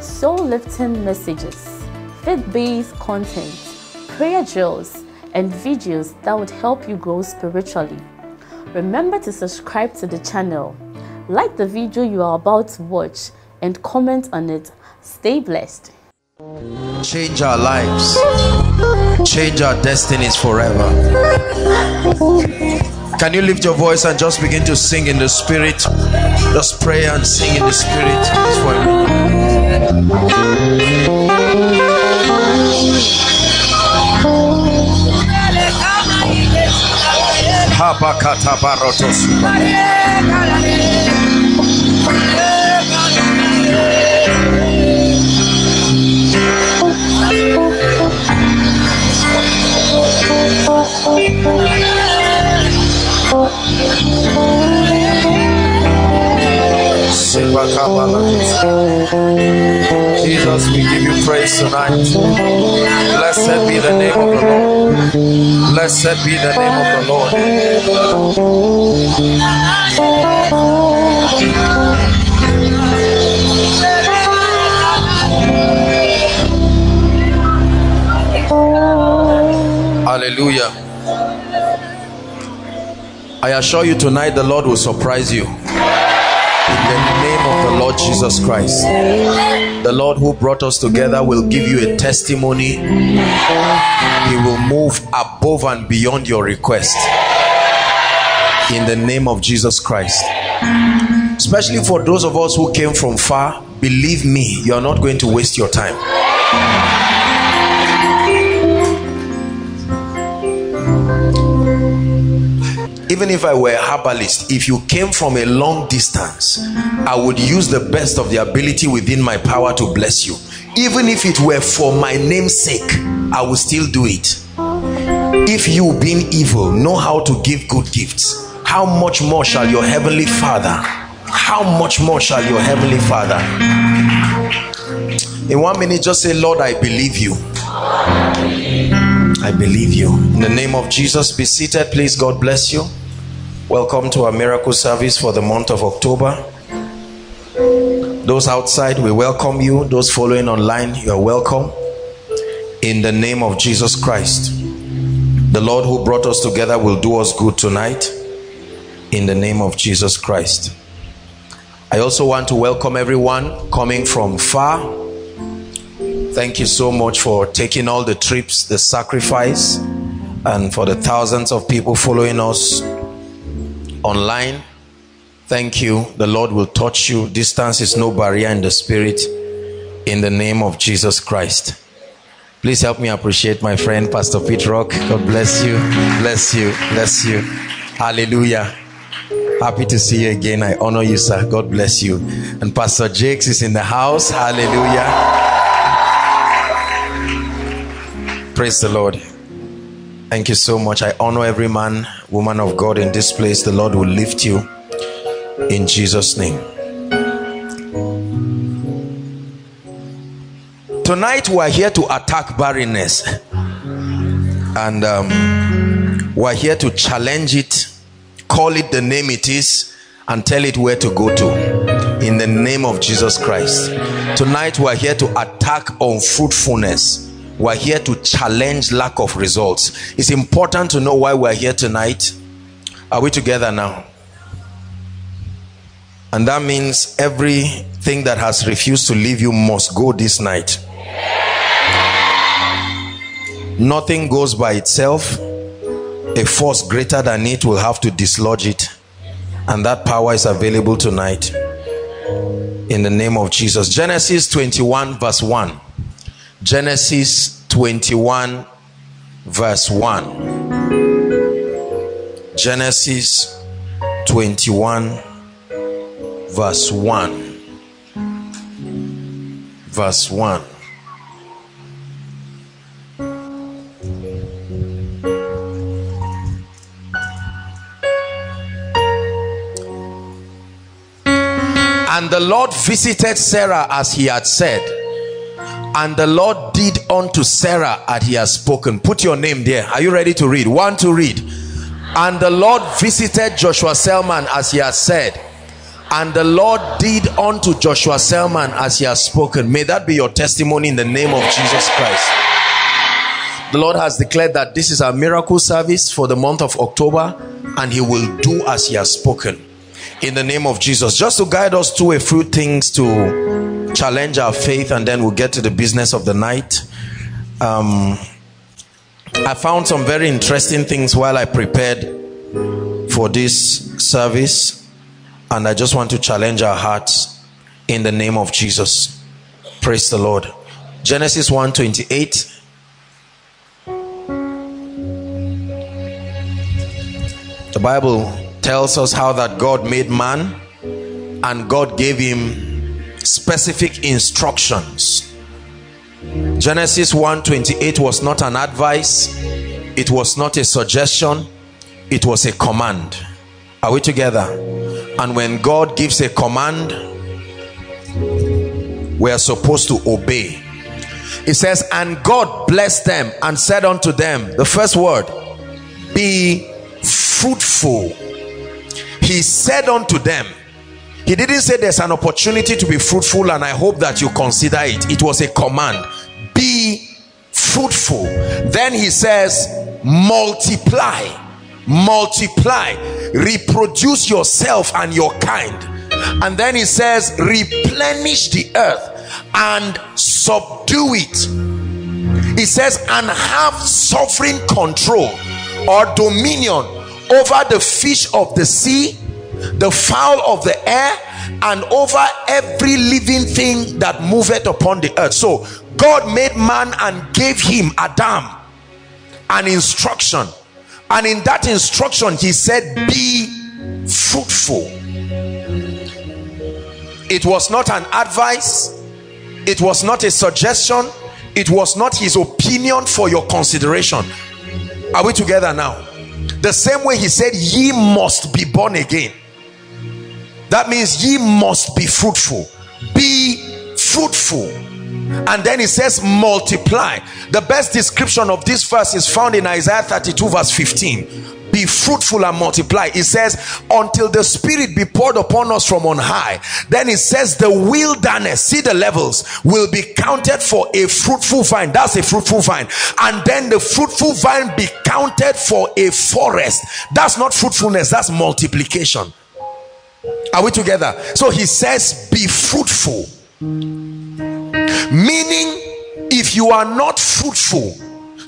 soul-lifting messages, faith-based content, prayer drills, and videos that would help you grow spiritually. Remember to subscribe to the channel, like the video you are about to watch, and comment on it. Stay blessed. Change our lives, change our destinies forever. Can you lift your voice and just begin to sing in the spirit? Just pray and sing in the spirit. Habakata barotos. Jesus, we give you praise tonight. Blessed be the name of the Lord. Blessed be the name of the Lord. Hallelujah. I assure you tonight the Lord will surprise you Lord Jesus Christ. The Lord who brought us together will give you a testimony. He will move above and beyond your request. In the name of Jesus Christ. Especially for those of us who came from far, believe me, you are not going to waste your time. Even if I were a herbalist, if you came from a long distance, I would use the best of the ability within my power to bless you. Even if it were for my name's sake, I would still do it. If you, being evil, know how to give good gifts, how much more shall your heavenly Father? How much more shall your heavenly Father? In one minute, just say, Lord, I believe you. I believe you. In the name of Jesus, be seated, please. God bless you. Welcome to our miracle service for the month of October. Those outside, we welcome you. Those following online, you are welcome. In the name of Jesus Christ. The Lord who brought us together will do us good tonight. In the name of Jesus Christ. I also want to welcome everyone coming from far. Thank you so much for taking all the trips, the sacrifice, and for the thousands of people following us online. Thank you. The lord will touch you. Distance is no barrier in the spirit. In the name of jesus christ. Please help me appreciate my friend pastor pete rock. God bless you. Bless you. Bless you. Hallelujah. Happy to see you again. I honor you sir. God bless you. And pastor jakes is in the house. Hallelujah praise the lord Thank you so much. I honor every man, woman of God in this place. The Lord will lift you in Jesus' name. Tonight, we're here to attack barrenness, and um, we're here to challenge it, call it the name it is, and tell it where to go to in the name of Jesus Christ. Tonight, we're here to attack unfruitfulness we're here to challenge lack of results. It's important to know why we're here tonight. Are we together now? And that means everything that has refused to leave you must go this night. Nothing goes by itself. A force greater than it will have to dislodge it. And that power is available tonight. In the name of jesus. Genesis 21 verse 1 Genesis 21 verse 1. Genesis 21 verse 1. verse 1. And the Lord visited Sarah as he had said. And the Lord did unto Sarah as he has spoken. Put your name there. Are you ready to read? One to read. And the Lord visited Joshua Selman as he has said. And the Lord did unto Joshua Selman as he has spoken. May that be your testimony in the name of Jesus Christ. The Lord has declared that this is a miracle service for the month of October and he will do as he has spoken in the name of Jesus. Just to guide us to a few things to challenge our faith, and then we'll get to the business of the night. Um, I found some very interesting things while I prepared for this service, and I just want to challenge our hearts in the name of Jesus. Praise the Lord. Genesis 1 28. The Bible tells us how that God made man and God gave him specific instructions. Genesis 1:28 was not an advice, it was not a suggestion, it was a command. Are we together? And when God gives a command, we are supposed to obey. It says, And God blessed them and said unto them, the first word, be fruitful he said unto them he didn't say there's an opportunity to be fruitful and i hope that you consider it. It was a command. Be fruitful. Then he says multiply. Multiply. Reproduce yourself and your kind. And then he says replenish the earth and subdue it. He says and have sovereign control or dominion over the fish of the sea the fowl of the air and over every living thing that moveth upon the earth. So god made man and gave him adam an instruction. And in that instruction he said be fruitful. It was not an advice. It was not a suggestion. It was not his opinion for your consideration. Are we together now? The same way he said ye must be born again that means ye must be fruitful. Be fruitful. And then he says multiply. The best description of this verse is found in isaiah 32 verse 15 be fruitful and multiply. It says until the spirit be poured upon us from on high. Then it says the wilderness see the levels will be counted for a fruitful vine. That's a fruitful vine. And then the fruitful vine be counted for a forest. That's not fruitfulness. That's multiplication are we together? So he says be fruitful. Meaning if you are not fruitful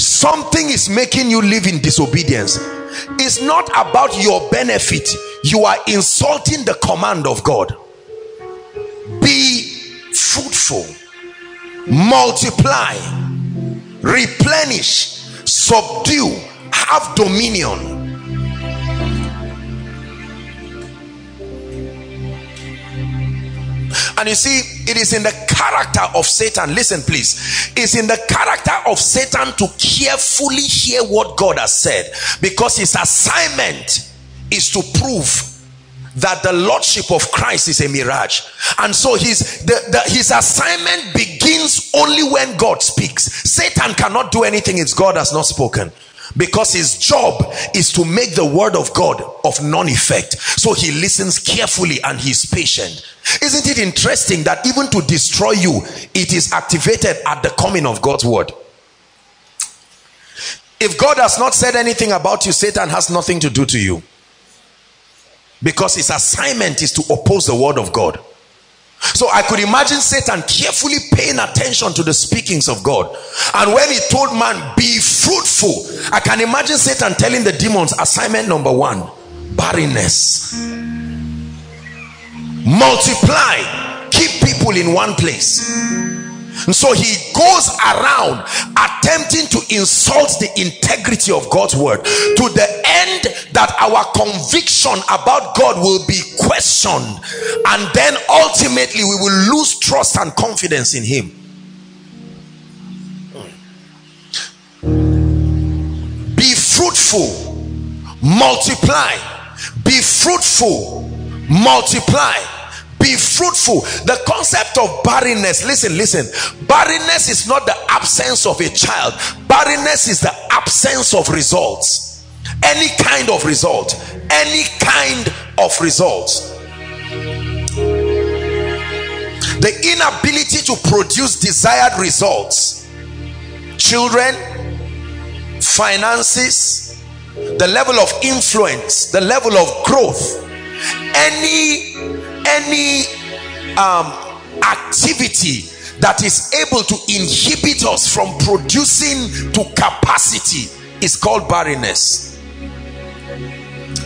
something is making you live in disobedience. It's not about your benefit. You are insulting the command of god. Be fruitful. Multiply. Replenish. Subdue. Have dominion and you see it is in the character of satan. Listen please. It's in the character of satan to carefully hear what god has said. Because his assignment is to prove that the lordship of christ is a mirage. And so his the, the, his assignment begins only when god speaks. Satan cannot do anything if god has not spoken because his job is to make the word of God of non effect. So he listens carefully and he's patient. Isn't it interesting that even to destroy you, it is activated at the coming of God's word? If God has not said anything about you, Satan has nothing to do to you. Because his assignment is to oppose the word of God. So I could imagine Satan carefully paying attention to the speakings of God. And when he told man, be fruitful, I can imagine Satan telling the demons, assignment number one, barrenness. Multiply, keep people in one place. So he goes around attempting to insult the integrity of God's word to the end that our conviction about God will be questioned. And then ultimately we will lose trust and confidence in him. Be fruitful multiply. Be fruitful multiply be fruitful. The concept of barrenness listen listen. Barrenness is not the absence of a child. Barrenness is the absence of results. Any kind of result. Any kind of results. The inability to produce desired results. Children finances the level of influence the level of growth any any um, activity that is able to inhibit us from producing to capacity is called barrenness.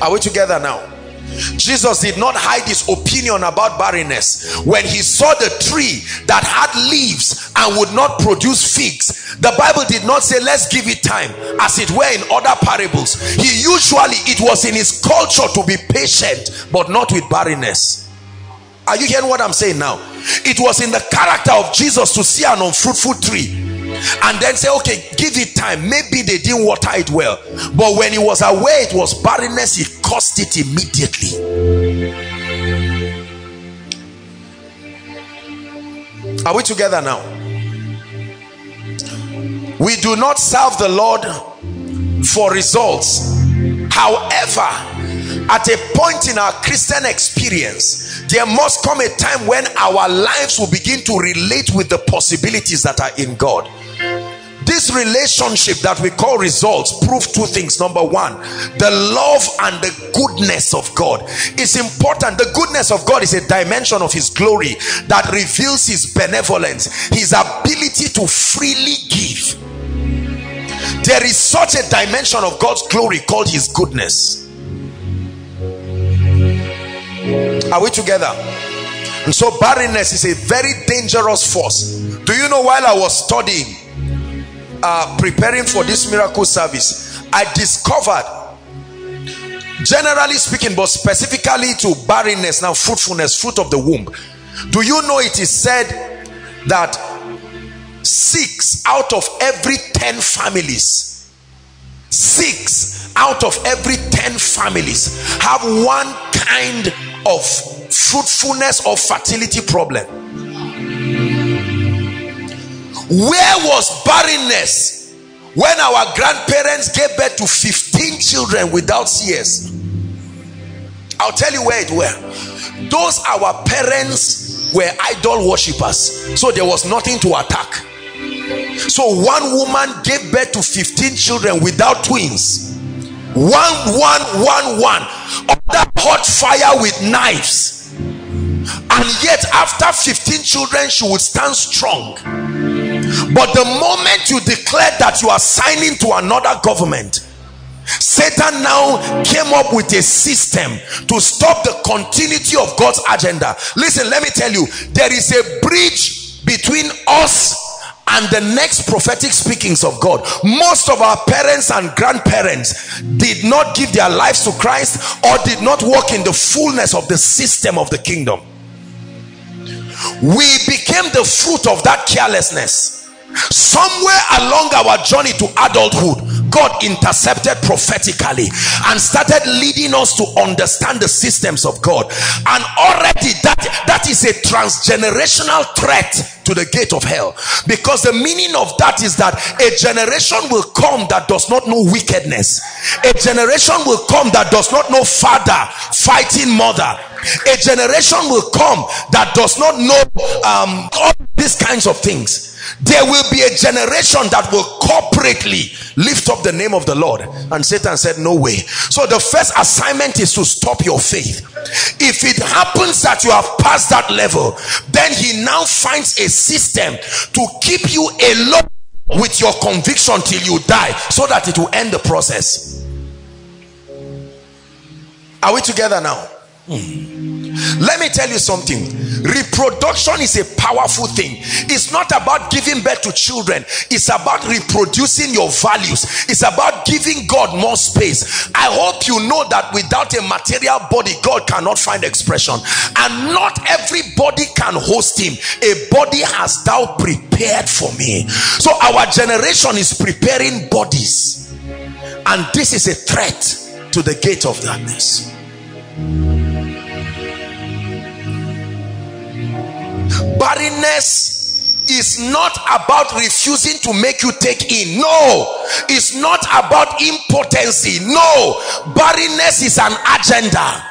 Are we together now Jesus did not hide his opinion about barrenness. When he saw the tree that had leaves and would not produce figs the Bible did not say let's give it time as it were in other parables. He usually it was in his culture to be patient but not with barrenness. Are you hearing what i'm saying now? It was in the character of jesus to see an unfruitful tree and then say okay give it time. Maybe they didn't water it well. But when he was aware it was barrenness he caused it immediately. Are we together now? We do not serve the lord for results. However at a point in our christian experience there must come a time when our lives will begin to relate with the possibilities that are in god this relationship that we call results prove two things. Number one the love and the goodness of god. Is important. The goodness of god is a dimension of his glory that reveals his benevolence his ability to freely give. There is such a dimension of god's glory called his goodness. Are we together? And so barrenness is a very dangerous force. Do you know while i was studying preparing for this miracle service i discovered generally speaking but specifically to barrenness now fruitfulness fruit of the womb. Do you know it is said that six out of every 10 families six out of every 10 families have one kind of fruitfulness or fertility problem where was barrenness? When our grandparents gave birth to 15 children without CS I'll tell you where it were. Those our parents were idol worshippers so there was nothing to attack. So one woman gave birth to 15 children without twins. One one one one. Under hot fire with knives. And yet after 15 children she would stand strong but the moment you declare that you are signing to another government Satan now came up with a system to stop the continuity of God's agenda. Listen, let me tell you, there is a bridge between us and the next prophetic speakings of God. Most of our parents and grandparents did not give their lives to Christ or did not walk in the fullness of the system of the kingdom. We became the fruit of that carelessness somewhere along our journey to adulthood God intercepted prophetically and started leading us to understand the systems of God. And already that that is a transgenerational threat to the gate of hell. Because the meaning of that is that a generation will come that does not know wickedness. A generation will come that does not know father fighting mother. A generation will come that does not know um, all these kinds of things there will be a generation that will corporately lift up the name of the Lord. And Satan said no way. So the first assignment is to stop your faith. If it happens that you have passed that level then he now finds a system to keep you alone with your conviction till you die so that it will end the process. Are we together now hmm. let me tell you something. Reproduction is a powerful thing. It's not about giving birth to children. It's about reproducing your values. It's about giving god more space. I hope you know that without a material body god cannot find expression. And not everybody can host him. A body has thou prepared for me. So our generation is preparing bodies. And this is a threat to the gate of darkness barrenness is not about refusing to make you take in. No it's not about impotency. No barrenness is an agenda.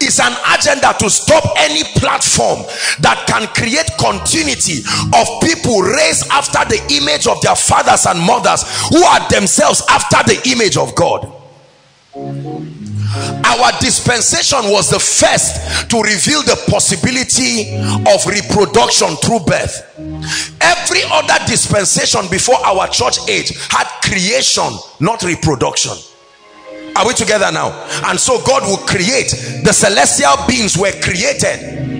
It's an agenda to stop any platform that can create continuity of people raised after the image of their fathers and mothers who are themselves after the image of God our dispensation was the first to reveal the possibility of reproduction through birth. Every other dispensation before our church age had creation not reproduction. Are we together now? And so god will create. The celestial beings were created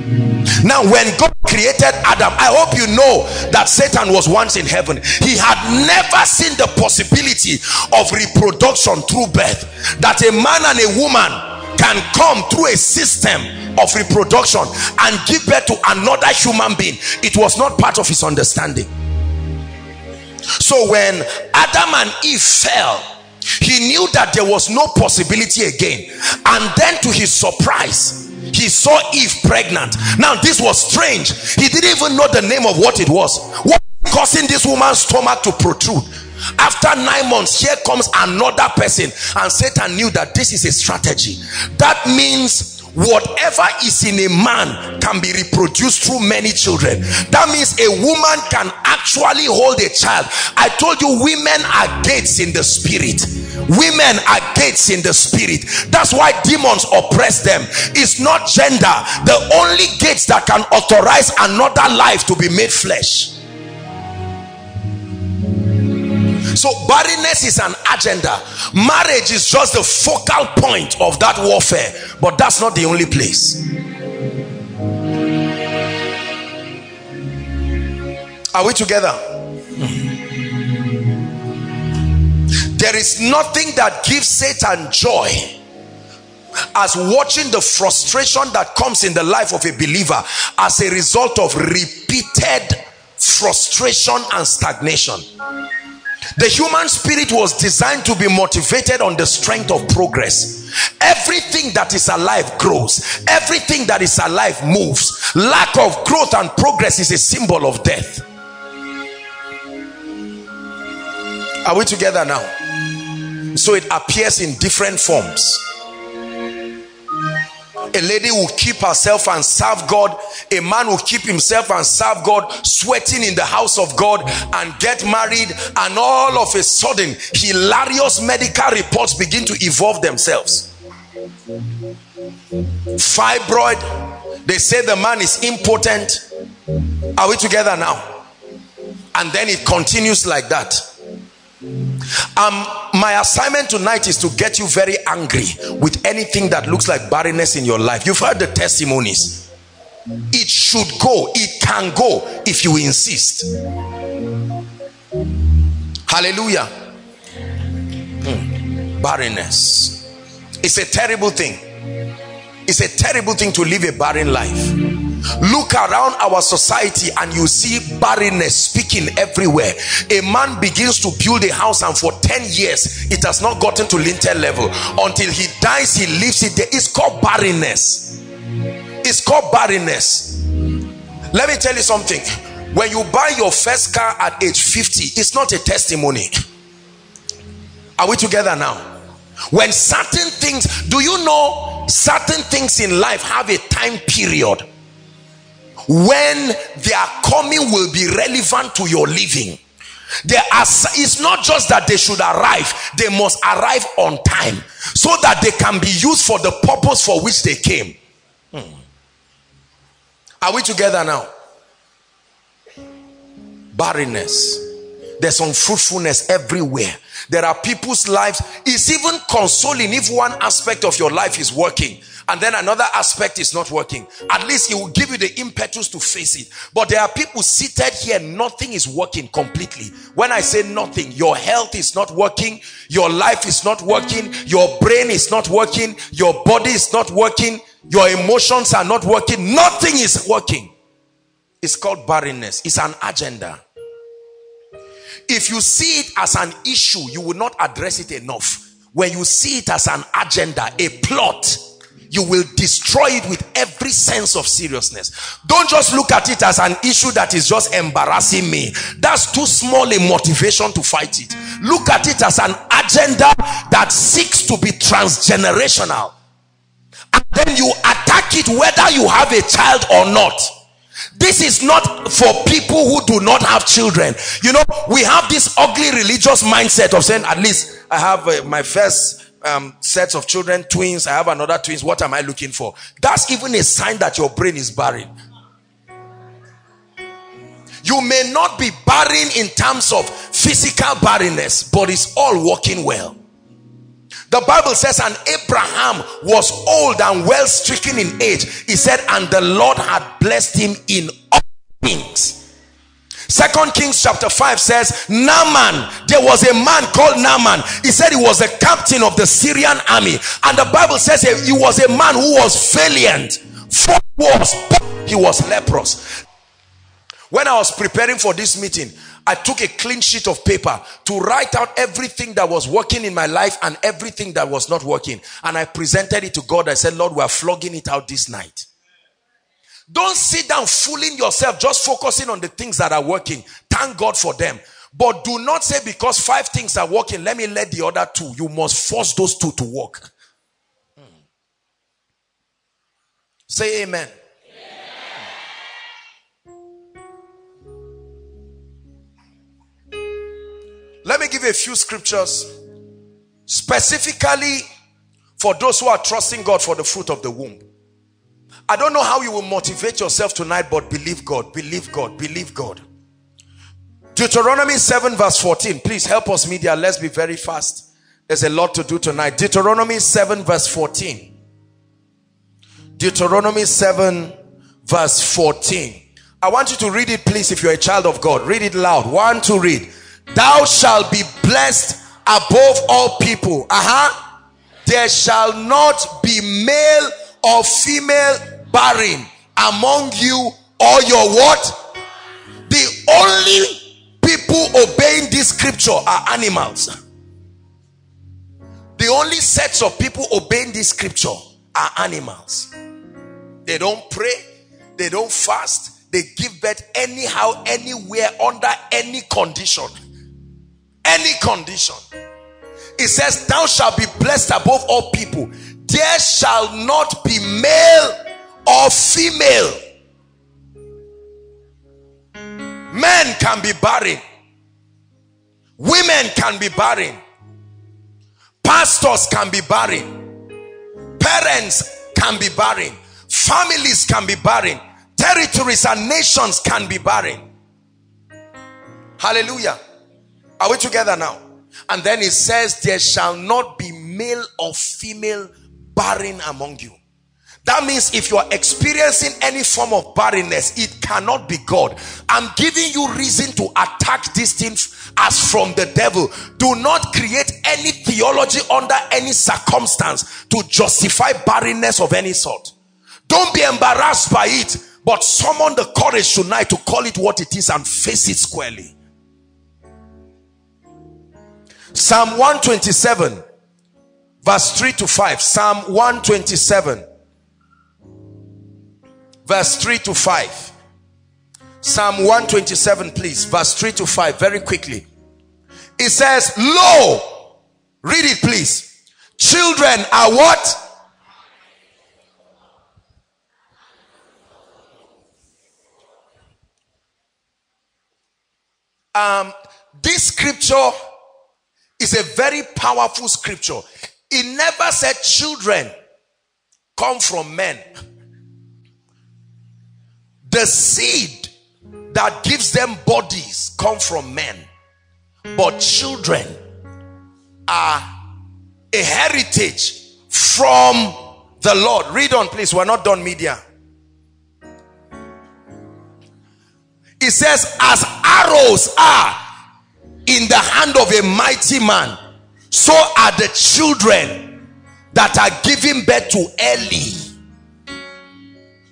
now when god created adam i hope you know that satan was once in heaven. He had never seen the possibility of reproduction through birth. That a man and a woman can come through a system of reproduction and give birth to another human being. It was not part of his understanding. So when adam and eve fell he knew that there was no possibility again. And then to his surprise he saw Eve pregnant. Now this was strange. He didn't even know the name of what it was. What causing this woman's stomach to protrude? After nine months here comes another person and Satan knew that this is a strategy. That means whatever is in a man can be reproduced through many children. That means a woman can actually hold a child. I told you women are gates in the spirit. Women are gates in the spirit. That's why demons oppress them. It's not gender. The only gates that can authorize another life to be made flesh so barrenness is an agenda. Marriage is just the focal point of that warfare but that's not the only place. Are we together? Hmm. There is nothing that gives satan joy as watching the frustration that comes in the life of a believer as a result of repeated frustration and stagnation the human spirit was designed to be motivated on the strength of progress. Everything that is alive grows. Everything that is alive moves. Lack of growth and progress is a symbol of death. Are we together now? So it appears in different forms a lady will keep herself and serve God. A man will keep himself and serve God sweating in the house of God and get married. And all of a sudden hilarious medical reports begin to evolve themselves. Fibroid. They say the man is impotent. Are we together now? And then it continues like that um my assignment tonight is to get you very angry with anything that looks like barrenness in your life. You've heard the testimonies. It should go. It can go if you insist. Hallelujah. Hmm. barrenness. It's a terrible thing. It's a terrible thing to live a barren life look around our society and you see barrenness speaking everywhere. A man begins to build a house and for 10 years it has not gotten to lintel level. Until he dies he leaves it there. It's called barrenness. It's called barrenness. Let me tell you something. When you buy your first car at age 50 it's not a testimony. Are we together now? When certain things do you know certain things in life have a time period when their coming will be relevant to your living. There are it's not just that they should arrive they must arrive on time so that they can be used for the purpose for which they came. Hmm. are we together now? Barrenness. There's unfruitfulness everywhere. There are people's lives. It's even consoling if one aspect of your life is working and then another aspect is not working. At least it will give you the impetus to face it. But there are people seated here nothing is working completely. When i say nothing your health is not working your life is not working your brain is not working your body is not working your emotions are not working nothing is working. It's called barrenness. It's an agenda. If you see it as an issue you will not address it enough. When you see it as an agenda a plot you will destroy it with every sense of seriousness. Don't just look at it as an issue that is just embarrassing me. That's too small a motivation to fight it. Look at it as an agenda that seeks to be transgenerational. And then you attack it whether you have a child or not. This is not for people who do not have children. You know we have this ugly religious mindset of saying at least i have uh, my first um, sets of children, twins. I have another twins. What am I looking for? That's even a sign that your brain is barren. You may not be barren in terms of physical barrenness, but it's all working well. The Bible says, and Abraham was old and well stricken in age. He said, and the Lord had blessed him in all things. Second Kings chapter 5 says, Naaman, there was a man called Naaman. He said he was the captain of the Syrian army. And the Bible says he was a man who was valiant, wars, he was leprous. When I was preparing for this meeting, I took a clean sheet of paper to write out everything that was working in my life and everything that was not working. And I presented it to God. I said, Lord, we are flogging it out this night. Don't sit down fooling yourself, just focusing on the things that are working. Thank God for them. But do not say because five things are working, let me let the other two. You must force those two to work. Hmm. Say amen. Let me give you a few scriptures specifically for those who are trusting God for the fruit of the womb. I don't know how you will motivate yourself tonight, but believe God, believe God, believe God. Deuteronomy 7 verse 14. Please help us media. Let's be very fast. There's a lot to do tonight. Deuteronomy 7 verse 14. Deuteronomy 7 verse 14. I want you to read it please if you're a child of God. Read it loud. One to read. Thou shalt be blessed above all people. Uh-huh. There shall not be male or female barren among you or your what? The only people obeying this scripture are animals. The only sets of people obeying this scripture are animals. They don't pray, they don't fast, they give birth anyhow, anywhere, under any condition. Any condition. It says, Thou shalt be blessed above all people. There shall not be male or female. Men can be barren. Women can be barren. Pastors can be barren. Parents can be barren. Families can be barren. Territories and nations can be barren. Hallelujah. Are we together now? And then it says, There shall not be male or female barren among you. That means if you are experiencing any form of barrenness, it cannot be God. I'm giving you reason to attack these things as from the devil. Do not create any theology under any circumstance to justify barrenness of any sort. Don't be embarrassed by it, but summon the courage tonight to call it what it is and face it squarely. Psalm 127 verse 3 to 5. Psalm 127 verse 3 to 5 psalm 127 please. Verse 3 to 5 very quickly. It says lo read it please. Children are what? Um this scripture is a very powerful scripture. It never said children come from men the seed that gives them bodies come from men but children are a heritage from the Lord. Read on, please. We're not done media. It says, as arrows are in the hand of a mighty man, so are the children that are giving birth to early.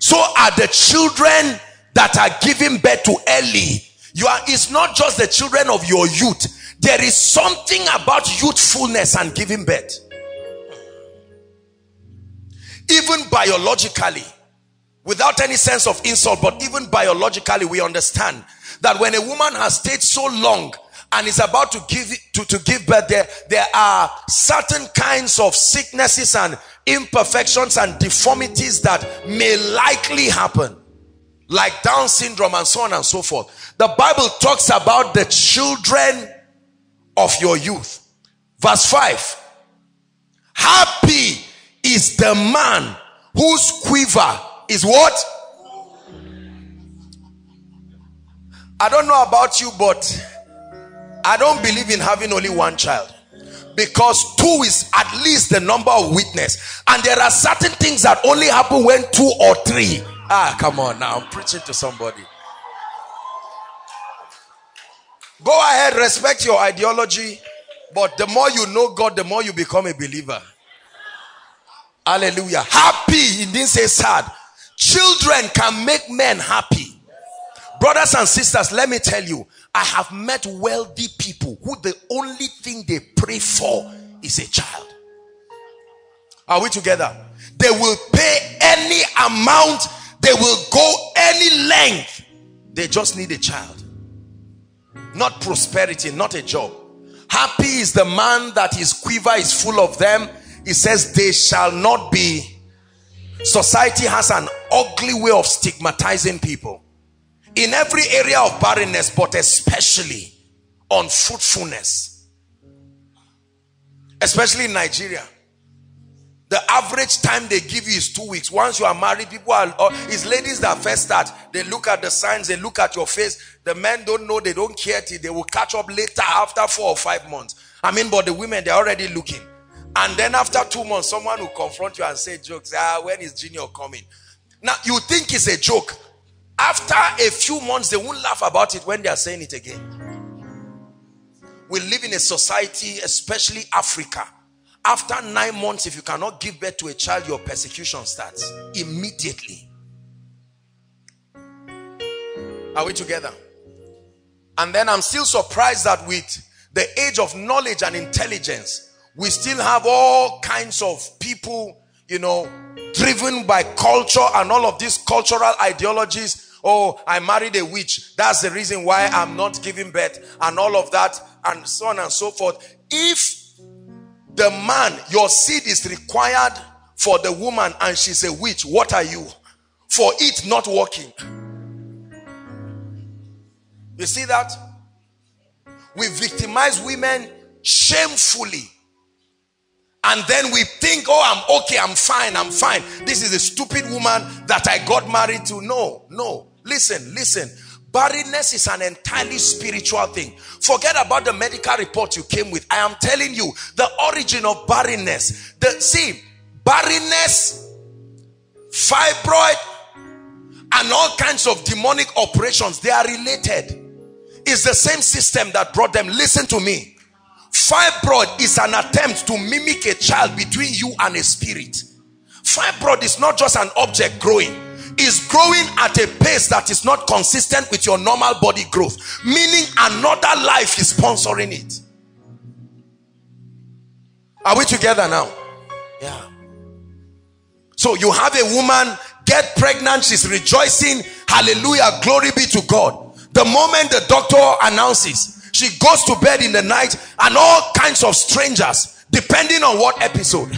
So are the children that are giving birth to early. You are, it's not just the children of your youth. There is something about youthfulness and giving birth. Even biologically, without any sense of insult, but even biologically, we understand that when a woman has stayed so long and is about to give to, to give birth, there, there are certain kinds of sicknesses and imperfections and deformities that may likely happen, like Down syndrome and so on and so forth. The Bible talks about the children of your youth. Verse 5 Happy is the man whose quiver is what? I don't know about you, but I don't believe in having only one child because two is at least the number of witness. And there are certain things that only happen when two or three. Ah come on now i'm preaching to somebody. Go ahead respect your ideology but the more you know god the more you become a believer. Hallelujah. Happy he didn't say sad. Children can make men happy. Brothers and sisters let me tell you I have met wealthy people who the only thing they pray for is a child. Are we together? They will pay any amount, they will go any length. They just need a child. Not prosperity, not a job. Happy is the man that his quiver is full of them. He says, They shall not be. Society has an ugly way of stigmatizing people in every area of barrenness but especially on fruitfulness. Especially in Nigeria. The average time they give you is two weeks. Once you are married people are uh, it's ladies that first start. They look at the signs they look at your face. The men don't know they don't care till they will catch up later after four or five months. I mean but the women they're already looking. And then after two months someone will confront you and say jokes. Ah when is junior coming? Now you think it's a joke after a few months, they won't laugh about it when they are saying it again. We live in a society, especially Africa. After nine months, if you cannot give birth to a child, your persecution starts immediately. Are we together? And then I'm still surprised that with the age of knowledge and intelligence, we still have all kinds of people, you know, driven by culture and all of these cultural ideologies. Oh i married a witch. That's the reason why i'm not giving birth and all of that and so on and so forth. If the man your seed is required for the woman and she's a witch what are you? For it not working. You see that? We victimize women shamefully and then we think oh i'm okay i'm fine i'm fine this is a stupid woman that i got married to no no Listen, listen. Barrenness is an entirely spiritual thing. Forget about the medical report you came with. I am telling you the origin of barrenness. The see, barrenness, fibroid, and all kinds of demonic operations, they are related. It's the same system that brought them. Listen to me. Fibroid is an attempt to mimic a child between you and a spirit. Fibroid is not just an object growing. Is growing at a pace that is not consistent with your normal body growth meaning another life is sponsoring it. Are we together now? Yeah. So you have a woman get pregnant she's rejoicing. Hallelujah. Glory be to god. The moment the doctor announces she goes to bed in the night and all kinds of strangers depending on what episode.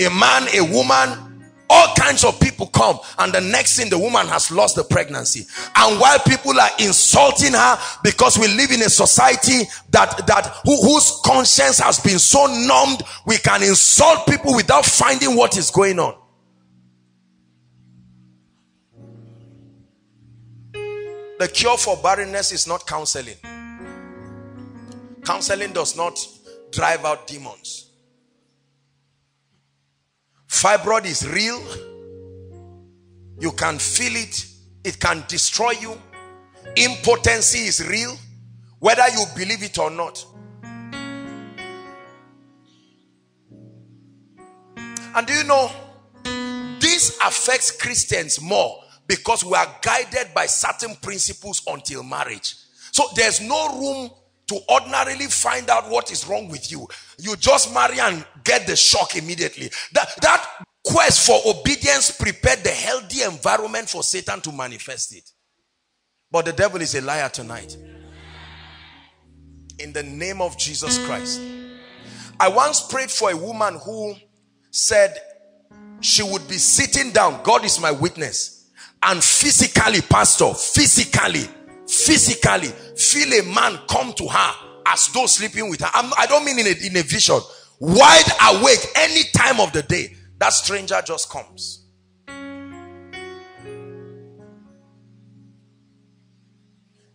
A man a woman all kinds of people come. And the next thing the woman has lost the pregnancy. And while people are insulting her because we live in a society that that who, whose conscience has been so numbed we can insult people without finding what is going on. The cure for barrenness is not counseling counseling does not drive out demons. Fibroid is real. You can feel it. It can destroy you. Impotency is real whether you believe it or not. And do you know this affects christians more because we are guided by certain principles until marriage. So there's no room to ordinarily find out what is wrong with you. You just marry and get the shock immediately. That, that quest for obedience prepared the healthy environment for Satan to manifest it. But the devil is a liar tonight. In the name of Jesus Christ. I once prayed for a woman who said she would be sitting down. God is my witness. And physically, pastor, physically, physically feel a man come to her as though sleeping with her. I'm, I do not mean in a, in a vision. Wide awake any time of the day. That stranger just comes.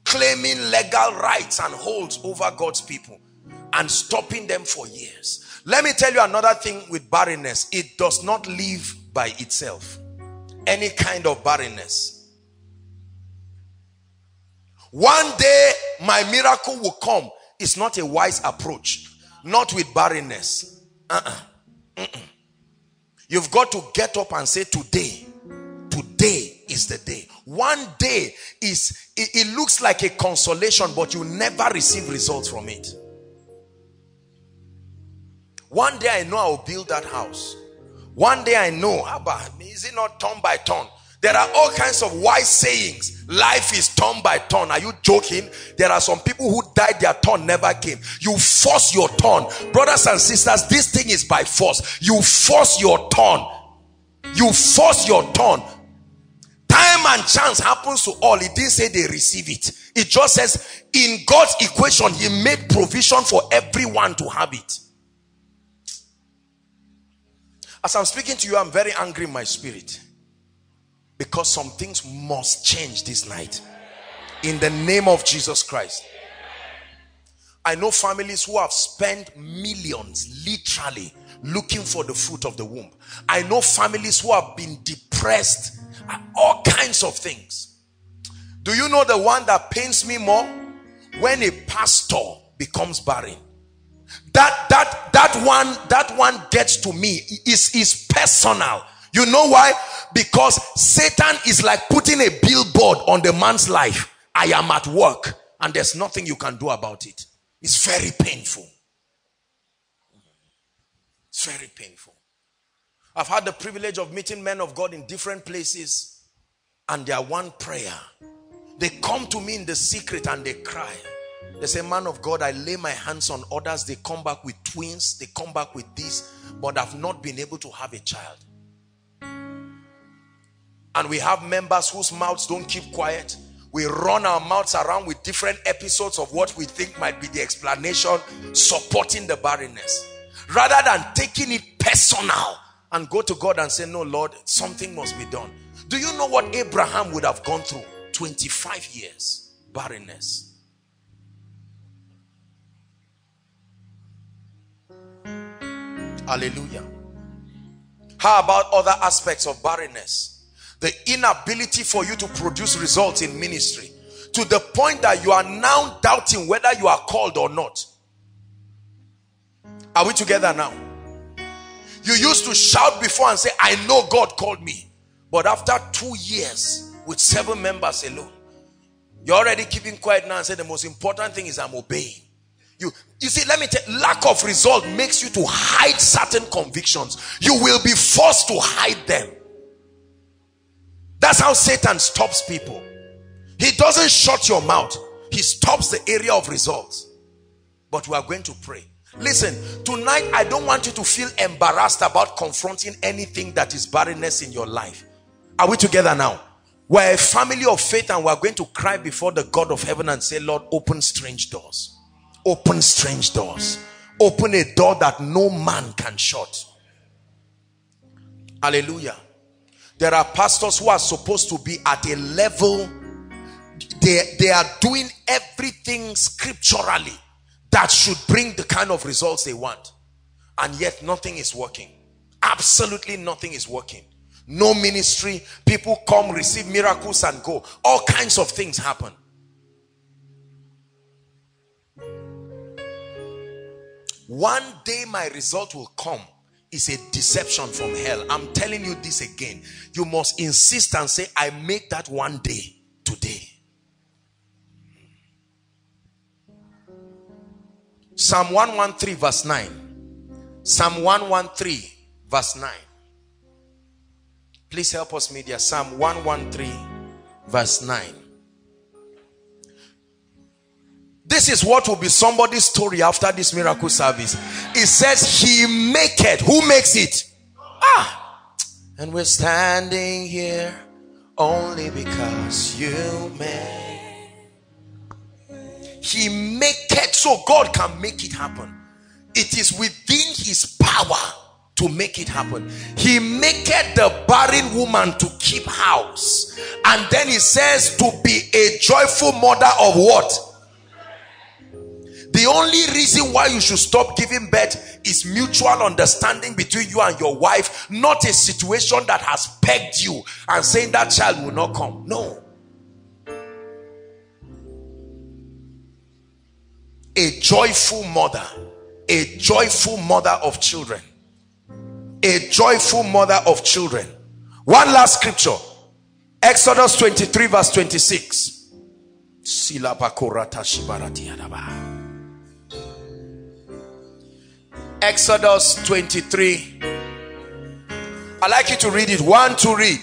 Claiming legal rights and holds over God's people and stopping them for years. Let me tell you another thing with barrenness. It does not live by itself. Any kind of barrenness one day my miracle will come. It's not a wise approach. Not with barrenness. Uh-uh. You've got to get up and say, Today, today is the day. One day is, it, it looks like a consolation, but you never receive results from it. One day I know I'll build that house. One day I know, Abba, is it not turn by turn? There are all kinds of wise sayings. Life is turn by turn. Are you joking? There are some people who died, their turn never came. You force your turn. Brothers and sisters, this thing is by force. You force your turn. You force your turn. Time and chance happens to all. It didn't say they receive it. It just says in God's equation, He made provision for everyone to have it. As I'm speaking to you, I'm very angry in my spirit. Because some things must change this night. In the name of Jesus Christ. I know families who have spent millions literally looking for the fruit of the womb. I know families who have been depressed, all kinds of things. Do you know the one that pains me more? When a pastor becomes barren. That that that one that one gets to me is is personal. You know why? Because Satan is like putting a billboard on the man's life. I am at work and there's nothing you can do about it. It's very painful. It's very painful. I've had the privilege of meeting men of God in different places and their one prayer. They come to me in the secret and they cry. They say, man of God, I lay my hands on others. They come back with twins. They come back with this, but I've not been able to have a child. And we have members whose mouths don't keep quiet. We run our mouths around with different episodes of what we think might be the explanation supporting the barrenness. Rather than taking it personal and go to God and say, no, Lord, something must be done. Do you know what Abraham would have gone through? 25 years barrenness. Hallelujah. How about other aspects of barrenness? The inability for you to produce results in ministry to the point that you are now doubting whether you are called or not. Are we together now? You used to shout before and say, I know God called me. But after two years with seven members alone, you're already keeping quiet now and say the most important thing is I'm obeying. You, you see, let me tell you, lack of result makes you to hide certain convictions. You will be forced to hide them. That's how Satan stops people. He doesn't shut your mouth. He stops the area of results. But we are going to pray. Listen, tonight I don't want you to feel embarrassed about confronting anything that is barrenness in your life. Are we together now? We're a family of faith and we're going to cry before the God of heaven and say, Lord, open strange doors. Open strange doors. Open a door that no man can shut. Hallelujah. There are pastors who are supposed to be at a level, they, they are doing everything scripturally that should bring the kind of results they want. And yet nothing is working. absolutely nothing is working. No ministry. People come receive miracles and go. All kinds of things happen. One day my result will come is a deception from hell. I'm telling you this again. You must insist and say i make that one day today. Psalm 113 verse 9 psalm 113 verse 9 Please help us, media. Psalm 113, verse 9. This is what will be somebody's story after this miracle service. It says, He make it. Who makes it? Ah! And we're standing here only because you made. He make it so God can make it happen. It is within His power to make it happen. He maketh the barren woman to keep house. And then he says to be a joyful mother of what? The only reason why you should stop giving birth is mutual understanding between you and your wife, not a situation that has pegged you and saying that child will not come. No. A joyful mother, a joyful mother of children a joyful mother of children. One last scripture. Exodus 23 verse 26. Exodus 23. i like you to read it. One to read.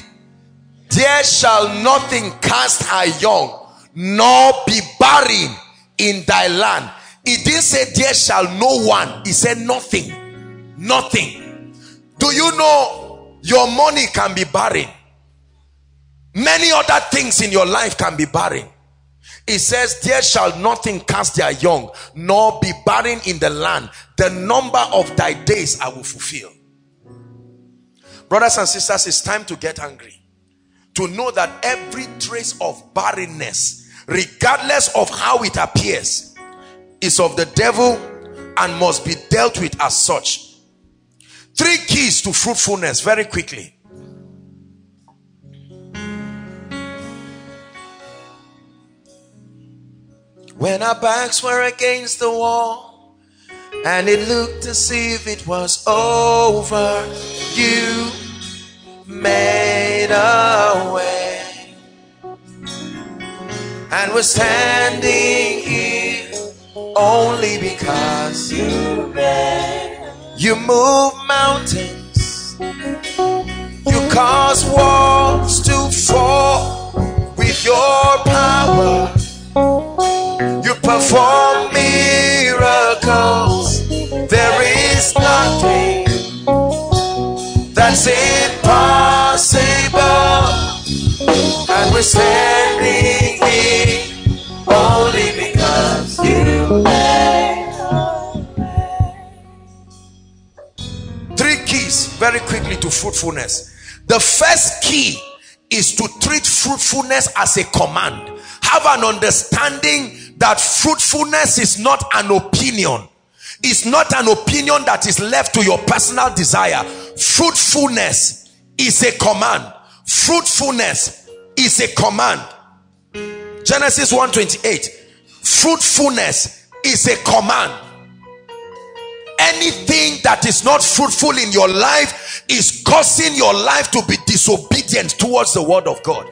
There shall nothing cast her young, nor be barren in thy land. He didn't say there shall no one. He said nothing. Nothing. Do you know your money can be barren? Many other things in your life can be barren. It says, There shall nothing cast their young, nor be barren in the land. The number of thy days I will fulfill. Brothers and sisters, it's time to get angry. To know that every trace of barrenness, regardless of how it appears, is of the devil and must be dealt with as such Three keys to fruitfulness very quickly. When our backs were against the wall and it looked as if it was over, you made a way. And we're standing here only because you made you move mountains. You cause walls to fall with your power. You perform miracles. There is nothing that's impossible. And we're standing here only because you made. Three keys very quickly to fruitfulness. The first key is to treat fruitfulness as a command. Have an understanding that fruitfulness is not an opinion. It's not an opinion that is left to your personal desire. Fruitfulness is a command. Fruitfulness is a command. Genesis 1:28. Fruitfulness is a command anything that is not fruitful in your life is causing your life to be disobedient towards the word of God.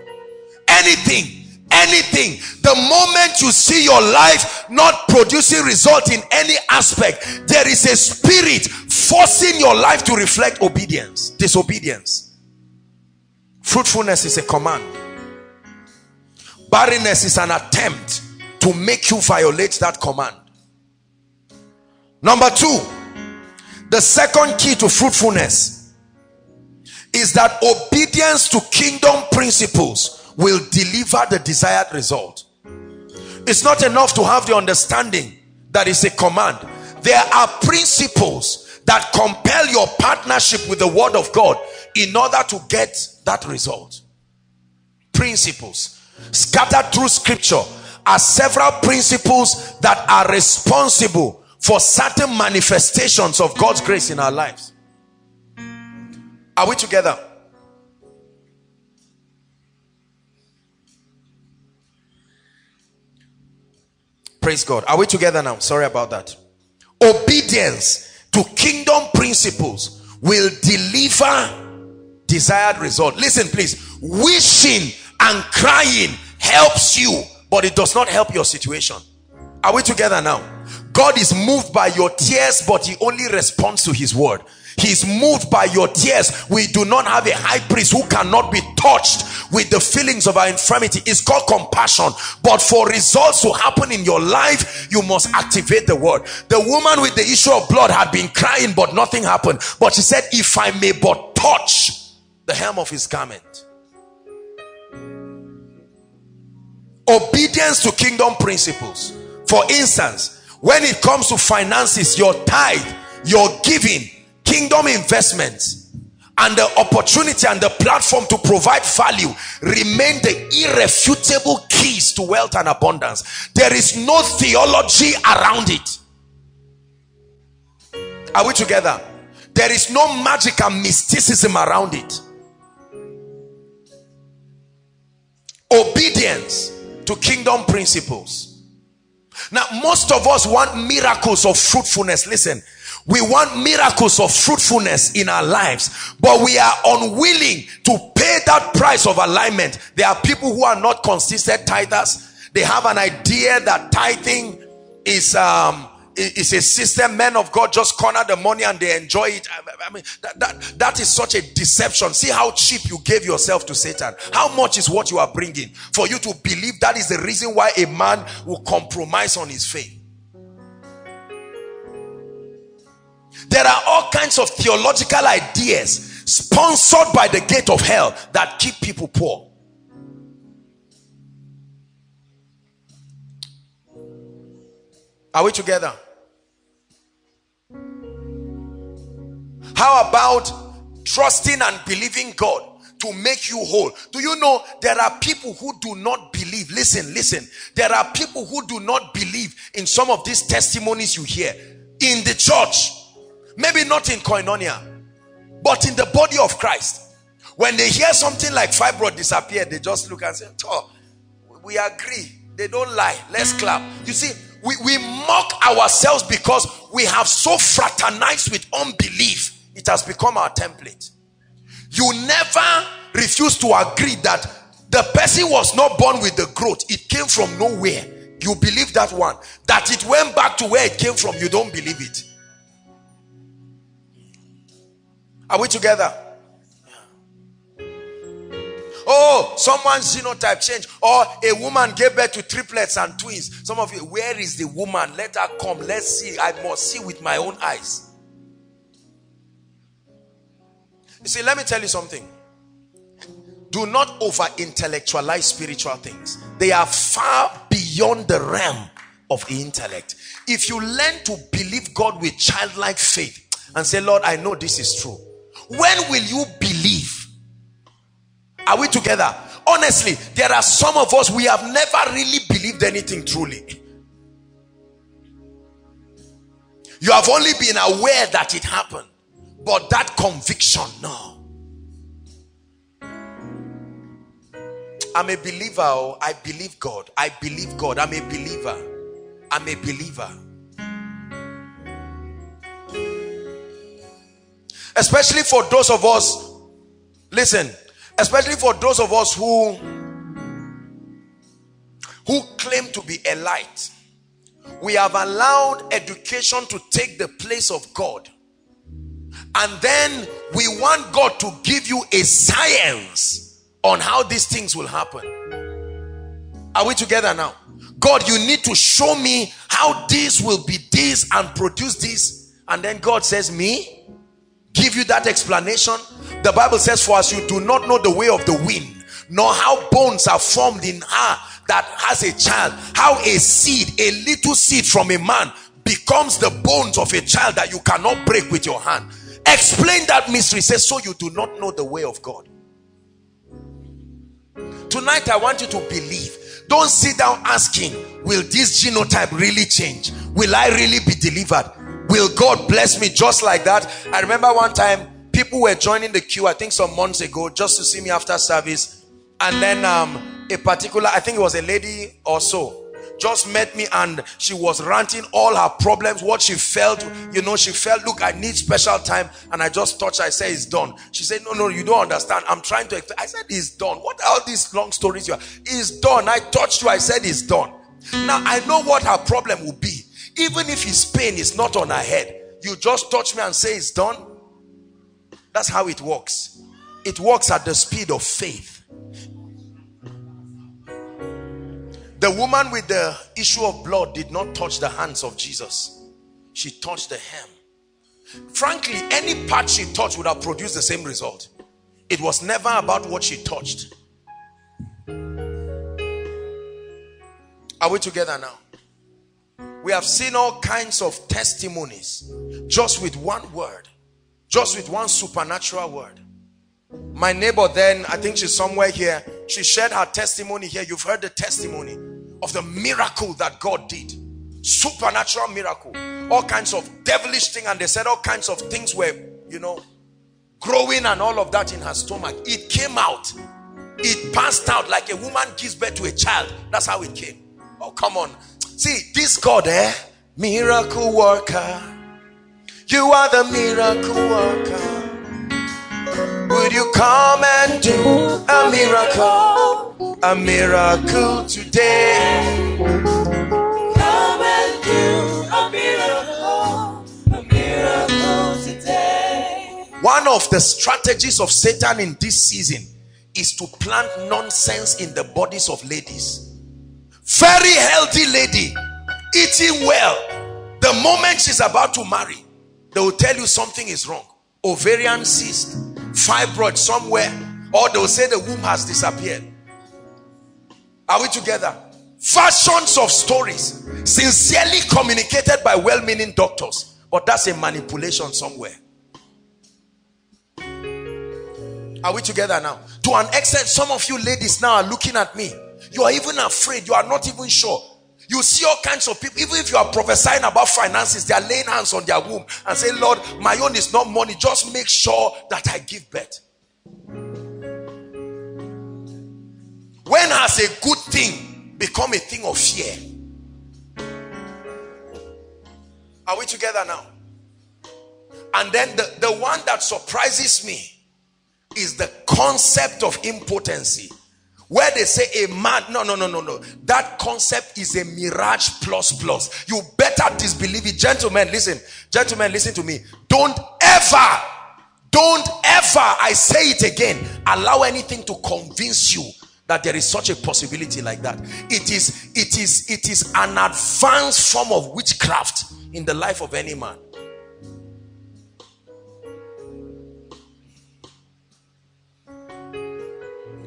Anything anything. The moment you see your life not producing result in any aspect there is a spirit forcing your life to reflect obedience disobedience. Fruitfulness is a command. Barrenness is an attempt to make you violate that command. Number two the second key to fruitfulness is that obedience to kingdom principles will deliver the desired result. It's not enough to have the understanding that is a command. There are principles that compel your partnership with the word of God in order to get that result. Principles scattered through scripture are several principles that are responsible for certain manifestations of God's grace in our lives. Are we together? Praise God. Are we together now? Sorry about that. Obedience to kingdom principles will deliver desired result. Listen, please. Wishing and crying helps you, but it does not help your situation. Are we together now? God is moved by your tears, but he only responds to his word. He's moved by your tears. We do not have a high priest who cannot be touched with the feelings of our infirmity. It's called compassion. But for results to happen in your life, you must activate the word. The woman with the issue of blood had been crying, but nothing happened. But she said, if I may but touch the hem of his garment. Obedience to kingdom principles. For instance, when it comes to finances, your tithe, your giving, kingdom investments, and the opportunity and the platform to provide value remain the irrefutable keys to wealth and abundance. There is no theology around it. Are we together? There is no magic and mysticism around it. Obedience to kingdom principles. Now, most of us want miracles of fruitfulness. Listen, we want miracles of fruitfulness in our lives, but we are unwilling to pay that price of alignment. There are people who are not consistent tithers. They have an idea that tithing is um, it's a system men of god just corner the money and they enjoy it. I mean that, that that is such a deception. See how cheap you gave yourself to satan. How much is what you are bringing? For you to believe that is the reason why a man will compromise on his faith there are all kinds of theological ideas sponsored by the gate of hell that keep people poor Are we together? How about trusting and believing God to make you whole? Do you know there are people who do not believe? Listen, listen. There are people who do not believe in some of these testimonies you hear in the church. Maybe not in koinonia, but in the body of Christ. When they hear something like fibroid disappear, they just look and say, Oh, we agree. They don't lie. Let's clap. You see, we, we mock ourselves because we have so fraternized with unbelief it has become our template you never refuse to agree that the person was not born with the growth it came from nowhere you believe that one that it went back to where it came from you don't believe it are we together Oh, someone's genotype changed. Or a woman gave birth to triplets and twins. Some of you, where is the woman? Let her come. Let's see. I must see with my own eyes. You see, let me tell you something. Do not over intellectualize spiritual things, they are far beyond the realm of the intellect. If you learn to believe God with childlike faith and say, Lord, I know this is true, when will you believe? Are we together? Honestly, there are some of us, we have never really believed anything truly. You have only been aware that it happened, but that conviction, no. I'm a believer. Oh, I believe God. I believe God. I'm a believer. I'm a believer. Especially for those of us, listen, especially for those of us who who claim to be a light we have allowed education to take the place of God. And then we want God to give you a science on how these things will happen. Are we together now? God you need to show me how this will be this and produce this. And then God says me give you that explanation? The bible says for us you do not know the way of the wind nor how bones are formed in her that has a child how a seed a little seed from a man becomes the bones of a child that you cannot break with your hand. Explain that mystery. Says so you do not know the way of god. Tonight i want you to believe. Don't sit down asking will this genotype really change? Will i really be delivered will God bless me just like that? I remember one time people were joining the queue i think some months ago just to see me after service. And then um a particular i think it was a lady or so just met me and she was ranting all her problems what she felt you know she felt look i need special time. And i just touched i said it's done. She said no no you don't understand. I'm trying to i said it's done. What all these long stories you are? It's done. I touched you i said it's done. Now i know what her problem will be even if his pain is not on her head you just touch me and say it's done that's how it works it works at the speed of faith The woman with the issue of blood did not touch the hands of Jesus. She touched the hem. Frankly, any part she touched would have produced the same result. It was never about what she touched. Are we together now? We have seen all kinds of testimonies just with one word, just with one supernatural word. My neighbor then, I think she's somewhere here, she shared her testimony here. You've heard the testimony of the miracle that God did. Supernatural miracle. All kinds of devilish thing and they said all kinds of things were, you know, growing and all of that in her stomach. It came out. It passed out like a woman gives birth to a child. That's how it came. Oh, come on. See, this God, eh? Miracle worker. You are the miracle worker. Would you come and do a miracle? A miracle today. Come and do a miracle. A miracle today. One of the strategies of Satan in this season is to plant nonsense in the bodies of ladies. Very healthy lady, eating well. The moment she's about to marry, they will tell you something is wrong. Ovarian cyst fibroid somewhere or they'll say the womb has disappeared. Are we together? Fashions of stories sincerely communicated by well-meaning doctors but that's a manipulation somewhere. Are we together now? To an extent some of you ladies now are looking at me you are even afraid you are not even sure you see all kinds of people, even if you are prophesying about finances, they are laying hands on their womb and say, Lord, my own is not money. Just make sure that I give birth. When has a good thing become a thing of fear? Are we together now? And then the, the one that surprises me is the concept of impotency where they say a man no no no no no. That concept is a mirage plus plus. You better disbelieve it. Gentlemen listen. Gentlemen listen to me. Don't ever don't ever i say it again allow anything to convince you that there is such a possibility like that. It is it is it is an advanced form of witchcraft in the life of any man.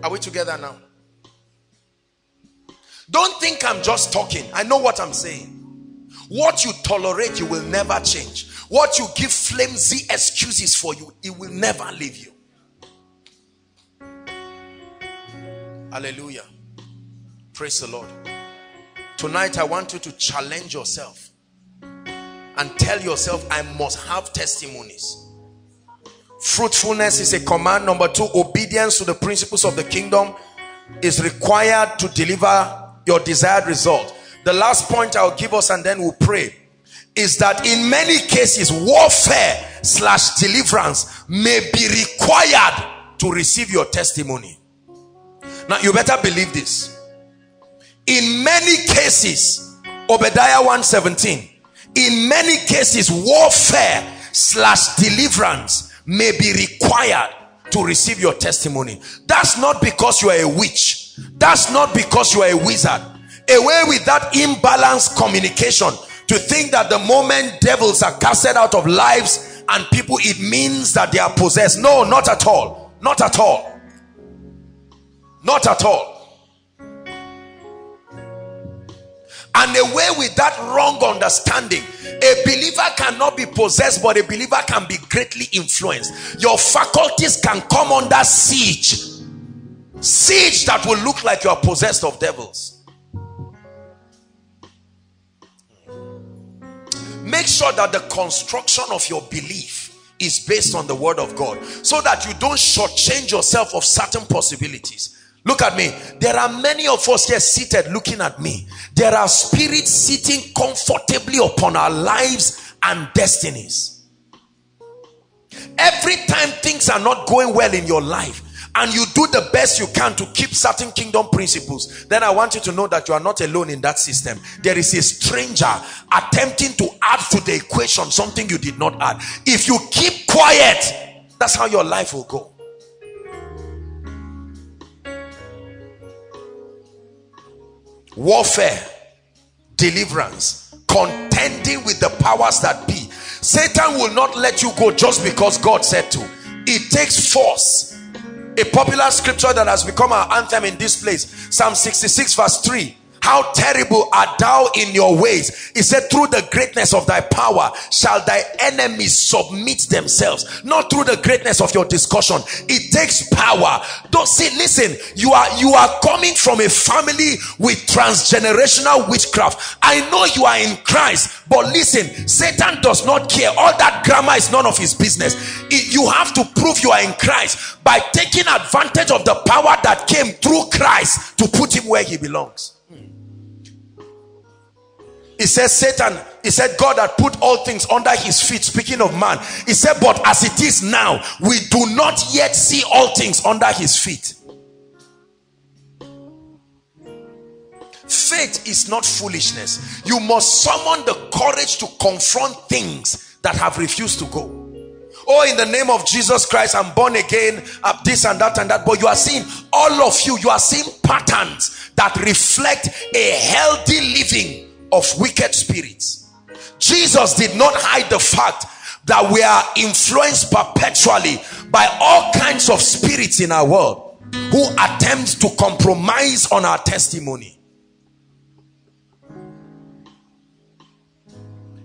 Are we together now don't think I'm just talking. I know what I'm saying. What you tolerate, you will never change. What you give flimsy excuses for you, it will never leave you. Hallelujah. Praise the Lord. Tonight, I want you to challenge yourself and tell yourself, I must have testimonies. Fruitfulness is a command. Number two, obedience to the principles of the kingdom is required to deliver your desired result. The last point I'll give us and then we'll pray is that in many cases warfare slash deliverance may be required to receive your testimony. Now you better believe this. In many cases, Obadiah 117, in many cases warfare slash deliverance may be required to receive your testimony. That's not because you are a witch that's not because you are a wizard. Away with that imbalanced communication to think that the moment devils are casted out of lives and people, it means that they are possessed. No, not at all. Not at all. Not at all. And away with that wrong understanding, a believer cannot be possessed, but a believer can be greatly influenced. Your faculties can come under siege siege that will look like you are possessed of devils make sure that the construction of your belief is based on the word of God so that you don't shortchange yourself of certain possibilities. Look at me. There are many of us here seated looking at me. There are spirits sitting comfortably upon our lives and destinies. Every time things are not going well in your life, and you do the best you can to keep certain kingdom principles, then I want you to know that you are not alone in that system. There is a stranger attempting to add to the equation something you did not add. If you keep quiet, that's how your life will go. Warfare, deliverance, contending with the powers that be. Satan will not let you go just because God said to. It takes force a popular scripture that has become our anthem in this place psalm 66 verse 3 how terrible art thou in your ways? He said through the greatness of thy power shall thy enemies submit themselves. Not through the greatness of your discussion. It takes power. Don't see listen you are you are coming from a family with transgenerational witchcraft. I know you are in christ but listen satan does not care. All that grammar is none of his business. It, you have to prove you are in christ by taking advantage of the power that came through christ to put him where he belongs he said satan he said god had put all things under his feet speaking of man. He said but as it is now we do not yet see all things under his feet. Faith is not foolishness. You must summon the courage to confront things that have refused to go. Oh in the name of jesus christ i'm born again up this and that and that but you are seeing all of you you are seeing patterns that reflect a healthy living of wicked spirits. Jesus did not hide the fact that we are influenced perpetually by all kinds of spirits in our world who attempt to compromise on our testimony.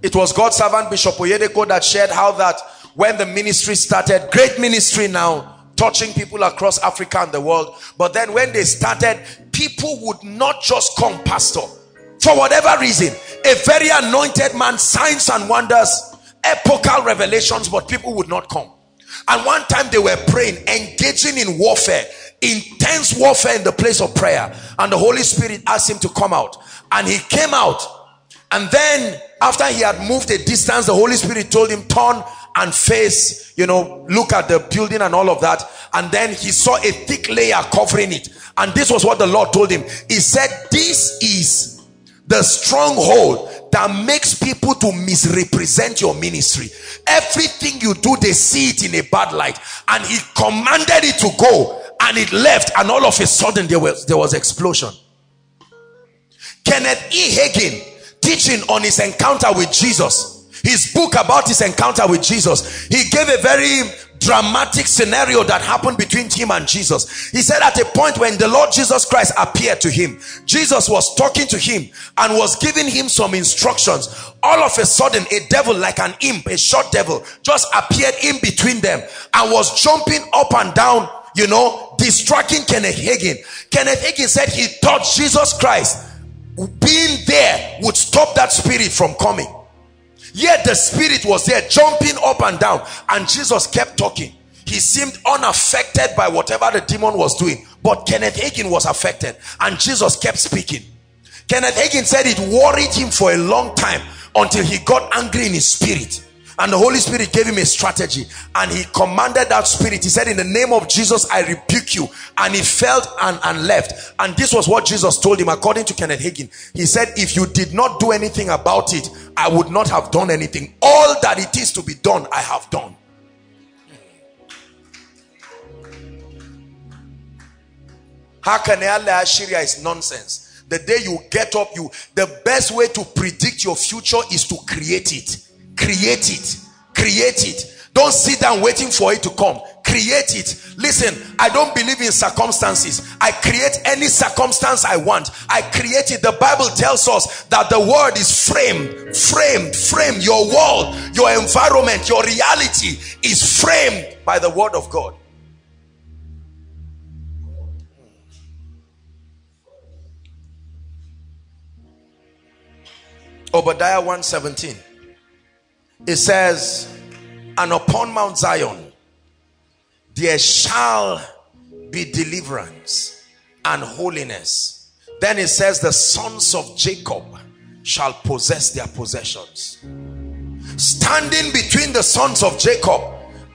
It was God's servant Bishop Oyedepo that shared how that when the ministry started, great ministry now, touching people across Africa and the world. But then when they started, people would not just come, pastor for whatever reason a very anointed man signs and wonders epochal revelations but people would not come. And one time they were praying engaging in warfare intense warfare in the place of prayer. And the holy spirit asked him to come out. And he came out. And then after he had moved a distance the holy spirit told him turn and face you know look at the building and all of that. And then he saw a thick layer covering it. And this was what the lord told him. He said this is the stronghold that makes people to misrepresent your ministry. Everything you do they see it in a bad light. And he commanded it to go and it left and all of a sudden there was there was explosion. Kenneth e. Hagin teaching on his encounter with jesus. His book about his encounter with jesus. He gave a very dramatic scenario that happened between him and Jesus. He said at a point when the Lord Jesus Christ appeared to him, Jesus was talking to him and was giving him some instructions. All of a sudden, a devil like an imp, a short devil, just appeared in between them and was jumping up and down, you know, distracting Kenneth Hagin. Kenneth Hagin said he thought Jesus Christ being there would stop that spirit from coming Yet the spirit was there jumping up and down and Jesus kept talking. He seemed unaffected by whatever the demon was doing. But Kenneth Hagin was affected and Jesus kept speaking. Kenneth Hagin said it worried him for a long time until he got angry in his spirit and the Holy Spirit gave him a strategy and he commanded that spirit. He said in the name of Jesus I rebuke you. And he felt and, and left. And this was what Jesus told him according to Kenneth Hagin. He said if you did not do anything about it I would not have done anything. All that it is to be done I have done. Hakanea Assyria is nonsense. The day you get up you the best way to predict your future is to create it create it. Create it. Don't sit down waiting for it to come. Create it. Listen i don't believe in circumstances. I create any circumstance i want. I create it. The bible tells us that the word is framed framed framed. Your world your environment your reality is framed by the word of god. Obadiah 117 it says and upon Mount Zion there shall be deliverance and holiness. Then it says the sons of Jacob shall possess their possessions. Standing between the sons of Jacob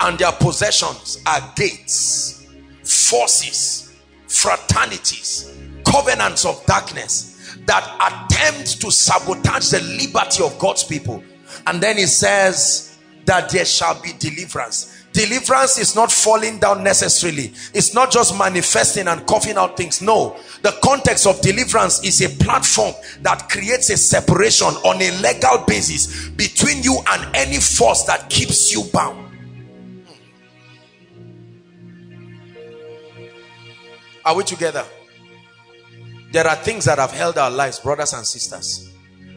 and their possessions are gates, forces, fraternities, covenants of darkness that attempt to sabotage the liberty of God's people. And then he says that there shall be deliverance. Deliverance is not falling down necessarily. It's not just manifesting and coughing out things. No. The context of deliverance is a platform that creates a separation on a legal basis between you and any force that keeps you bound. Are we together? There are things that have held our lives brothers and sisters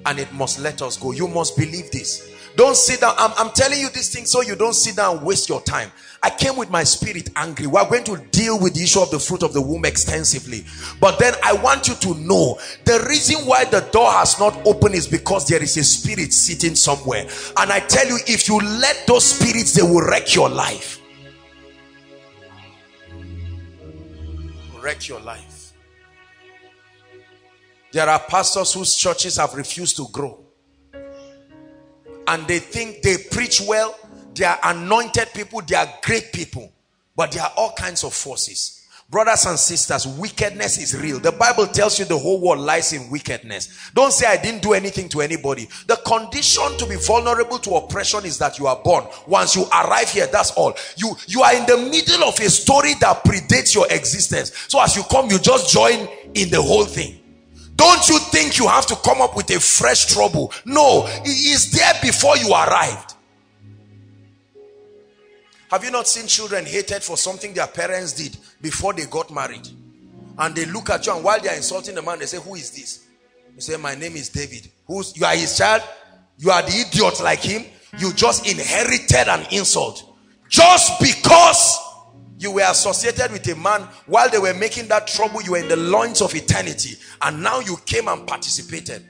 and it must let us go you must believe this don't sit down. I'm, I'm telling you this thing so you don't sit down and waste your time. I came with my spirit angry. We're going to deal with the issue of the fruit of the womb extensively. But then I want you to know the reason why the door has not opened is because there is a spirit sitting somewhere. And I tell you, if you let those spirits, they will wreck your life. Wreck your life. There are pastors whose churches have refused to grow. And they think they preach well they are anointed people they are great people but there are all kinds of forces. Brothers and sisters wickedness is real. The bible tells you the whole world lies in wickedness. Don't say i didn't do anything to anybody. The condition to be vulnerable to oppression is that you are born. Once you arrive here that's all. You you are in the middle of a story that predates your existence. So as you come you just join in the whole thing don't you think you have to come up with a fresh trouble? No, it is there before you arrived. Have you not seen children hated for something their parents did before they got married? And they look at you and while they are insulting the man, they say, who is this? You say, my name is David. Who's, you are his child? You are the idiot like him? You just inherited an insult. Just because you were associated with a man while they were making that trouble, you were in the loins of eternity. And now you came and participated.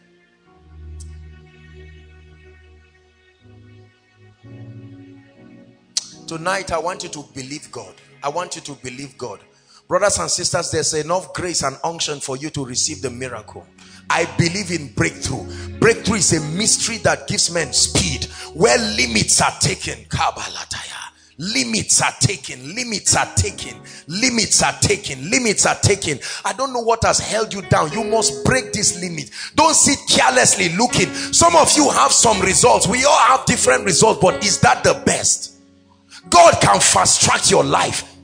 Tonight, I want you to believe God. I want you to believe God. Brothers and sisters, there's enough grace and unction for you to receive the miracle. I believe in breakthrough. Breakthrough is a mystery that gives men speed where limits are taken. Kabbalataya. Limits are taken, limits are taken, limits are taken, limits are taken. I don't know what has held you down. You must break this limit. Don't sit carelessly looking. Some of you have some results. We all have different results, but is that the best? God can fast track your life.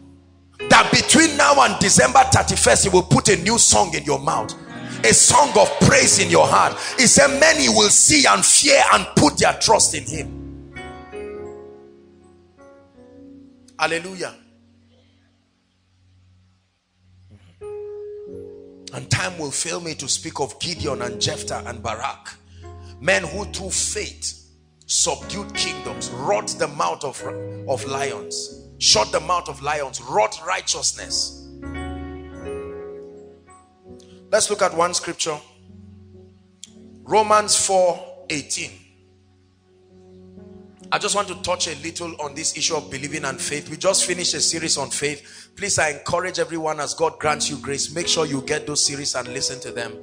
That between now and December 31st, He will put a new song in your mouth a song of praise in your heart. He said, Many will see and fear and put their trust in Him. Hallelujah. And time will fail me to speak of Gideon and Jephthah and Barak. Men who through faith subdued kingdoms, wrought the mouth of, of lions, shut the mouth of lions, wrought righteousness. Let's look at one scripture. Romans 4 18. I just want to touch a little on this issue of believing and faith. We just finished a series on faith. Please, I encourage everyone as God grants you grace, make sure you get those series and listen to them.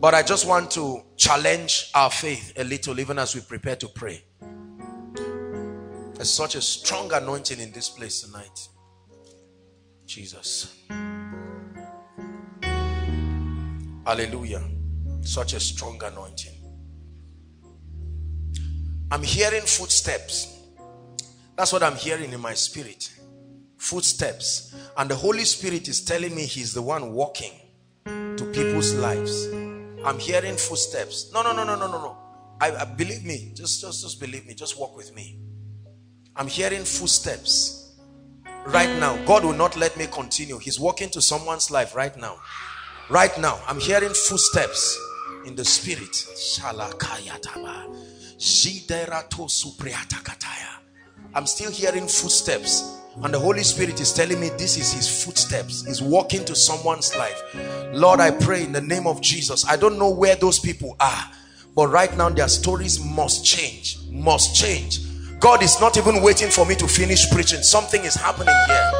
But I just want to challenge our faith a little, even as we prepare to pray. There's such a strong anointing in this place tonight. Jesus. Hallelujah. Such a strong anointing. I'm hearing footsteps. That's what I'm hearing in my spirit. Footsteps. And the Holy Spirit is telling me he's the one walking to people's lives. I'm hearing footsteps. No, no, no, no, no, no, no. I, I believe me. Just, just, just believe me. Just walk with me. I'm hearing footsteps right now. God will not let me continue. He's walking to someone's life right now. Right now, I'm hearing footsteps in the spirit. I'm still hearing footsteps and the Holy Spirit is telling me this is his footsteps. He's walking to someone's life. Lord, I pray in the name of Jesus. I don't know where those people are, but right now their stories must change, must change. God is not even waiting for me to finish preaching. Something is happening here.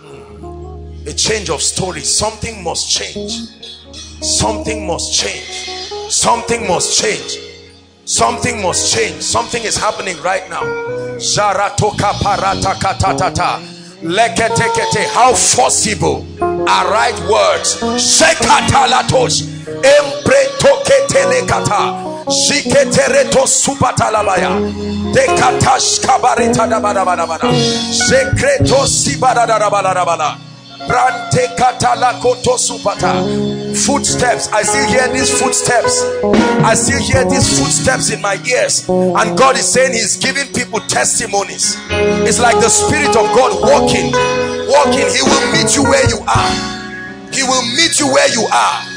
Hmm. A change of story. Something must change. Something must change. Something must change. Something must change. Something is happening right now. How forcible are right words. Shiketereto supatalabaya. Dekatash kabarita dabadabadabada. Sekreto sibadadabadabada. Footsteps. I still hear these footsteps. I still hear these footsteps in my ears. And god is saying he's giving people testimonies. It's like the spirit of god walking walking. He will meet you where you are. He will meet you where you are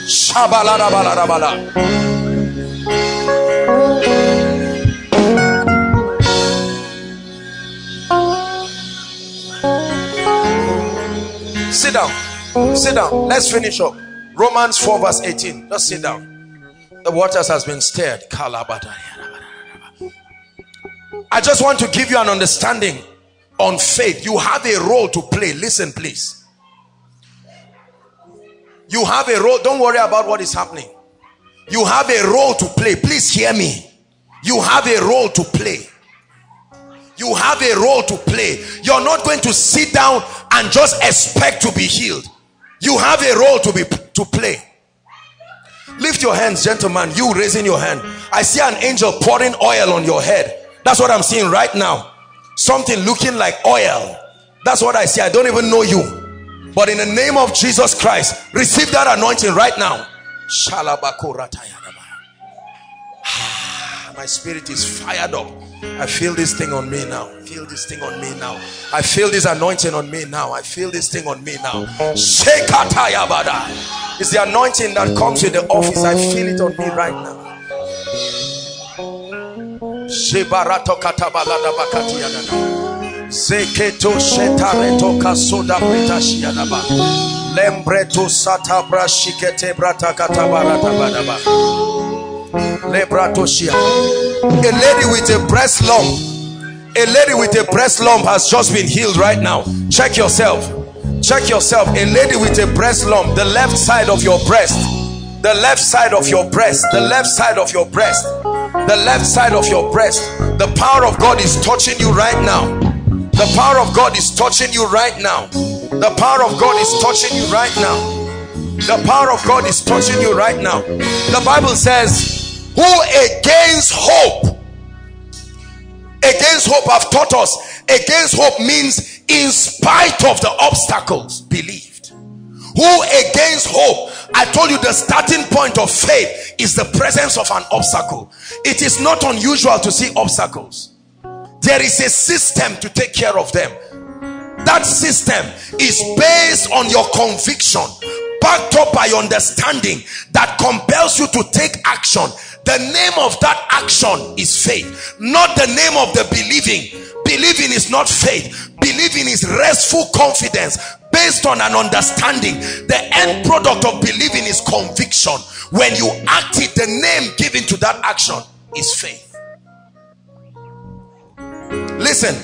sit down sit down let's finish up Romans 4 verse 18. Just sit down. The waters has been stirred. I just want to give you an understanding on faith. You have a role to play. Listen, please. You have a role. Don't worry about what is happening. You have a role to play. Please hear me. You have a role to play. You have a role to play. You're not going to sit down and just expect to be healed. You have a role to be to play. Lift your hands, gentlemen. You raising your hand. I see an angel pouring oil on your head. That's what I'm seeing right now. Something looking like oil. That's what I see. I don't even know you. But in the name of Jesus Christ, receive that anointing right now. My spirit is fired up. I feel this thing on me now. Feel this thing on me now. I feel this anointing on me now. I feel this thing on me now. It's the anointing that comes with the office. I feel it on me right now. Zeketo shetareto kasoda brita shiadaba. Lembreto satabra shikete brata A lady with a breast lump, a lady with a breast lump has just been healed right now. Check yourself. Check yourself. A lady with a breast lump, the left side of your breast, the left side of your breast, the left side of your breast, the left side of your breast. The power of God is touching you right now. The power of God is touching you right now. The power of God is touching you right now. The power of God is touching you right now. The Bible says, who against hope? Against hope have taught us. Against hope means in spite of the obstacles believed. Who against hope? I told you the starting point of faith is the presence of an obstacle. It is not unusual to see obstacles. There is a system to take care of them. That system is based on your conviction backed up by understanding that compels you to take action the name of that action is faith. Not the name of the believing. Believing is not faith. Believing is restful confidence based on an understanding. The end product of believing is conviction. When you act it the name given to that action is faith. Listen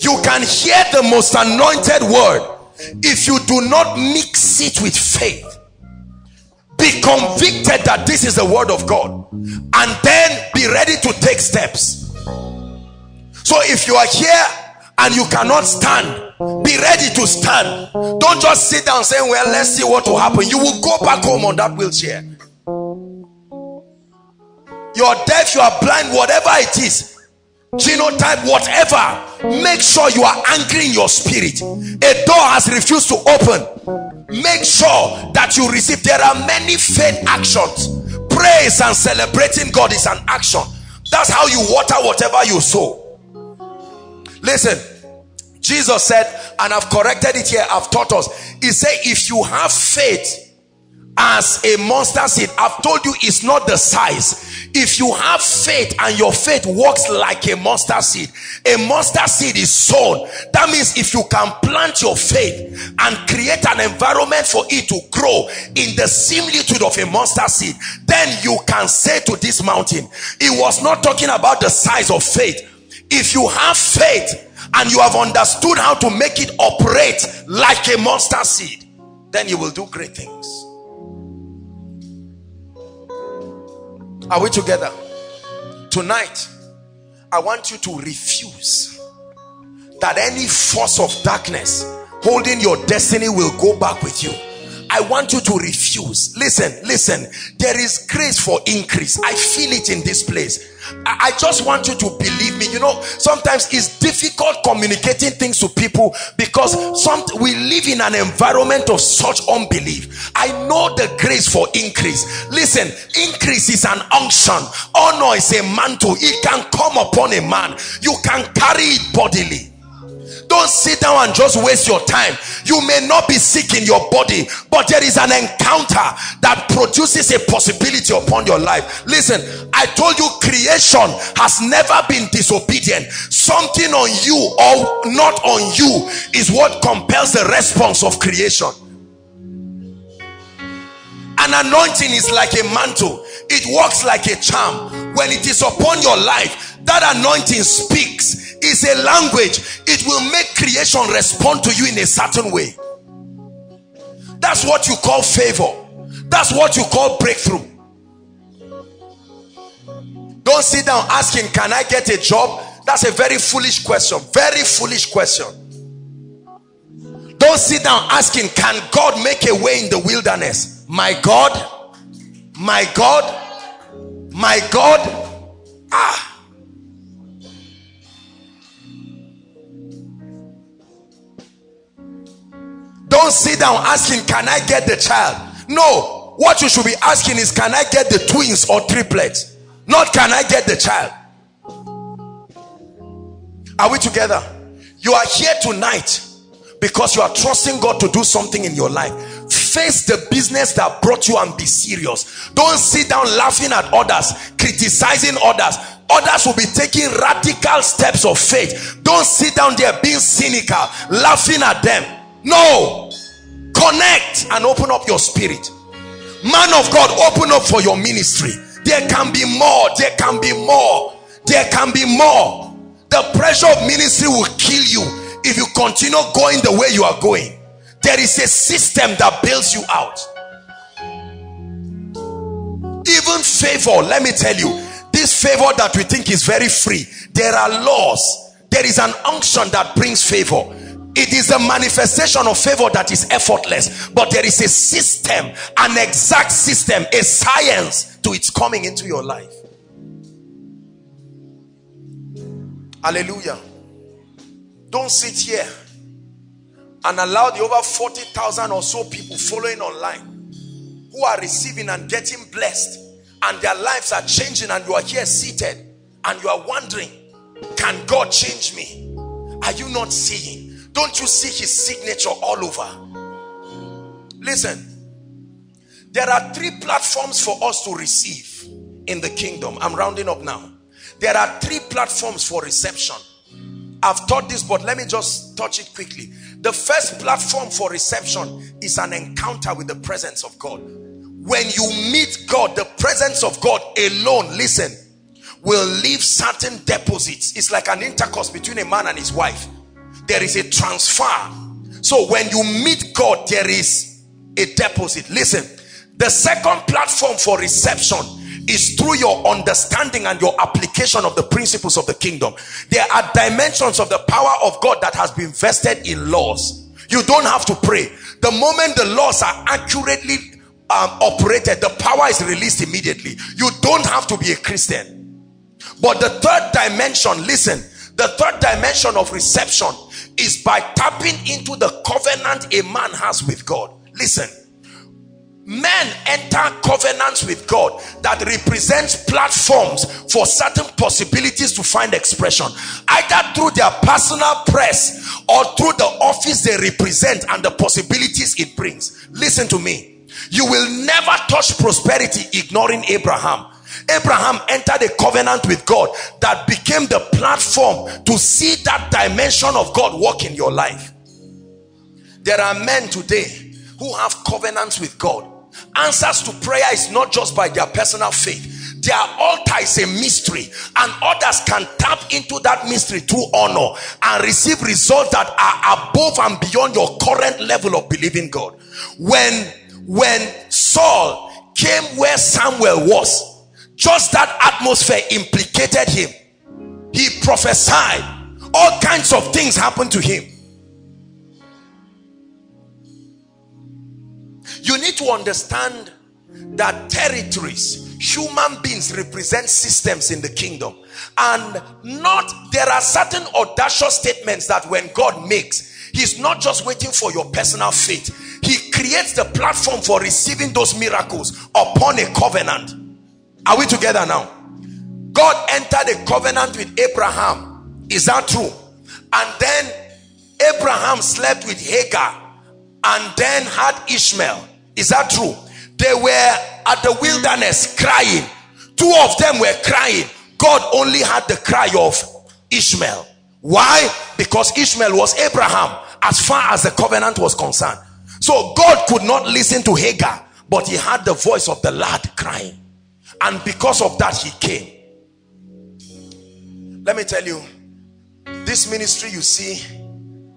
you can hear the most anointed word if you do not mix it with faith be convicted that this is the word of God. And then be ready to take steps. So if you are here and you cannot stand be ready to stand. Don't just sit down saying well let's see what will happen. You will go back home on that wheelchair. You're deaf you are blind whatever it is genotype whatever make sure you are anchoring your spirit. A door has refused to open. Make sure that you receive. There are many faith actions. Praise and celebrating god is an action. That's how you water whatever you sow. Listen jesus said and i've corrected it here i've taught us. He said if you have faith as a monster seed i've told you it's not the size if you have faith and your faith works like a mustard seed a mustard seed is sown. That means if you can plant your faith and create an environment for it to grow in the similitude of a mustard seed then you can say to this mountain it was not talking about the size of faith. If you have faith and you have understood how to make it operate like a mustard seed then you will do great things Are we together? Tonight, I want you to refuse that any force of darkness holding your destiny will go back with you. I want you to refuse. Listen, listen. There is grace for increase. I feel it in this place. I just want you to believe me. You know, sometimes it's difficult communicating things to people because some we live in an environment of such unbelief. I know the grace for increase. Listen, increase is an unction. Honor is a mantle. It can come upon a man. You can carry it bodily. Don't sit down and just waste your time. You may not be sick in your body, but there is an encounter that produces a possibility upon your life. Listen, I told you creation has never been disobedient. Something on you or not on you is what compels the response of creation. An anointing is like a mantle. It works like a charm. When it is upon your life, that anointing speaks is a language. It will make creation respond to you in a certain way. That's what you call favor. That's what you call breakthrough. Don't sit down asking can i get a job? That's a very foolish question. Very foolish question. Don't sit down asking can god make a way in the wilderness? My god my god my god. Ah Don't sit down asking, Can I get the child? No. What you should be asking is, Can I get the twins or triplets? Not, Can I get the child? Are we together? You are here tonight because you are trusting God to do something in your life. Face the business that brought you and be serious. Don't sit down laughing at others, criticizing others. Others will be taking radical steps of faith. Don't sit down there being cynical, laughing at them. No. Connect and open up your spirit. Man of God, open up for your ministry. There can be more. There can be more. There can be more. The pressure of ministry will kill you if you continue going the way you are going. There is a system that bails you out. Even favor, let me tell you, this favor that we think is very free, there are laws. There is an unction that brings favor it is a manifestation of favor that is effortless but there is a system an exact system a science to its coming into your life. Hallelujah. Don't sit here and allow the over 40,000 or so people following online who are receiving and getting blessed and their lives are changing and you are here seated and you are wondering can God change me? Are you not seeing don't you see his signature all over? Listen, there are three platforms for us to receive in the kingdom. I'm rounding up now. There are three platforms for reception. I've taught this, but let me just touch it quickly. The first platform for reception is an encounter with the presence of God. When you meet God, the presence of God alone, listen, will leave certain deposits. It's like an intercourse between a man and his wife there is a transfer. So when you meet God there is a deposit. Listen the second platform for reception is through your understanding and your application of the principles of the kingdom. There are dimensions of the power of God that has been vested in laws. You don't have to pray. The moment the laws are accurately um, operated the power is released immediately. You don't have to be a Christian. But the third dimension listen the third dimension of reception is by tapping into the covenant a man has with God. Listen, men enter covenants with God that represents platforms for certain possibilities to find expression either through their personal press or through the office they represent and the possibilities it brings listen to me You will never touch prosperity ignoring Abraham. Abraham entered a covenant with God that became the platform to see that dimension of God work in your life. There are men today who have covenants with God. Answers to prayer is not just by their personal faith. Their altar is a mystery and others can tap into that mystery to honor and receive results that are above and beyond your current level of believing God. When, when Saul came where Samuel was, just that atmosphere implicated him. He prophesied. All kinds of things happened to him. You need to understand that territories human beings represent systems in the kingdom. And not there are certain audacious statements that when god makes he's not just waiting for your personal faith. He creates the platform for receiving those miracles upon a covenant are we together now? God entered a covenant with Abraham. Is that true? And then Abraham slept with Hagar and then had Ishmael. Is that true? They were at the wilderness crying. Two of them were crying. God only had the cry of Ishmael. Why? Because Ishmael was Abraham as far as the covenant was concerned. So God could not listen to Hagar, but he had the voice of the lad crying and because of that he came let me tell you this ministry you see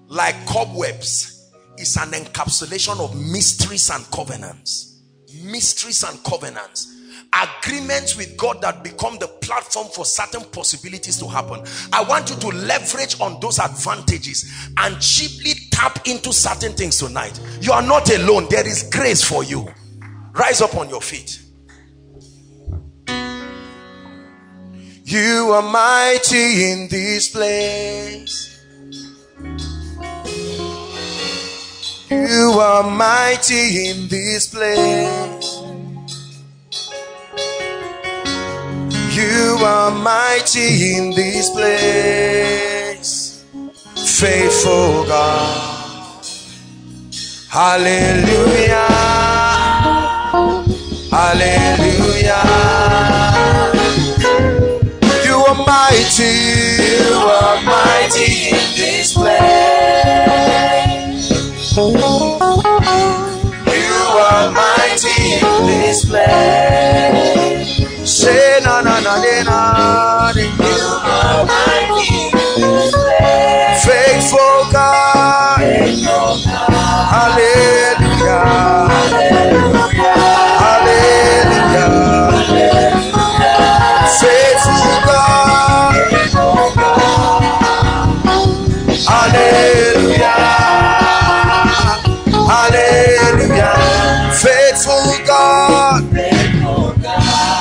like cobwebs is an encapsulation of mysteries and covenants mysteries and covenants agreements with God that become the platform for certain possibilities to happen. I want you to leverage on those advantages and cheaply tap into certain things tonight. You are not alone. There is grace for you. Rise up on your feet. You are mighty in this place. You are mighty in this place. You are mighty in this place. Faithful God. Hallelujah. Hallelujah mighty,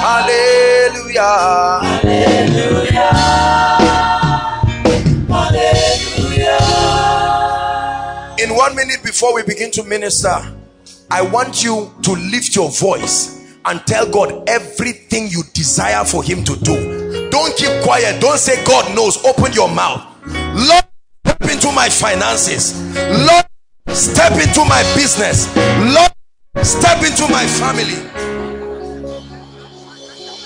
Hallelujah. Hallelujah. In one minute before we begin to minister, I want you to lift your voice and tell God everything you desire for him to do. Don't keep quiet. Don't say God knows. Open your mouth. Lord, into my finances. Lord, step into my business. Lord, step into my family.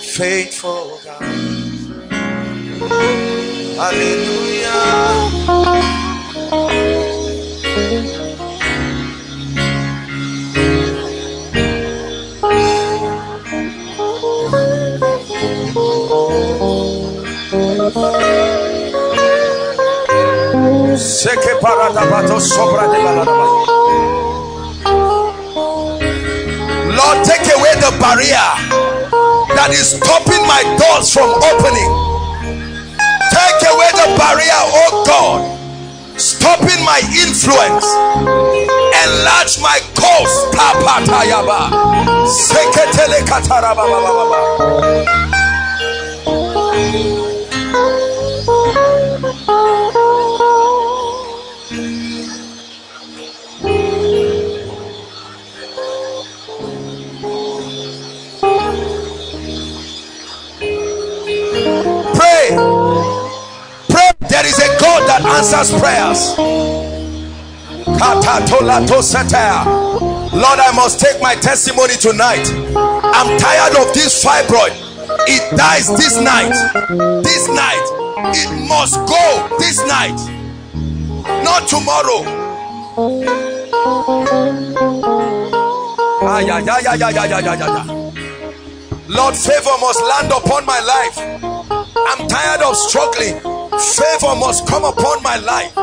Faithful god Hallelujah. Sobra de Lord, take away the barrier that is stopping my doors from opening. Take away the barrier, oh God, stopping my influence. Enlarge my. Seketele There is a God that answers prayers. Lord, I must take my testimony tonight. I'm tired of this fibroid. It dies this night. This night. It must go this night. Not tomorrow. Lord, favor must land upon my life. I'm tired of struggling. Favor must come upon my life.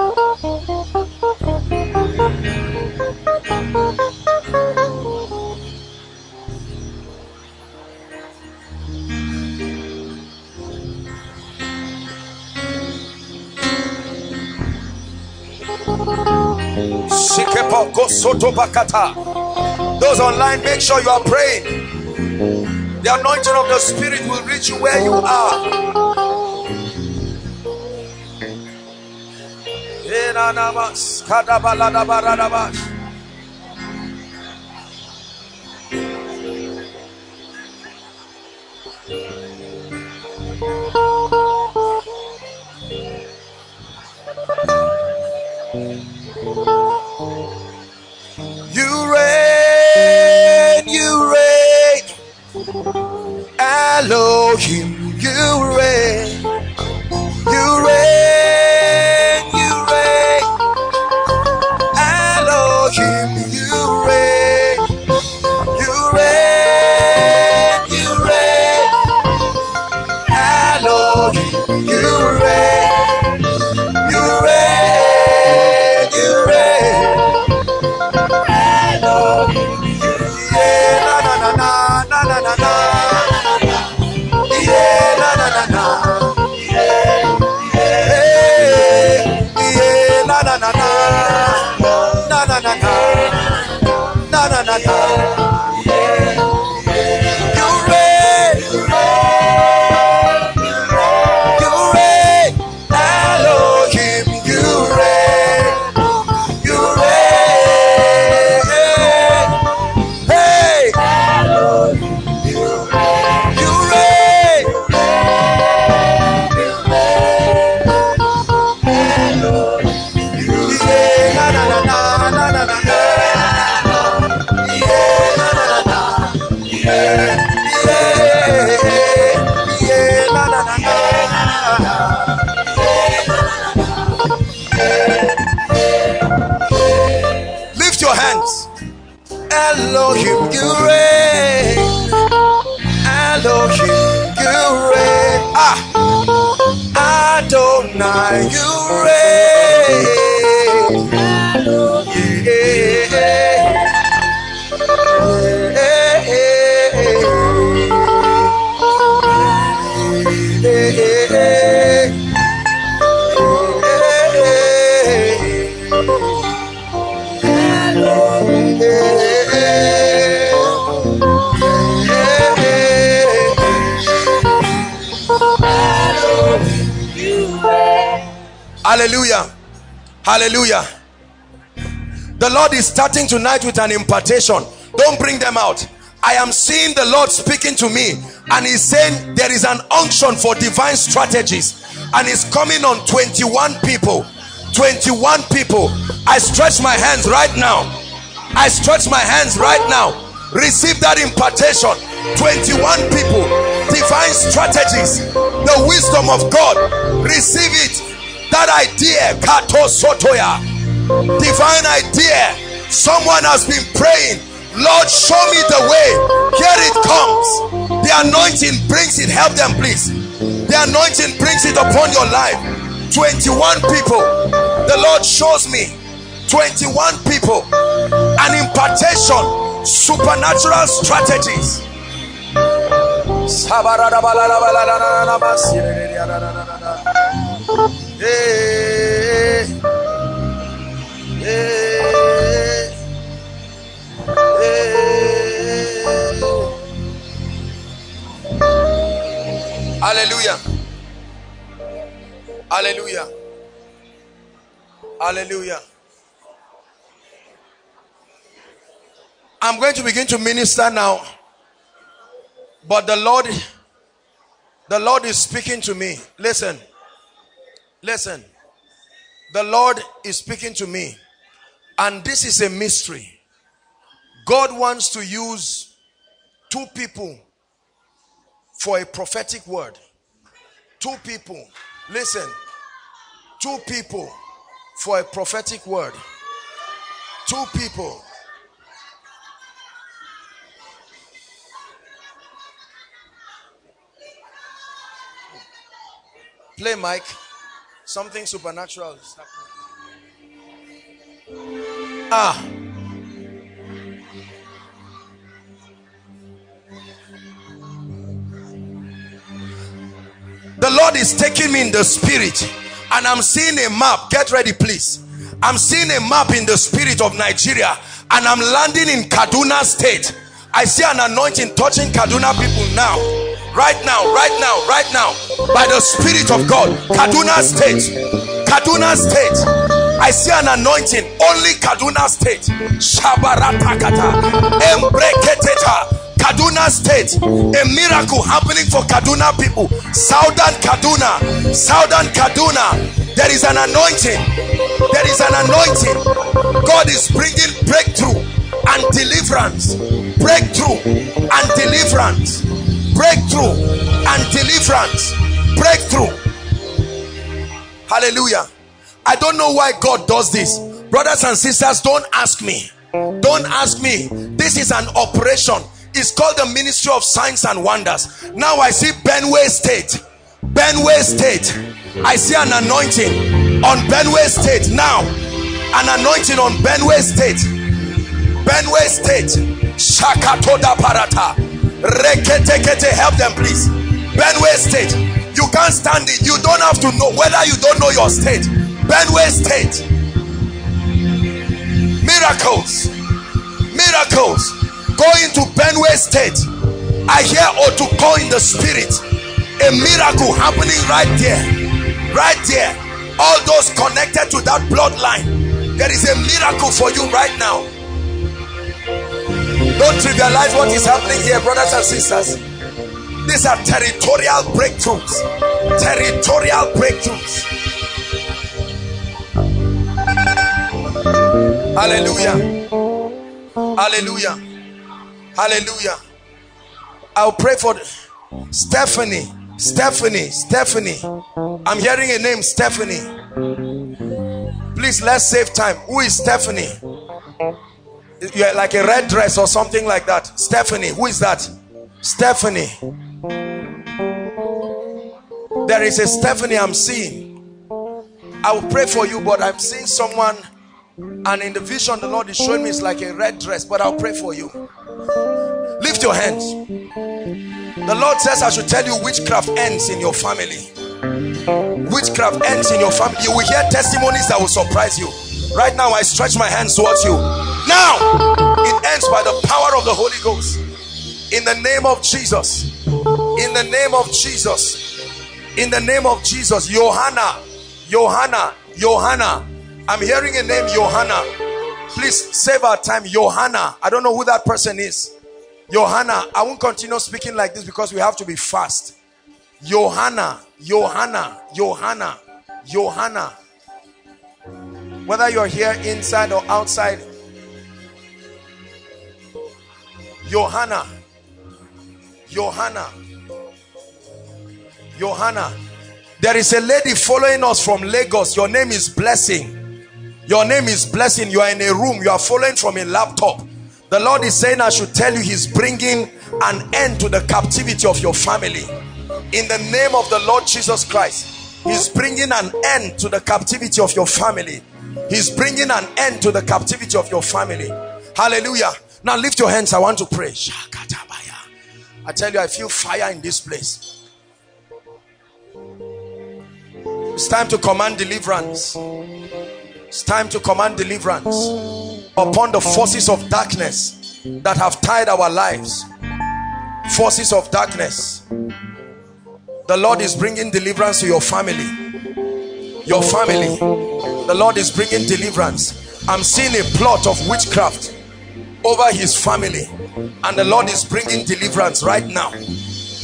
Those online, make sure you are praying. The anointing of the Spirit will reach you where you are. You reign, you reign, Elohim, you reign, you reign, I love you, you reign. I love you, you reign. Ah, I don't know you reign. Hallelujah. Hallelujah. The Lord is starting tonight with an impartation. Don't bring them out. I am seeing the Lord speaking to me and he's saying there is an unction for divine strategies and it's coming on 21 people. 21 people. I stretch my hands right now. I stretch my hands right now. Receive that impartation. 21 people. Divine strategies. The wisdom of God. Receive it. That idea. Kato Sotoya. Divine idea. Someone has been praying lord show me the way. Here it comes. The anointing brings it. Help them please. The anointing brings it upon your life. 21 people. The lord shows me. 21 people. An impartation. Supernatural strategies Hey. Hey. Hey. Hallelujah. Hallelujah. Hallelujah. I'm going to begin to minister now. But the Lord, the Lord is speaking to me. Listen. Listen. The Lord is speaking to me. And this is a mystery. God wants to use two people for a prophetic word. Two people. Listen. Two people for a prophetic word. Two people. Play Mike. Something supernatural is happening. Ah. The Lord is taking me in the spirit and I'm seeing a map. Get ready, please. I'm seeing a map in the spirit of Nigeria and I'm landing in Kaduna State. I see an anointing touching Kaduna people now. Right now, right now, right now. By the Spirit of God. Kaduna State. Kaduna State. I see an anointing. Only Kaduna State. Shabaratakata. Embreketeta. Kaduna State, a miracle happening for Kaduna people. Southern Kaduna, Southern Kaduna. There is an anointing. There is an anointing. God is bringing breakthrough and deliverance. Breakthrough and deliverance. Breakthrough and deliverance. Breakthrough. Hallelujah. I don't know why God does this. Brothers and sisters, don't ask me. Don't ask me. This is an operation it's called the Ministry of Signs and Wonders. Now I see Benue State. Benue State. I see an anointing on Benue State. Now, an anointing on Benue State. Benue State. Shakatoda Parata. Reketekete. Help them, please. Benue State. You can't stand it. You don't have to know whether you don't know your state. Benue State. Miracles. Miracles going to Benue State, I hear Otukpo in the spirit. A miracle happening right there. Right there. All those connected to that bloodline. There is a miracle for you right now. Don't trivialize what is happening here, brothers and sisters. These are territorial breakthroughs. Territorial breakthroughs. Hallelujah. Hallelujah. Hallelujah. I'll pray for Stephanie. Stephanie. Stephanie. I'm hearing a name, Stephanie. Please, let's save time. Who is Stephanie? You're like a red dress or something like that. Stephanie. Who is that? Stephanie. There is a Stephanie I'm seeing. I will pray for you, but I'm seeing someone, and in the vision, the Lord is showing me it's like a red dress, but I'll pray for you. Lift your hands. The Lord says, I should tell you witchcraft ends in your family. Witchcraft ends in your family. You will hear testimonies that will surprise you. Right now, I stretch my hands towards you. Now, it ends by the power of the Holy Ghost. In the name of Jesus. In the name of Jesus. In the name of Jesus. Johanna. Johanna. Johanna. I'm hearing a name, Johanna. Please save our time. Johanna. I don't know who that person is. Johanna. I won't continue speaking like this because we have to be fast. Johanna. Johanna. Johanna. Johanna. Whether you're here inside or outside. Johanna. Johanna. Johanna. There is a lady following us from Lagos. Your name is Blessing. Your name is blessing. You are in a room. You are following from a laptop. The Lord is saying I should tell you he's bringing an end to the captivity of your family. In the name of the Lord Jesus Christ. He's bringing an end to the captivity of your family. He's bringing an end to the captivity of your family. Hallelujah. Now lift your hands. I want to pray. I tell you, I feel fire in this place. It's time to command deliverance. It's time to command deliverance upon the forces of darkness that have tied our lives. Forces of darkness. The Lord is bringing deliverance to your family. Your family. The Lord is bringing deliverance. I'm seeing a plot of witchcraft over his family. And the Lord is bringing deliverance right now.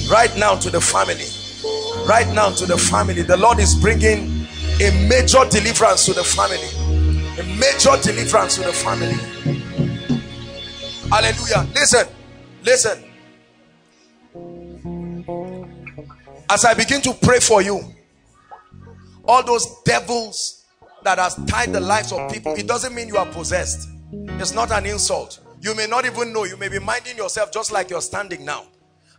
Right now to the family. Right now to the family. The Lord is bringing a major deliverance to the family a major deliverance to the family Hallelujah. Listen. Listen. As I begin to pray for you, all those devils that has tied the lives of people, it doesn't mean you are possessed. It's not an insult. You may not even know. You may be minding yourself just like you're standing now.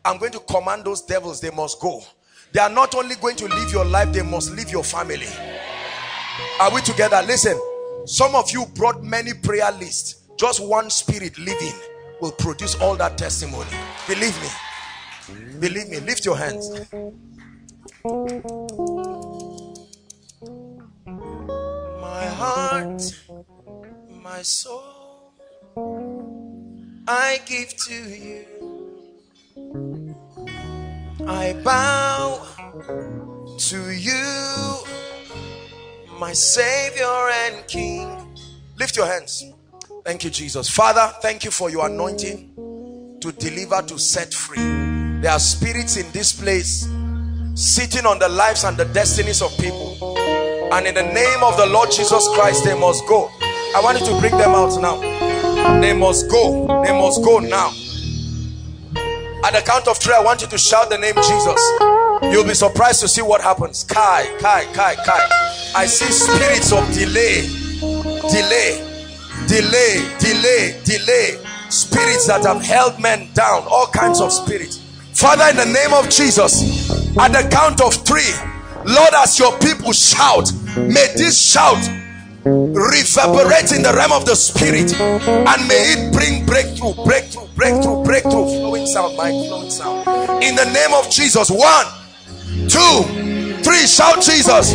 I'm going to command those devils. They must go. They are not only going to live your life, they must live your family. Are we together? Listen. Some of you brought many prayer lists. Just one spirit living will produce all that testimony. Believe me. Believe me. Lift your hands. My heart, my soul, I give to you. I bow to you, my Savior and King. Lift your hands. Thank you, Jesus. Father, thank you for your anointing to deliver, to set free. There are spirits in this place sitting on the lives and the destinies of people. And in the name of the Lord Jesus Christ, they must go. I want you to bring them out now. They must go. They must go now. At the count of three, I want you to shout the name Jesus. You'll be surprised to see what happens. Kai, Kai, Kai, Kai. I see spirits of delay, delay, delay, delay, delay. Spirits that have held men down, all kinds of spirits. Father, in the name of Jesus, at the count of three, Lord, as your people shout, may this shout reverberate in the realm of the spirit and may it bring breakthrough, breakthrough, breakthrough, breakthrough, flowing sound, my flowing sound. In the name of Jesus, one, two, three, shout Jesus.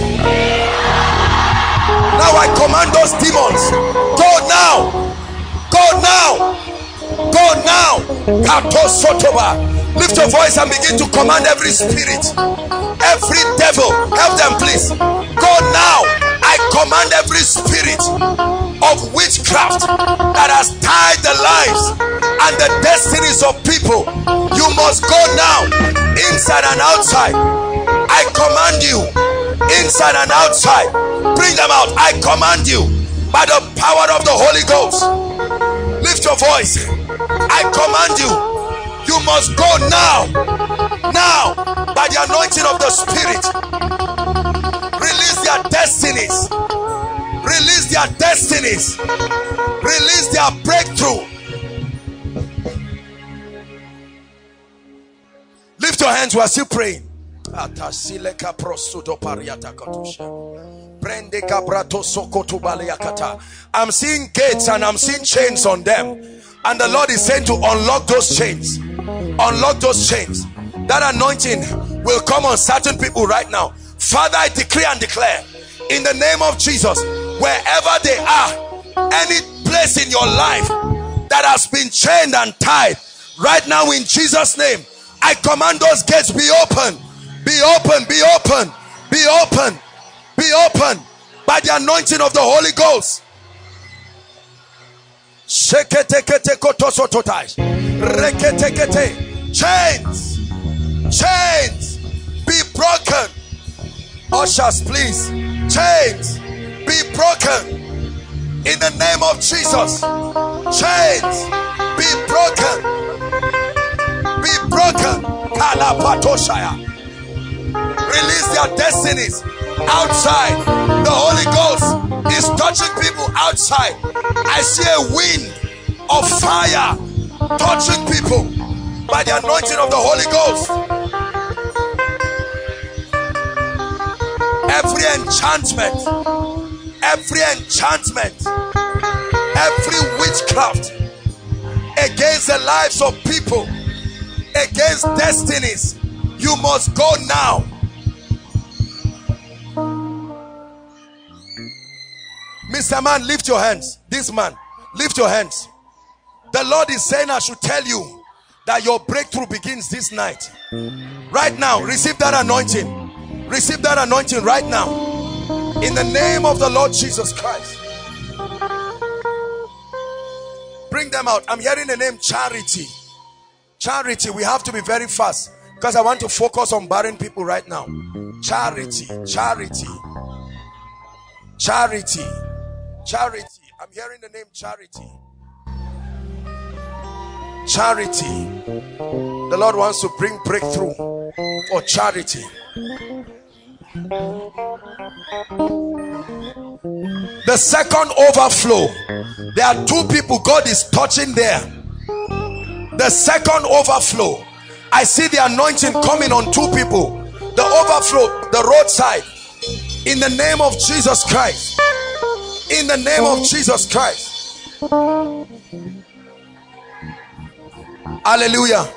Now I command those demons, go now, go now, go now. Lift your voice and begin to command every spirit, every devil, help them please. Go now I command every spirit of witchcraft that has tied the lives and the destinies of people. You must go now, inside and outside. I command you, inside and outside. Bring them out. I command you by the power of the Holy Ghost. Lift your voice. I command you. You must go now. Now, by the anointing of the Spirit. Release their destinies. Release their destinies. Release their breakthrough. Lift your hands we are still praying. I'm seeing gates and I'm seeing chains on them and the Lord is saying to unlock those chains. Unlock those chains. That anointing will come on certain people right now. Father, I decree and declare in the name of Jesus, wherever they are, any place in your life that has been chained and tied, right now in Jesus' name, I command those gates be open, be open, be open, be open, be open by the anointing of the Holy Ghost. Chains, chains, be broken. Ushers, please. Chains. Be broken. In the name of Jesus. Chains. Be broken. Be broken. Release their destinies outside. The Holy Ghost is touching people outside. I see a wind of fire touching people by the anointing of the Holy Ghost. every enchantment, every enchantment, every witchcraft against the lives of people, against destinies, you must go now. Mr. Man, lift your hands. This man, lift your hands. The Lord is saying, I should tell you that your breakthrough begins this night. Right now, receive that anointing. Receive that anointing right now. In the name of the Lord Jesus Christ. Bring them out. I'm hearing the name Charity. Charity. We have to be very fast because I want to focus on barren people right now. Charity. Charity. Charity. Charity. I'm hearing the name Charity. charity. The lord wants to bring breakthrough for charity. The second overflow. There are two people god is touching there. The second overflow. I see the anointing coming on two people. The overflow the roadside. In the name of jesus christ in the name of jesus christ. Hallelujah.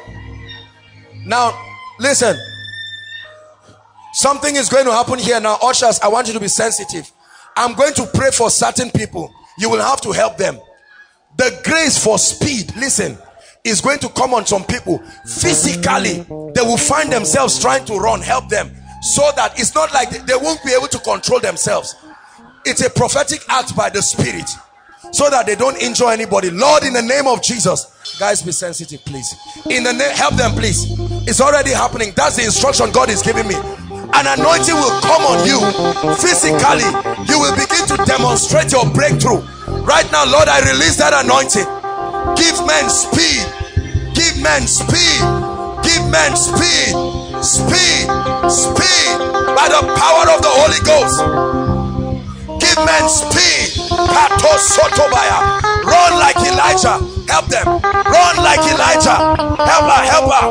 Now listen. Something is going to happen here now. Ushers i want you to be sensitive. I'm going to pray for certain people. You will have to help them. The grace for speed listen is going to come on some people. Physically they will find themselves trying to run help them so that it's not like they won't be able to control themselves it's a prophetic act by the spirit. So that they don't injure anybody. Lord in the name of jesus. Guys be sensitive please. In the name help them please. It's already happening. That's the instruction god is giving me. An anointing will come on you. Physically you will begin to demonstrate your breakthrough. Right now lord i release that anointing. Give men speed. Give men speed. Give men speed. Speed. Speed. By the power of the holy ghost men speed run like elijah. Help them. Run like elijah. Help her help her.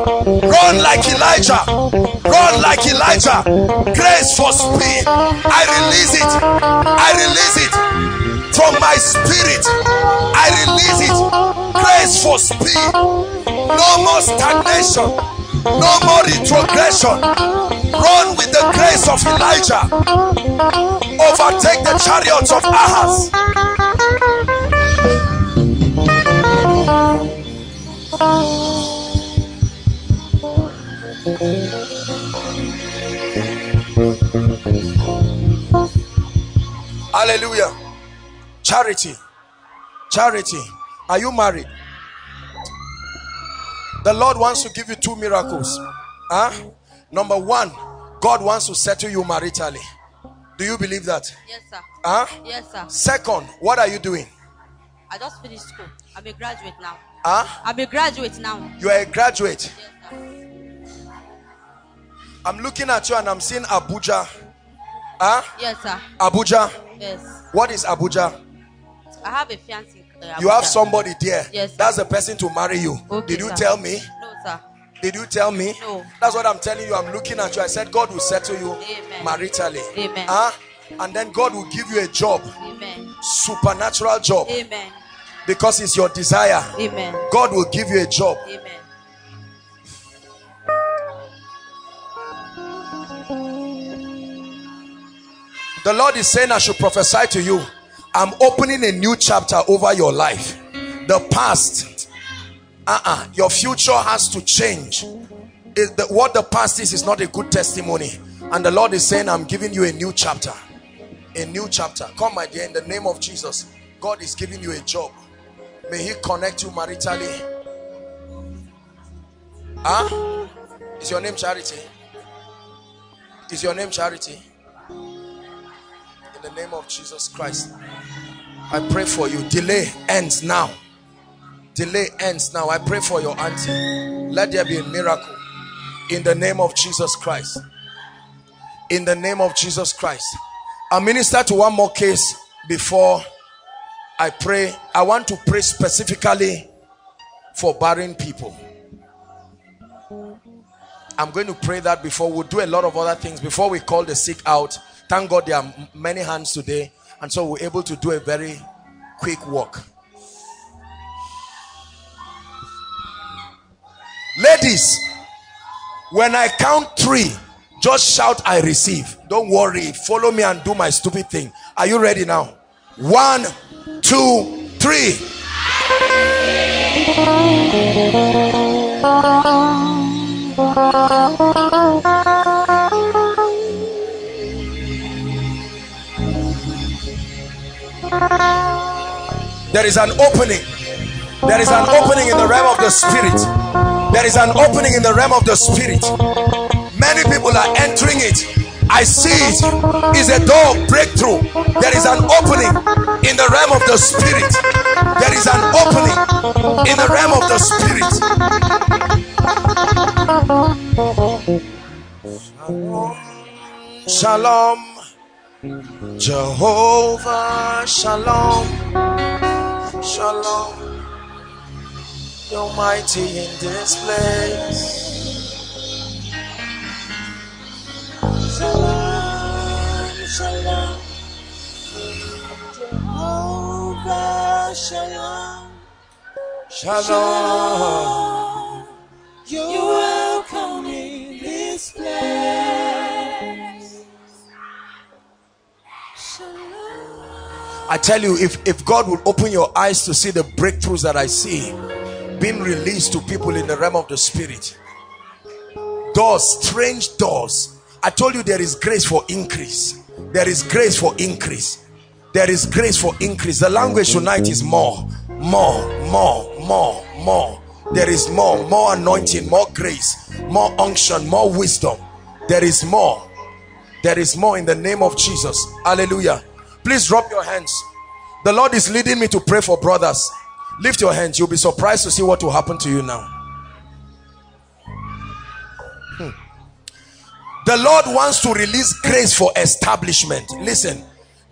Run like elijah. Run like elijah. Grace for speed. I release it. I release it. From my spirit. I release it. Grace for speed. No more stagnation no more retrogression run with the grace of elijah. Overtake the chariots of ahab. Hallelujah. Charity. Charity. Are you married the Lord wants to give you two miracles. Huh? Number one, God wants to settle you maritally. Do you believe that? Yes, sir. Huh? Yes, sir. Second, what are you doing? I just finished school. I'm a graduate now. Huh? I'm a graduate now. You are a graduate. Yes, sir. I'm looking at you and I'm seeing Abuja. Huh? Yes, sir. Abuja. Yes. What is Abuja? I have a fiance. You have somebody there. Yes. That's the person to marry you. Okay, Did you sir. tell me? No, sir. Did you tell me? No. That's what I'm telling you. I'm looking at you. I said God will settle you Amen. maritally. Amen. Huh? And then God will give you a job, Amen. supernatural job, Amen. because it's your desire. Amen. God will give you a job. Amen. The Lord is saying, I should prophesy to you. I'm opening a new chapter over your life. The past, uh-uh, your future has to change. It- the- what the past is, is not a good testimony. And the Lord is saying, I'm giving you a new chapter. A new chapter. Come, my dear, in the name of Jesus. God is giving you a job. May He connect you maritally. Huh? Is your name Charity? Is your name Charity? In the name of Jesus Christ. I pray for you. Delay ends now. Delay ends now. I pray for your auntie. Let there be a miracle. In the name of Jesus Christ. In the name of Jesus Christ. I'll minister to one more case before I pray. I want to pray specifically for barren people. I'm going to pray that before we'll do a lot of other things before we call the sick out. Thank God there are many hands today, and so we're able to do a very quick walk. Ladies, when I count three, just shout, I receive. Don't worry, follow me and do my stupid thing. Are you ready now? One, two, three. There is an opening. There is an opening in the realm of the spirit. There is an opening in the realm of the spirit. Many people are entering it. I see it. It's a door of breakthrough. There is an opening in the realm of the spirit. There is an opening in the realm of the spirit. Shalom. Jehovah Shalom. Shalom. You're mighty in this place. Shalom, shalom. Jehovah Shalom. Shalom. You're I tell you, if, if God would open your eyes to see the breakthroughs that I see being released to people in the realm of the spirit, doors, strange doors. I told you there is grace for increase. There is grace for increase. There is grace for increase. The language tonight is more, more, more, more, more. There is more, more anointing, more grace, more unction, more wisdom. There is more. There is more in the name of Jesus. Hallelujah. Please drop your hands. The Lord is leading me to pray for brothers. Lift your hands. You'll be surprised to see what will happen to you now. Hmm. The Lord wants to release grace for establishment. Listen,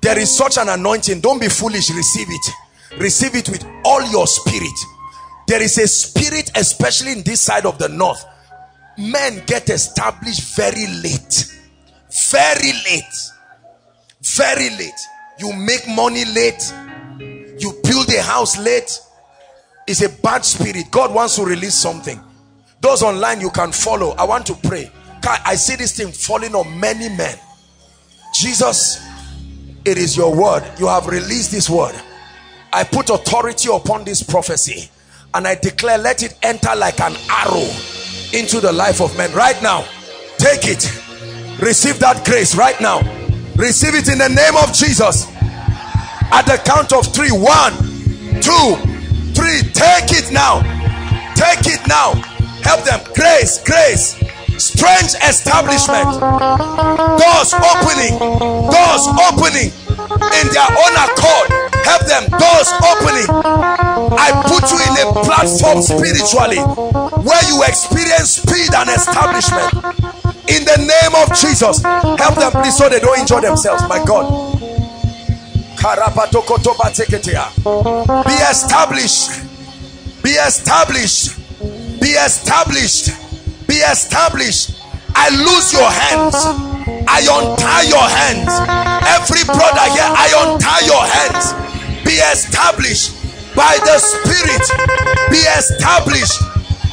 there is such an anointing. Don't be foolish. Receive it. Receive it with all your spirit. There is a spirit, especially in this side of the north. Men get established very late. Very late. Very late. You make money late. You build a house late. It's a bad spirit. God wants to release something. Those online you can follow. I want to pray. I see this thing falling on many men. Jesus, it is your word. You have released this word. I put authority upon this prophecy and I declare let it enter like an arrow into the life of men right now take it receive that grace right now receive it in the name of Jesus. At the count of three one two three take it now. Take it now. Help them. Grace grace. Strange establishment. Doors opening. Doors opening in their own accord. Help them doors opening. I put you in a platform spiritually where you experience speed and establishment. In the name of jesus help them. Please so they don't injure themselves. My god. Be established. Be established. Be established. Be established i lose your hands. I untie your hands. Every brother here i untie your hands. Be established by the spirit. Be established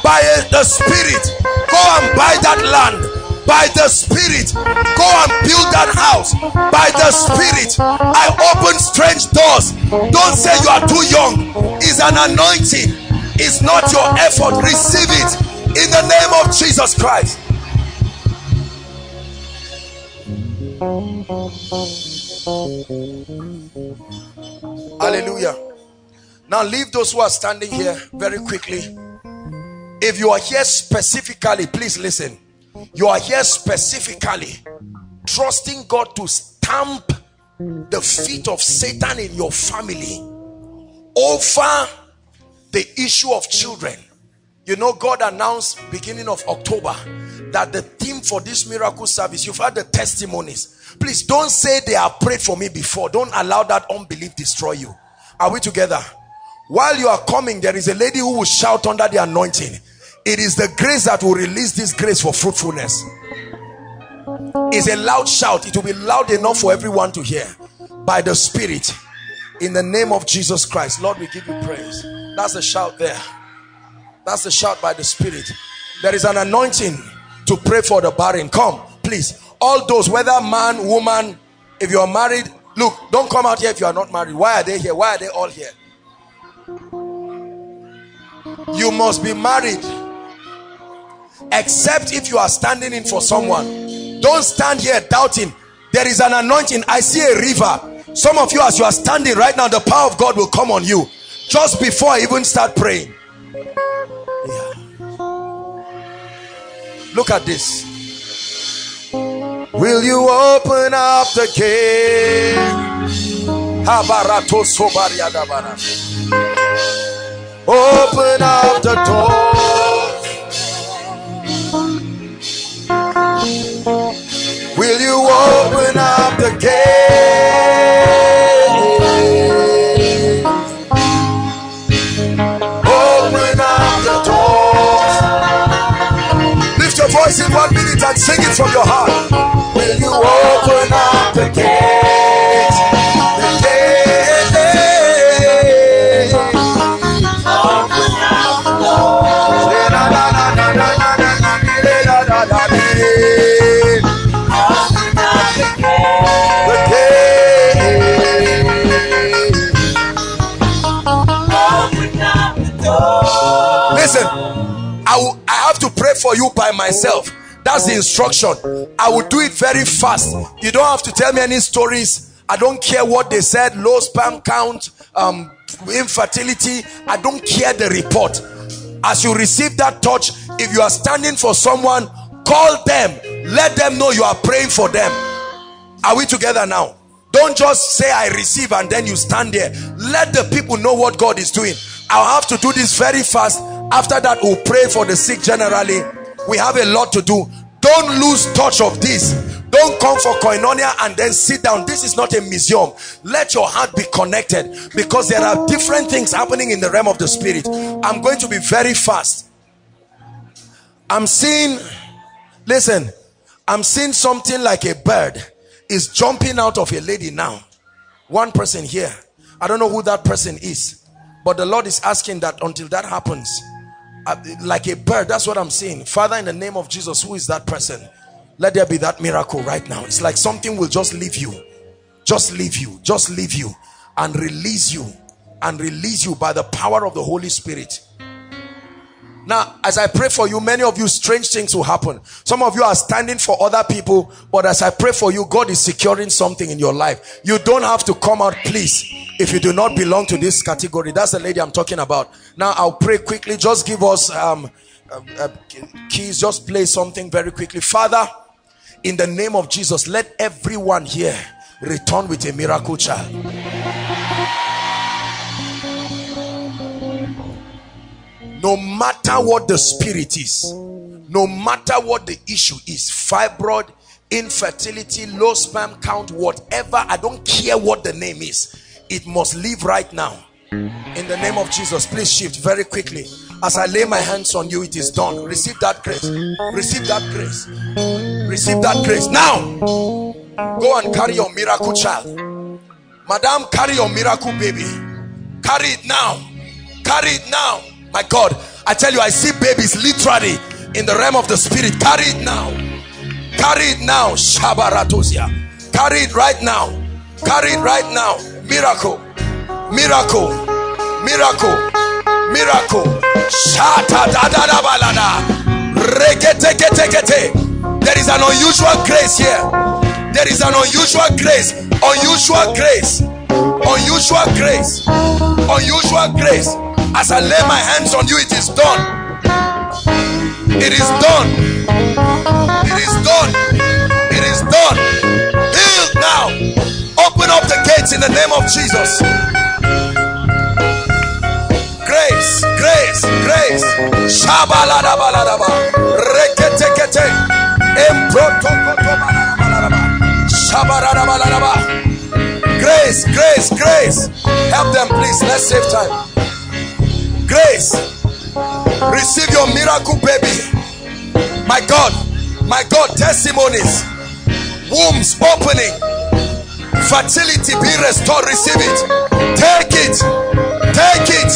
by the spirit. Go and buy that land by the spirit. Go and build that house by the spirit. I open strange doors. Don't say you are too young. It's an anointing. It's not your effort. Receive it in the name of jesus christ hallelujah. Now leave those who are standing here very quickly. If you are here specifically please listen. You are here specifically trusting God to stamp the feet of Satan in your family over the issue of children. You know God announced beginning of October that the theme for this miracle service you've heard the testimonies. Please don't say they have prayed for me before. Don't allow that unbelief destroy you. Are we together? While you are coming there is a lady who will shout under the anointing. It is the grace that will release this grace for fruitfulness. It's a loud shout. It will be loud enough for everyone to hear. By the spirit. In the name of jesus christ. Lord we give you praise. That's the shout there. That's the shout by the spirit. There is an anointing to pray for the barren. Come please. All those whether man woman if you are married look don't come out here if you are not married. Why are they here? Why are they all here? You must be married except if you are standing in for someone. Don't stand here doubting. There is an anointing. I see a river. Some of you as you are standing right now the power of god will come on you. Just before i even start praying. Look at this will you open up the gate Open up the door. Will you open up the gate? Sing it from your heart. Will you open up the gate? The gate. Open up the door. Listen, I, will, I have to pray for you by myself. That's the instruction. I will do it very fast. You don't have to tell me any stories. I don't care what they said, low sperm count, um, infertility. I don't care the report. As you receive that touch, if you are standing for someone, call them. Let them know you are praying for them. Are we together now? Don't just say I receive and then you stand there. Let the people know what God is doing. I'll have to do this very fast. After that, we'll pray for the sick generally. We have a lot to do. Don't lose touch of this. Don't come for koinonia and then sit down. This is not a museum. Let your heart be connected because there are different things happening in the realm of the spirit. I'm going to be very fast. I'm seeing, listen, I'm seeing something like a bird is jumping out of a lady now. One person here. I don't know who that person is. But the Lord is asking that until that happens, Uh, like a bird, that's what I'm saying Father, in the name of Jesus, who is that person? Let there be that miracle right now. It's like something will just leave you. Just leave you. Just leave you. And release you. And release you by the power of the Holy Spirit. Now, as I pray for you, many of you, strange things will happen. Some of you are standing for other people, but as I pray for you, God is securing something in your life. You don't have to come out, please, if you do not belong to this category. That's the lady I'm talking about. Now, I'll pray quickly. Just give us um, uh, uh, keys. Just play something very quickly. Father, in the name of Jesus, let everyone here return with a miracle child. No matter what the spirit is no matter what the issue is fibroid infertility low sperm count whatever i don't care what the name is it must leave right now. In the name of jesus please shift very quickly. As i lay my hands on you it is done. Receive that grace. Receive that grace. Receive that grace. Now go and carry your miracle child. Madam carry your miracle baby. Carry it now. Carry it now my God, I tell you, I see babies literally in the realm of the spirit. Carry it now. Carry it now. Shabaratosia. Carry it right now. Carry it right now. Miracle. Miracle. Miracle. Miracle. Shata da da da balada. There is an unusual grace here. There is an unusual grace. Unusual grace. Unusual grace. Unusual grace. As I lay my hands on you, it is done. It is done. It is done. It is done. Healed now. Open up the gates in the name of Jesus. Grace, grace, grace. Shabaladabaladaba. Reketekete. Shabaradabaladaba. Grace, grace, grace. Help them, please. Let's save time grace. Receive your miracle baby. My god my god testimonies wombs opening fertility being restored. Receive it. Take it. Take it.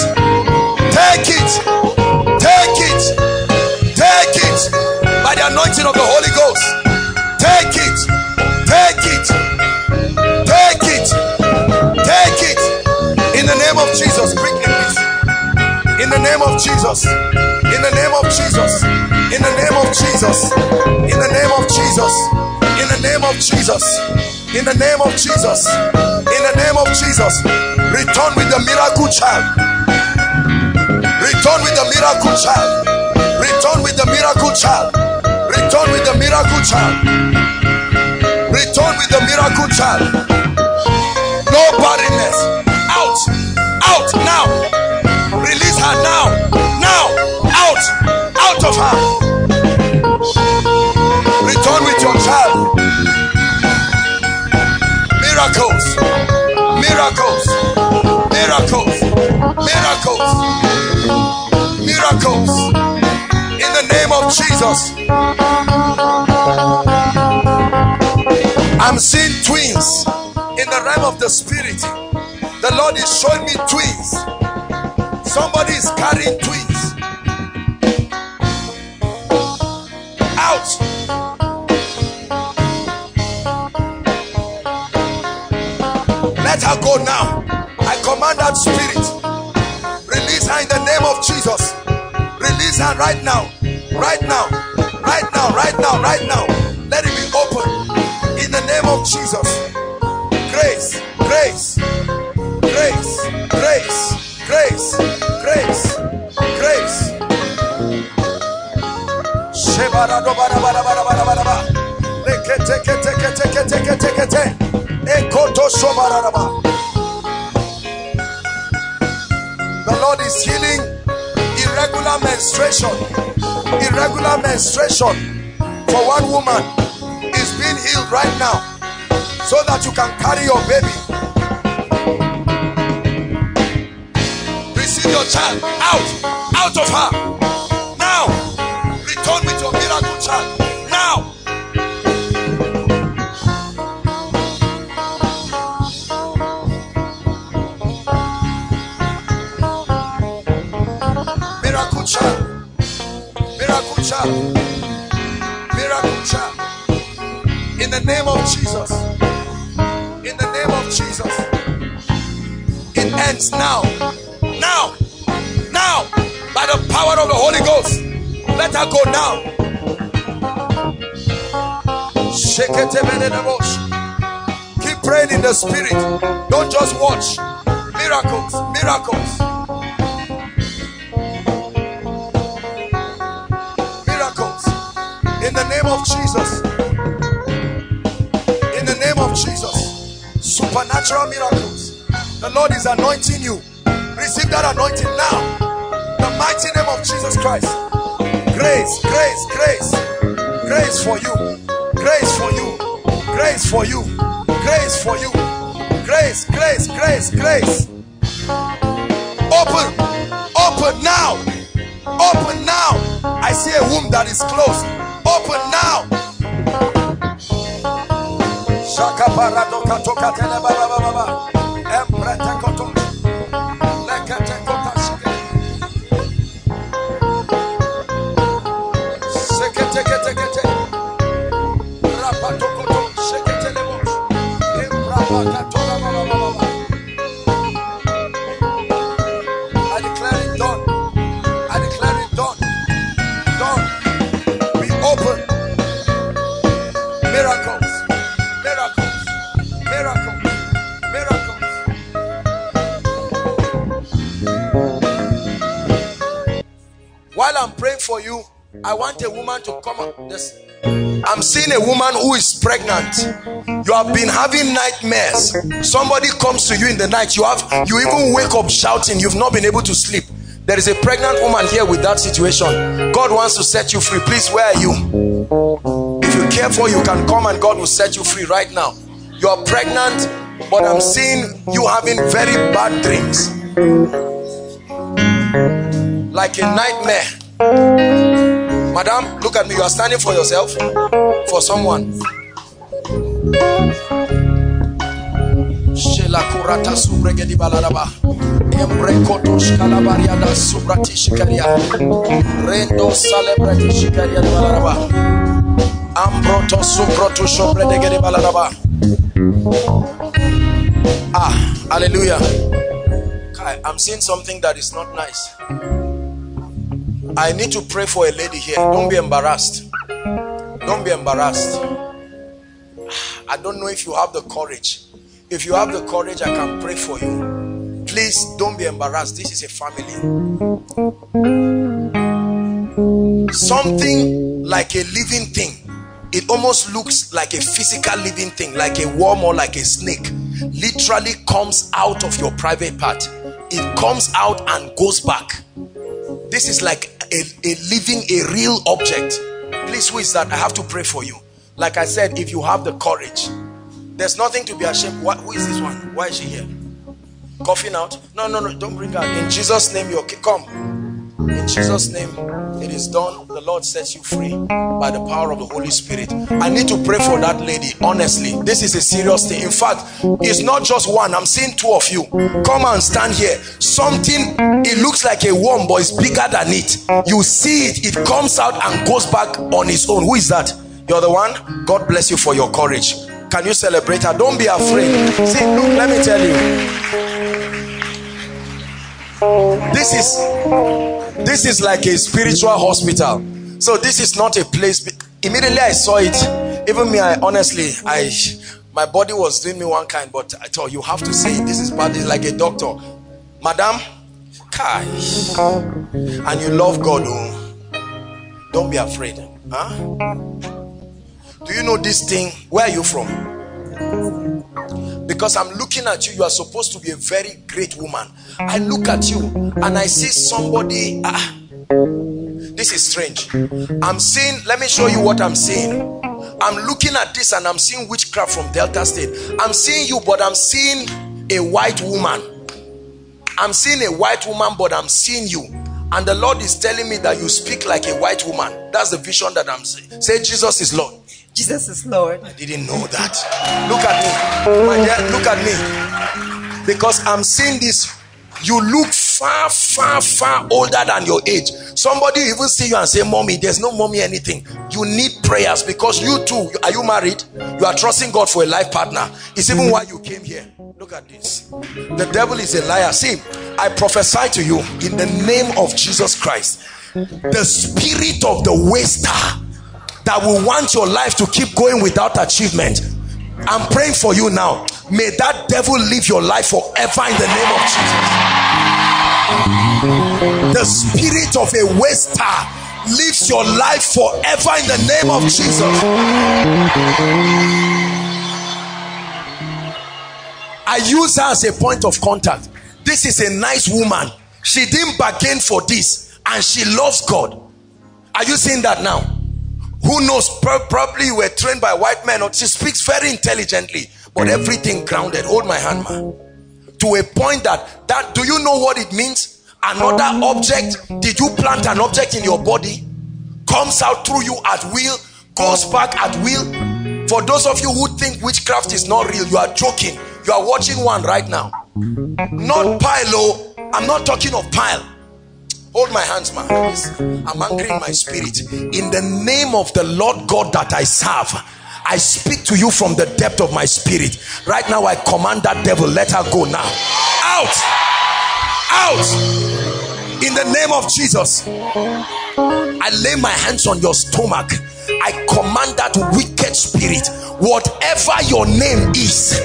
Take it. Take it. Take it. By the anointing of the holy ghost of Jesus. In the name of Jesus. In the name of Jesus. In the name of Jesus. In the name of Jesus. In the name of Jesus. In the name of Jesus. Return with the miracle child. Return with the miracle child. Return with the miracle child. Return with the miracle child. Return with the miracle child. No barrenness Miracles. Miracles. Miracles. Miracles. In the name of Jesus. I'm seeing twins in the realm of the spirit. The Lord is showing me twins. Somebody is carrying twins. Her go now. I command that spirit. Release her in the name of Jesus. Release her right now. Right now. Right now. Right now. Right now. Let it be open. In the name of Jesus. Grace. Grace. Grace. Grace. Grace. Grace. Grace. Shebaradobarabarabarabaraba. Leketeketeketeketekete. Ekoto shobararaba. The Lord is healing irregular menstruation. Irregular menstruation for one woman is being healed right now so that you can carry your baby. Receive your child out, out of her. Now, return with your miracle child. Name of Jesus. In the name of Jesus. It ends now. Now. Now. By the power of the Holy Ghost. Let her go now. Keep praying in the spirit. Don't just watch. Miracles. Miracles. miracles in the name of Jesus. Supernatural miracles. The Lord is anointing you. Receive that anointing now. The mighty name of Jesus Christ. Grace, grace, grace, grace for you, grace for you, grace for you, grace for you, grace, grace, grace, grace. Open, open now. Open now. I see a womb that is closed. Open now. Shaka parado katoka tele baba baba baba. Emprete koto. Lekete kota shike. Sekete kete kete. Rapato koto shekete lebo. Emprapa want a woman to come up. This. I'm seeing a woman who is pregnant. You have been having nightmares. Somebody comes to you in the night. You have you even wake up shouting. You've not been able to sleep. There is a pregnant woman here with that situation. God wants to set you free. Please, where are you? If you care for, you can come and God will set you free right now. You are pregnant, but I'm seeing you having very bad dreams. Like a nightmare. Madam, look at me. You are standing for yourself, for someone. Shela kurata balaraba. Shkalabaria da subrati shikaria. Rendo shikaria balaraba. Ambroto subroto balaraba. Ah, hallelujah. I'm seeing something that is not nice. I need to pray for a lady here. Don't be embarrassed. Don't be embarrassed. I don't know if you have the courage. If you have the courage, I can pray for you. Please don't be embarrassed. This is a family. Something like a living thing. It almost looks like a physical living thing, like a worm or like a snake. Literally comes out of your private part. It comes out and goes back. This is like a, a living a real object. Please who is that? I have to pray for you. Like i said if you have the courage there's nothing to be ashamed. What, who is this one? Why is she here? Coughing out? No no no don't bring her. In jesus name you're okay come in Jesus' name, it is done. The Lord sets you free by the power of the Holy Spirit. I need to pray for that lady. Honestly, this is a serious thing. In fact, it's not just one. I'm seeing two of you. Come and stand here. Something, it looks like a worm, but it's bigger than it. You see it, it comes out and goes back on its own. Who is that? You're the one? God bless you for your courage. Can you celebrate her? Don't be afraid. See, look, let me tell you. This is this is like a spiritual hospital. So this is not a place. Immediately i saw it. Even me i honestly i my body was doing me one kind but i thought you have to say this is bad like a doctor. Madam kai. And you love god oh. Don't be afraid huh? Do you know this thing? Where are you from because i'm looking at you you are supposed to be a very great woman I look at you and I see somebody. Ah, this is strange. I'm seeing, let me show you what I'm seeing. I'm looking at this and I'm seeing witchcraft from Delta State. I'm seeing you, but I'm seeing a white woman. I'm seeing a white woman, but I'm seeing you. And the Lord is telling me that you speak like a white woman. That's the vision that I'm seeing. Say, Jesus is Lord. Jesus is Lord. I didn't know that. Look at me. My dear, look at me. Because I'm seeing this you look far far far older than your age somebody even see you and say mommy there's no mommy anything you need prayers because you too are you married you are trusting god for a life partner it's even why you came here look at this the devil is a liar see i prophesy to you in the name of jesus christ the spirit of the waster that will want your life to keep going without achievement i'm praying for you now May that devil live your life forever in the name of Jesus. The spirit of a waster lives your life forever in the name of Jesus. I use her as a point of contact. This is a nice woman. She didn't bargain for this and she loves God. Are you seeing that now? Who knows? Probably you were trained by white men or she speaks very intelligently but everything grounded. Hold my hand man. To a point that that do you know what it means? Another object did you plant an object in your body? Comes out through you at will goes back at will. For those of you who think witchcraft is not real you are joking. You are watching one right now. Not pile oh. I'm not talking of pile hold my hands man i'm angry in my spirit in the name of the lord god that i serve I speak to you from the depth of my spirit. Right now, I command that devil, let her go now. Out! Out! In the name of Jesus, I lay my hands on your stomach. I command that wicked spirit, whatever your name is,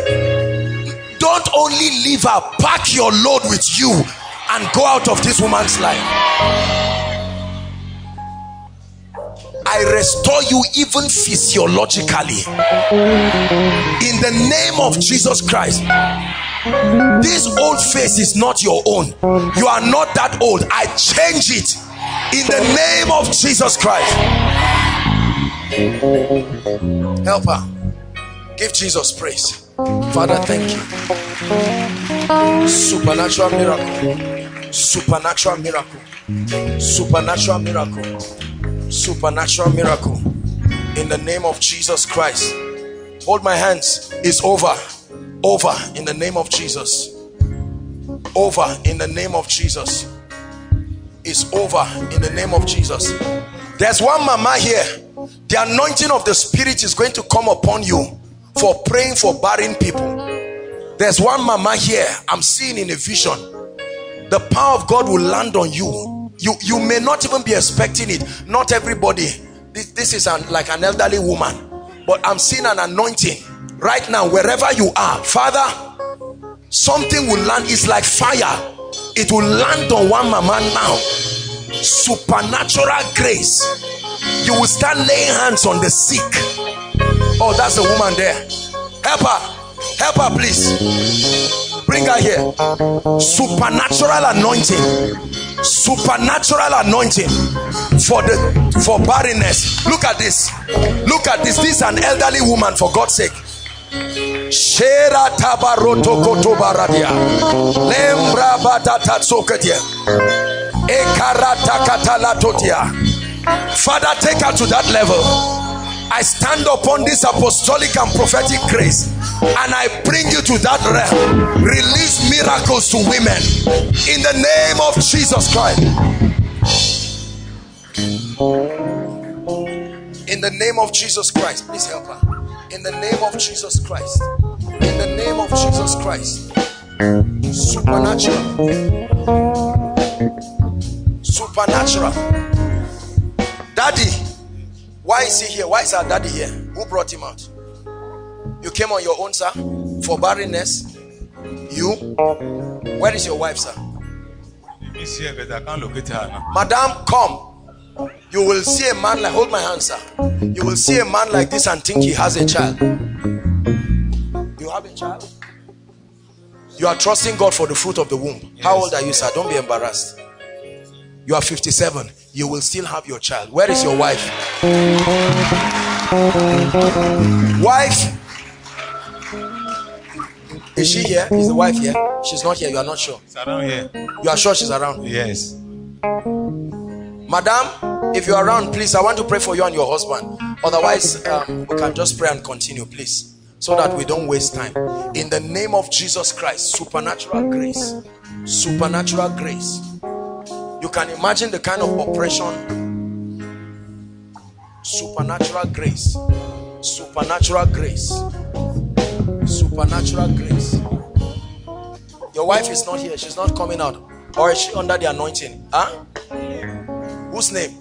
don't only leave her, pack your load with you and go out of this woman's life. I restore you even physiologically in the name of Jesus Christ. This old face is not your own. You are not that old. I change it in the name of Jesus Christ. Help her. Give Jesus praise. Father, thank you. Supernatural miracle. Supernatural miracle. Supernatural miracle supernatural miracle in the name of Jesus Christ. Hold my hands. It's over. Over in the name of Jesus. Over in the name of Jesus. It's over in the name of Jesus. There's one mama here. The anointing of the Spirit is going to come upon you for praying for barren people. There's one mama here. I'm seeing in a vision. The power of God will land on you. You you may not even be expecting it. Not everybody. This, this is an, like an elderly woman. But i'm seeing an anointing right now wherever you are. Father something will land. It's like fire. It will land on one mama now. Supernatural grace. You will start laying hands on the sick oh that's the woman there. Help her. Help her please. Bring her here. Supernatural anointing. Supernatural anointing for the for barrenness. Look at this. Look at this. This is an elderly woman for god's sake. Shera tabaroto koto baradia. Lembra batata tsoketia. Ekarata katalatotia. Father, take her to that level. I stand upon this apostolic and prophetic grace and I bring you to that realm. Release miracles to women in the name of Jesus Christ. In the name of Jesus Christ, please help her. In the name of Jesus Christ. In the name of Jesus Christ. Supernatural. Supernatural. Daddy, why is he here? Why is our daddy here? Who brought him out? You came on your own, sir, for barrenness. You? Where is your wife, sir? He's here, but I can't locate her now. Madam, come. You will see a man like, hold my hand, sir. You will see a man like this and think he has a child. You have a child? You are trusting God for the fruit of the womb. How old are you, sir? Don't be embarrassed. You are 57. You will still have your child. Where is your wife? Wife? Is she here? Is the wife here? She's not here. You are not sure. It's around here. You are sure she's around? Yes. Madam, if you're around, please, I want to pray for you and your husband. Otherwise, um, we can just pray and continue, please, so that we don't waste time. In the name of Jesus Christ, supernatural grace, supernatural grace. You can imagine the kind of oppression, supernatural grace, supernatural grace, supernatural grace. Your wife is not here, she's not coming out, or is she under the anointing? Huh? Whose name?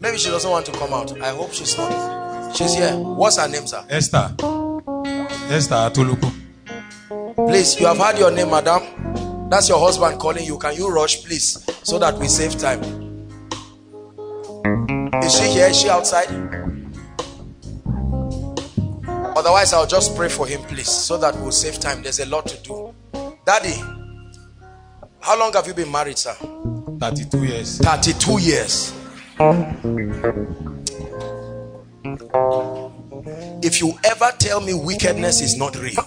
Maybe she doesn't want to come out. I hope she's not. She's here. What's her name, sir? Esther. Esther Atuluku. Please, you have heard your name, madam. That's your husband calling you. Can you rush, please, so that we save time? Is she here? Is she outside? Otherwise, I'll just pray for him, please, so that we'll save time. There's a lot to do. Daddy, how long have you been married, sir? 32 years. 32 years. If you ever tell me wickedness is not real,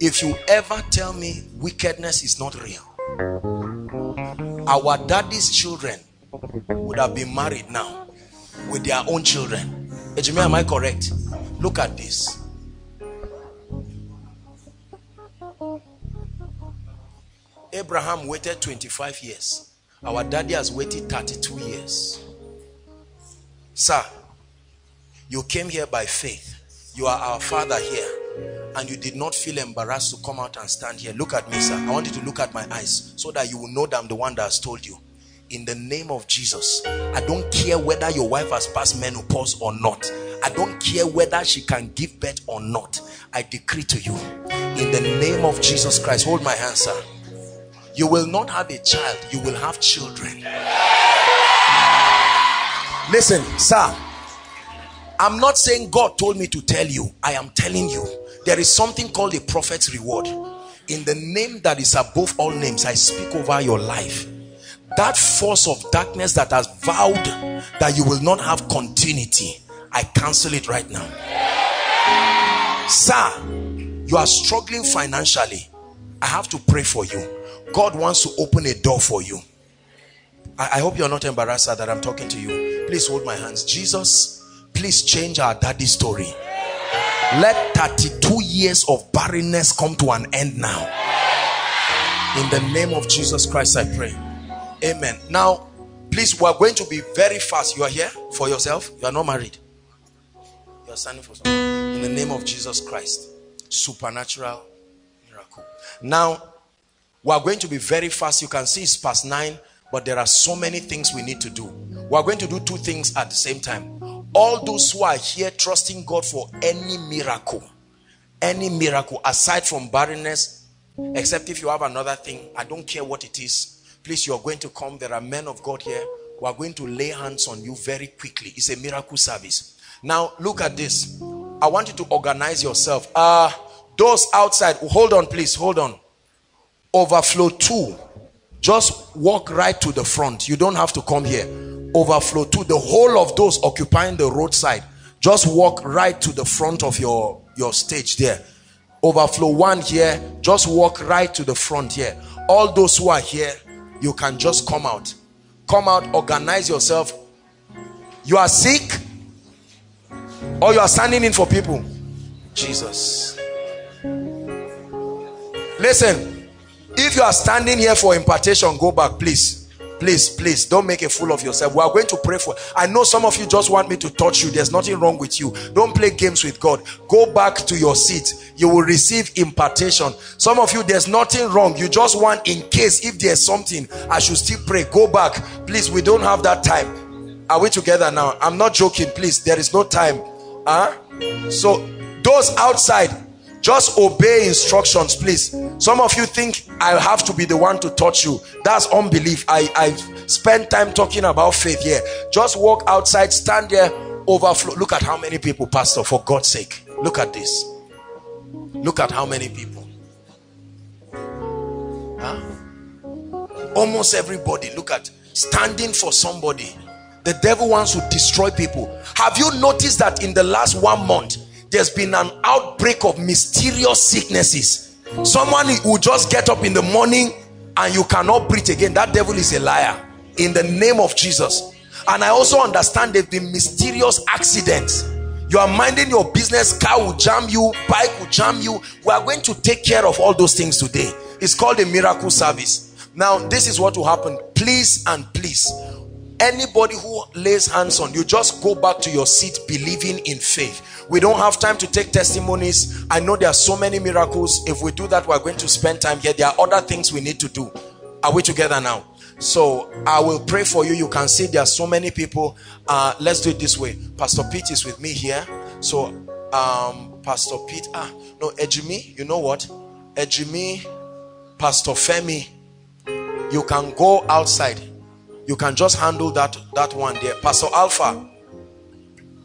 if you ever tell me wickedness is not real, our daddy's children would have been married now with their own children. Ejimi, am I correct? Look at this. Abraham waited 25 years. Our daddy has waited 32 years. Sir, you came here by faith. You are our father here. And you did not feel embarrassed to come out and stand here. Look at me, sir. I want you to look at my eyes so that you will know that I'm the one that has told you. In the name of Jesus, I don't care whether your wife has passed menopause or not. I don't care whether she can give birth or not. I decree to you, in the name of Jesus Christ, hold my hand, sir. You will not have a child, you will have children. Listen, sir. I'm not saying God told me to tell you. I am telling you. There is something called a prophet's reward. In the name that is above all names, I speak over your life. That force of darkness that has vowed that you will not have continuity, I cancel it right now. Sir, you are struggling financially. I have to pray for you. God wants to open a door for you. I, I hope you're not embarrassed that I'm talking to you. Please hold my hands. Jesus, please change our daddy story. Let 32 years of barrenness come to an end now. In the name of Jesus Christ, I pray. Amen. Now, please, we are going to be very fast. You are here for yourself. You are not married. You are standing for someone. In the name of Jesus Christ. Supernatural miracle. Now, we are going to be very fast. You can see it's past nine, but there are so many things we need to do. We are going to do two things at the same time. All those who are here trusting God for any miracle, any miracle aside from barrenness, except if you have another thing, I don't care what it is. Please, you are going to come. There are men of God here who are going to lay hands on you very quickly. It's a miracle service. Now, look at this. I want you to organize yourself. Uh, those outside, hold on, please, hold on overflow 2 just walk right to the front you don't have to come here overflow to the whole of those occupying the roadside. Just walk right to the front of your your stage there. Overflow one here just walk right to the front here. All those who are here you can just come out. Come out organize yourself. You are sick or you are standing in for people? Jesus. Listen if you are standing here for impartation go back please please please don't make a fool of yourself. We are going to pray for i know some of you just want me to touch you. There's nothing wrong with you. Don't play games with god. Go back to your seat. You will receive impartation. Some of you there's nothing wrong. You just want in case if there's something i should still pray. Go back. Please we don't have that time. Are we together now? I'm not joking. Please there is no time. Huh? So those outside just obey instructions please. Some of you think i have to be the one to touch you. That's unbelief. I i spend time talking about faith here. Just walk outside stand there overflow. Look at how many people pastor for god's sake. Look at this. Look at how many people. Huh? almost everybody. Look at standing for somebody. The devil wants to destroy people. Have you noticed that in the last one month there's been an outbreak of mysterious sicknesses. Someone will just get up in the morning and you cannot breathe again. That devil is a liar. In the name of jesus. And i also understand there've been mysterious accidents. You are minding your business. Car will jam you. Bike will jam you. We are going to take care of all those things today. It's called a miracle service. Now this is what will happen. Please and please anybody who lays hands on you just go back to your seat believing in faith. We don't have time to take testimonies. I know there are so many miracles. If we do that we're going to spend time here. There are other things we need to do. Are we together now? So i will pray for you. You can see there are so many people. Uh let's do it this way. Pastor pete is with me here. So um pastor pete ah no ejimi you know what? Ejimi pastor femi you can go outside you can just handle that that one there. Pastor alpha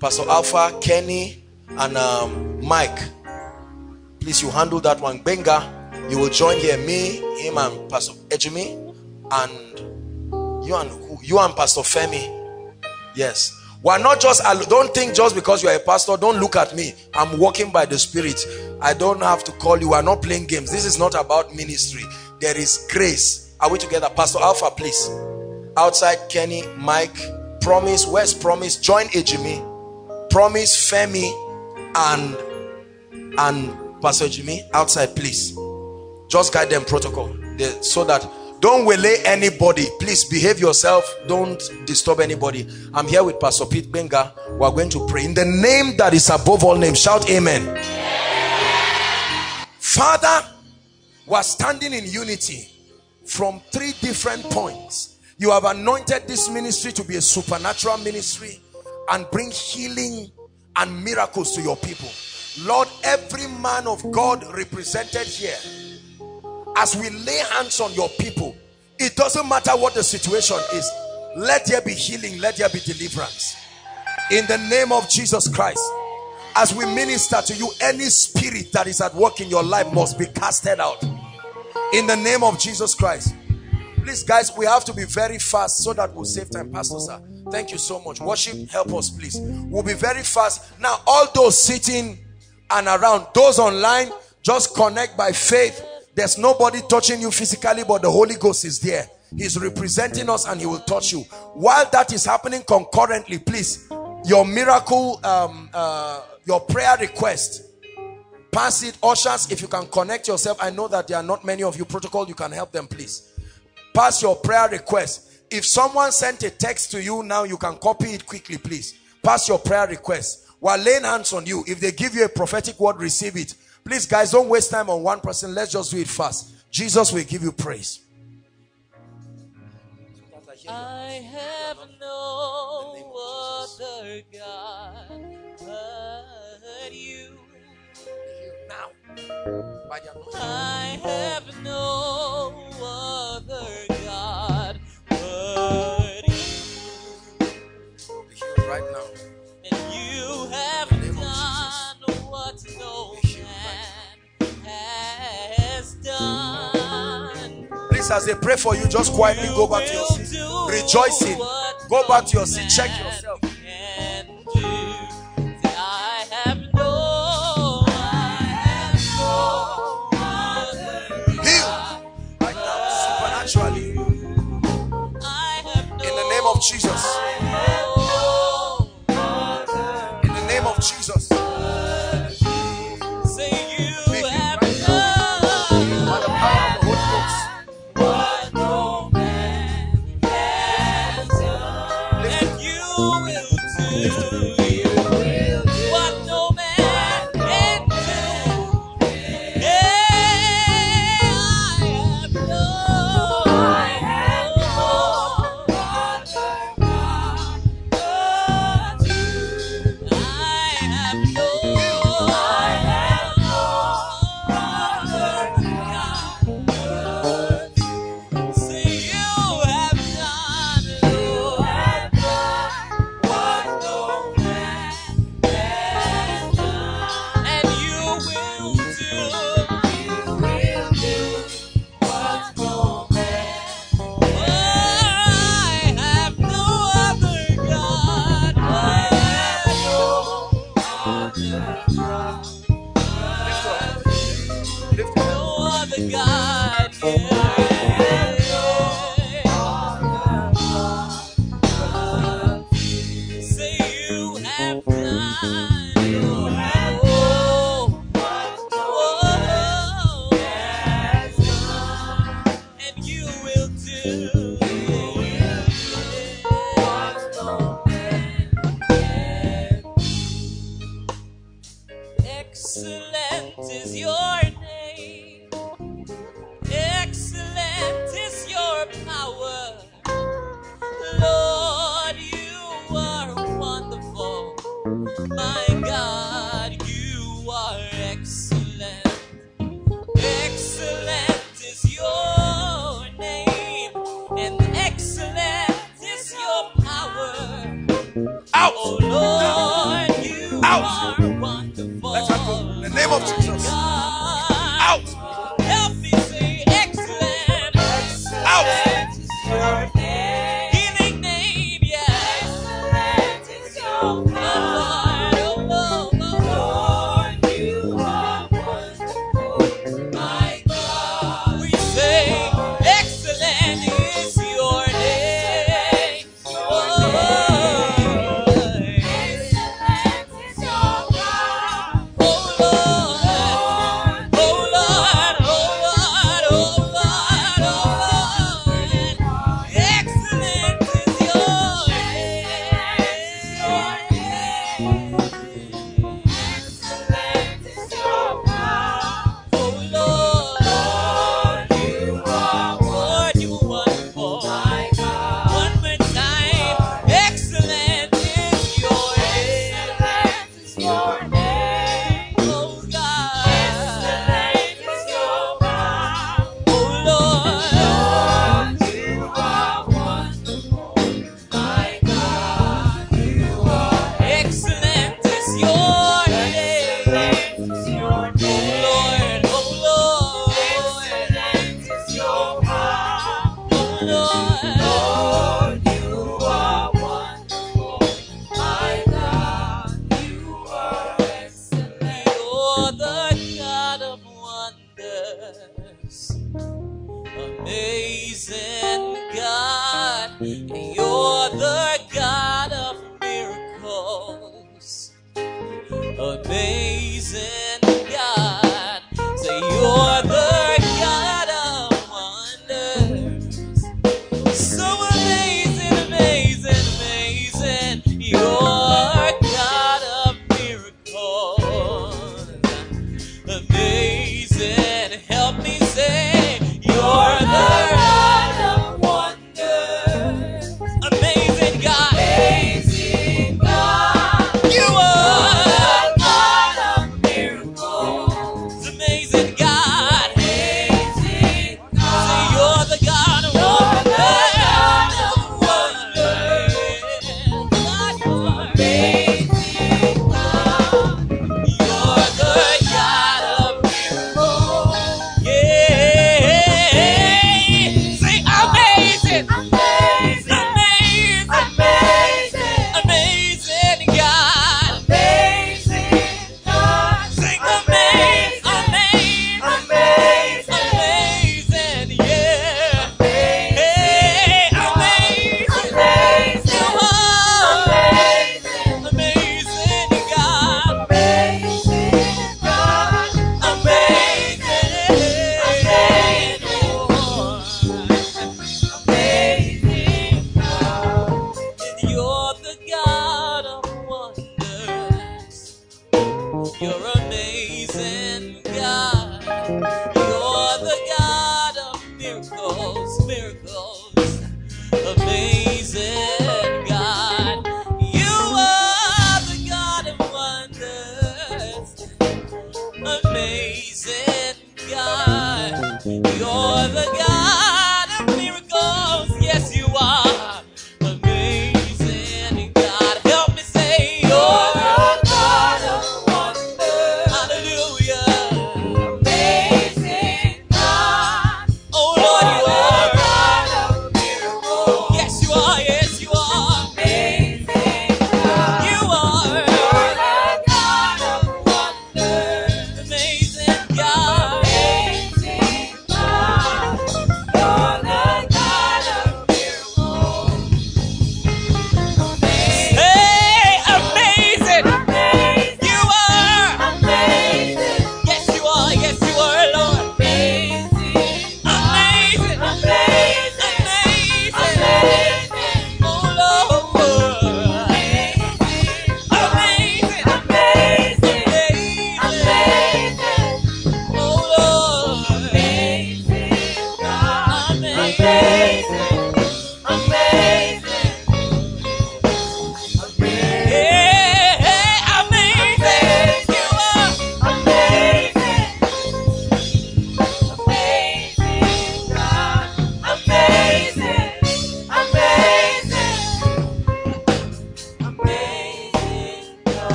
pastor alpha kenny and um, mike. Please you handle that one. Benga you will join here. Me him and pastor ejimi and you and you and pastor femi. Yes. We're not just don't think just because you are a pastor don't look at me. I'm walking by the spirit. I don't have to call you. We're not playing games. This is not about ministry. There is grace. Are we together? Pastor alpha please outside Kenny, Mike, Promise, where's Promise? Join Ejimi, Promise, Femi, and and Pastor Jimmy outside, please. Just guide them protocol so that don't waylay anybody. Please behave yourself. Don't disturb anybody. I'm here with Pastor Pete Benga. We're going to pray in the name that is above all names. Shout amen. Father, we're standing in unity from three different points you have anointed this ministry to be a supernatural ministry and bring healing and miracles to your people. Lord, every man of God represented here, as we lay hands on your people, it doesn't matter what the situation is. Let there be healing, let there be deliverance. In the name of Jesus Christ, as we minister to you, any spirit that is at work in your life must be casted out. In the name of Jesus Christ please guys we have to be very fast so that we'll save time pastor sir. Thank you so much. Worship help us please. We'll be very fast. Now all those sitting and around those online just connect by faith. There's nobody touching you physically but the holy ghost is there. He's representing us and he will touch you. While that is happening concurrently please your miracle um, uh, your prayer request pass it ushers if you can connect yourself. I know that there are not many of you. Protocol you can help them please pass your prayer request. If someone sent a text to you now you can copy it quickly please. Pass your prayer request. While laying hands on you if they give you a prophetic word receive it. Please guys don't waste time on one person. Let's just do it fast. Jesus will give you praise. I have no other God but you. Now I have no other God but you. be healed right now And you have done what no Be healed right man has done. please Please, as they pray for you, just quietly go back to your seat. Rejoicing. Go back to your seat. Check yourself.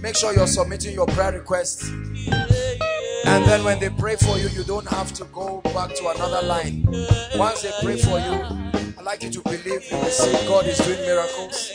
Make sure you're submitting your prayer requests. And then when they pray for you, you don't have to go back to another line. Once they pray for you, I'd like you to believe and see God is doing miracles.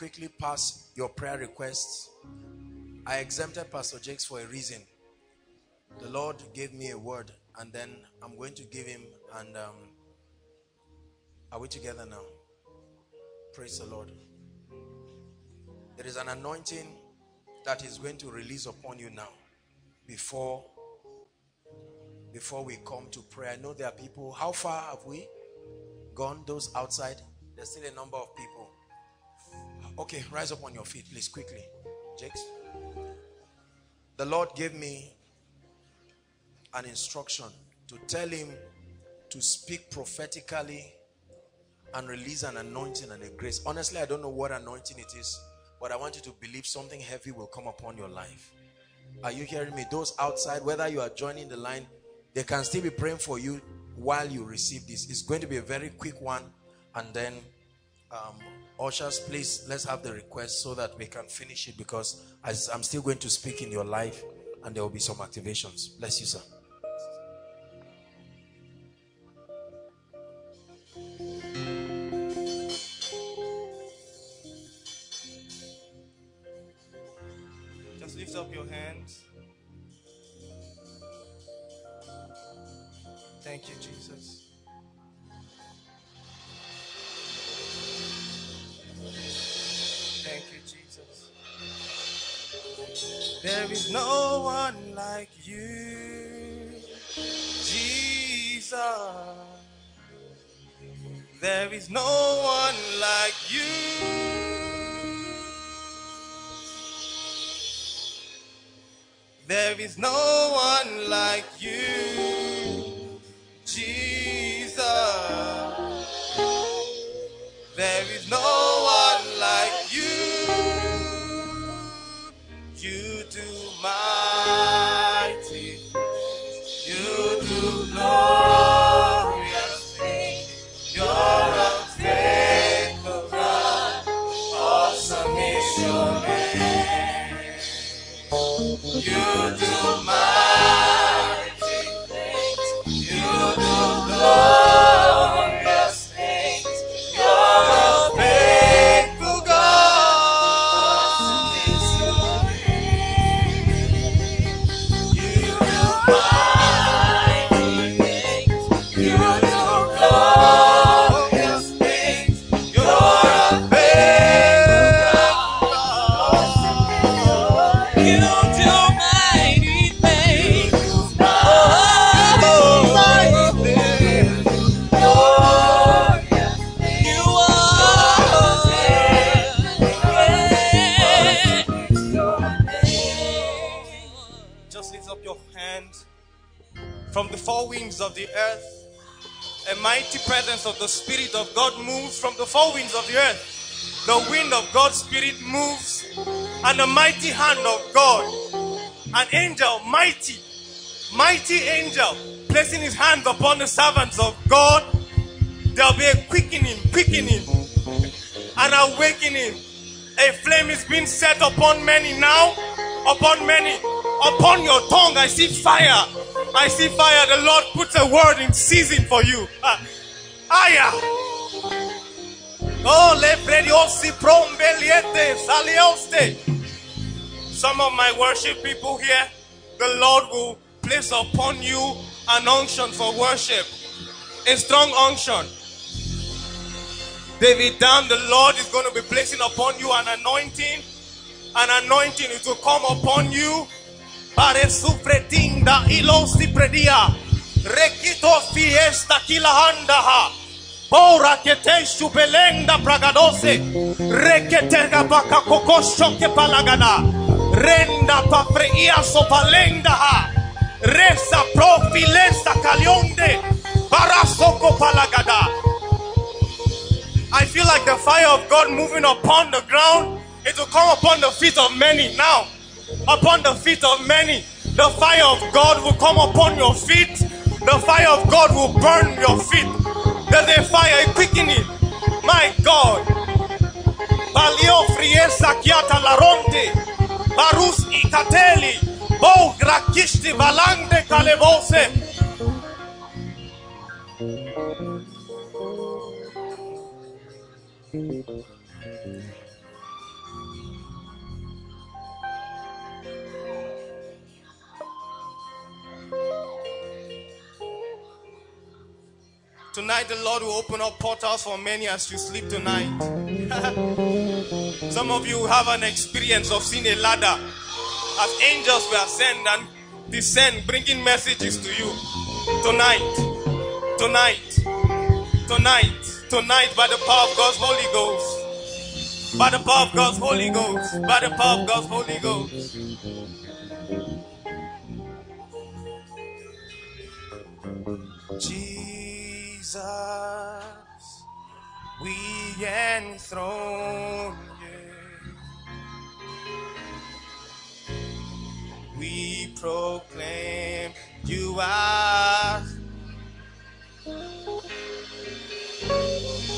quickly pass your prayer requests. I exempted Pastor Jakes for a reason. The Lord gave me a word and then I'm going to give him and um, are we together now? Praise the Lord. There is an anointing that is going to release upon you now before before we come to prayer. I know there are people. How far have we gone? Those outside, there's still a number of people. Okay, rise up on your feet, please, quickly. Jakes. The Lord gave me an instruction to tell him to speak prophetically and release an anointing and a grace. Honestly, I don't know what anointing it is, but I want you to believe something heavy will come upon your life. Are you hearing me? Those outside, whether you are joining the line, they can still be praying for you while you receive this. It's going to be a very quick one. And then, um, ushers, please, let's have the request so that we can finish it because I'm still going to speak in your life and there will be some activations. Bless you, sir. Just lift up your hands. Thank you, Jesus. There is no one like you, Jesus. There is no one like you. There is no one like you, Jesus. There is no the earth. A mighty presence of the Spirit of God moves from the four winds of the earth. The wind of God's Spirit moves, and the mighty hand of God, an angel, mighty, mighty angel, placing his hands upon the servants of God. There'll be a quickening, quickening, an awakening. A flame is being set upon many now, upon many, upon your tongue. I see fire. I see fire. The Lord puts a word in season for you. Ah. Aya. Oh, le prediosi prombeliete salioste. Some of my worship people here, the Lord will place upon you an unction for worship, a strong unction. David down, the Lord is going to be placing upon you an anointing. An anointing is to come upon you. Pare predia. Rekito fiesta kilahandaha. Ora que te pragadose. Baka kokosho ke palagana. Renda pa freia. Resa profilesta calionde. Barasoko palagada. I feel like the fire of God moving upon the ground. It will come upon the feet of many now. Upon the feet of many. The fire of God will come upon your feet. The fire of God will burn your feet. There's a fire, quickening. My God. Balio friesa kiata laronte. Barus ikateli. Bo grakishti balande kalebose. Tonight, the Lord will open up portals for many as you sleep tonight. Some of you have an experience of seeing a ladder as angels will ascend and descend, bringing messages to you. Tonight, tonight, tonight, tonight, by the power of God's Holy Ghost, by the power of God's Holy Ghost, by the power of God's Holy Ghost. Jesus, we enthrone you. We proclaim you are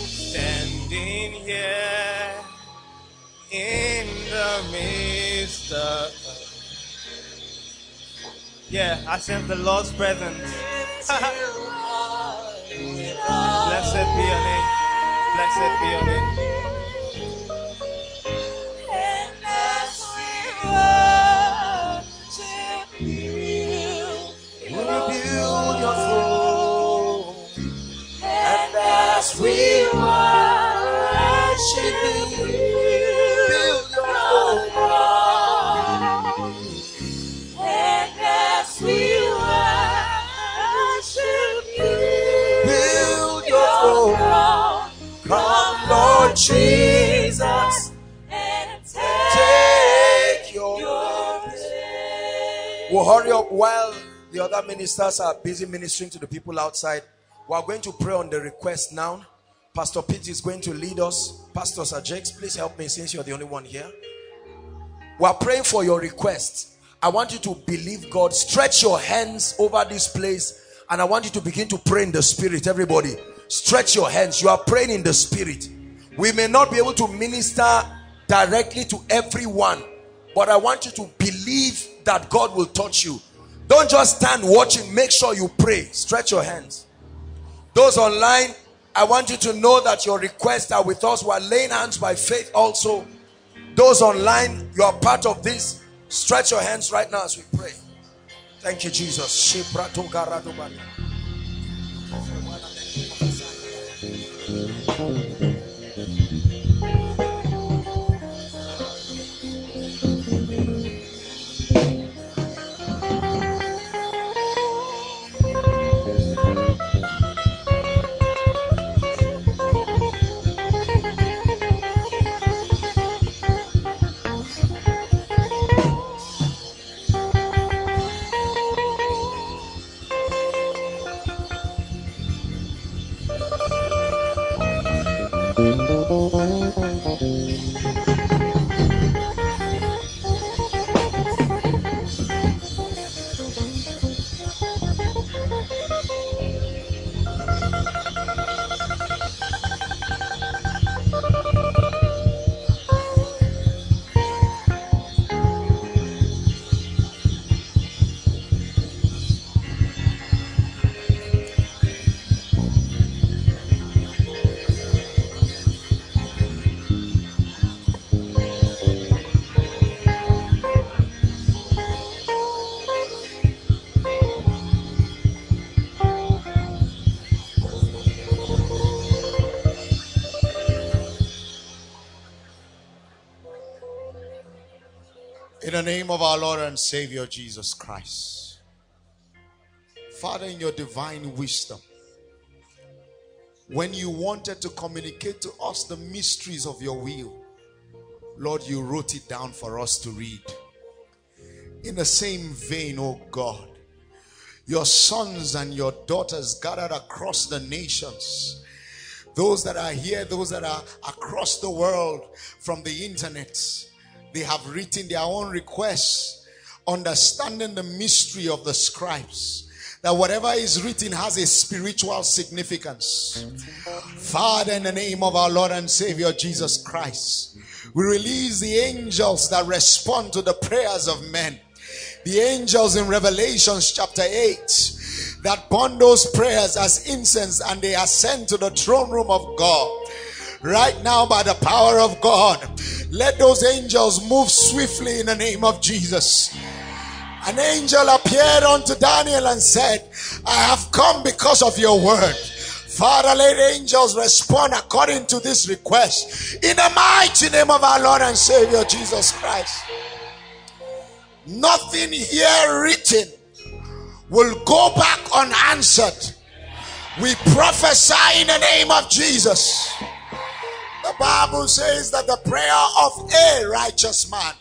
standing here in the midst of. Yeah, I sense the Lord's presence. Blessed be your name. Blessed be your name. We worship you, Jesus, and take your place. We'll hurry up while the other ministers are busy ministering to the people outside. We are going to pray on the request now. Pastor Pete is going to lead us. Pastor Sajex, please help me since you're the only one here. We are praying for your request. I want you to believe God. Stretch your hands over this place and I want you to begin to pray in the spirit. Everybody, stretch your hands. You are praying in the spirit. We may not be able to minister directly to everyone, but I want you to believe that God will touch you. Don't just stand watching. Make sure you pray. Stretch your hands. Those online, I want you to know that your requests are with us. We're laying hands by faith also. Those online, you are part of this. Stretch your hands right now as we pray. Thank you, Jesus. Name of our Lord and Savior Jesus Christ. Father, in your divine wisdom, when you wanted to communicate to us the mysteries of your will, Lord, you wrote it down for us to read. In the same vein, oh God, your sons and your daughters gathered across the nations, those that are here, those that are across the world from the internet, they have written their own requests, understanding the mystery of the scribes. That whatever is written has a spiritual significance. Father, in the name of our Lord and Savior Jesus Christ, we release the angels that respond to the prayers of men. The angels in Revelations chapter 8 that burn those prayers as incense and they ascend to the throne room of God. Right now, by the power of God, let those angels move swiftly in the name of Jesus. An angel appeared unto Daniel and said, I have come because of your word. Father, let angels respond according to this request. In the mighty name of our Lord and Savior Jesus Christ. Nothing here written will go back unanswered. We prophesy in the name of Jesus. The Bible says that the prayer of a righteous man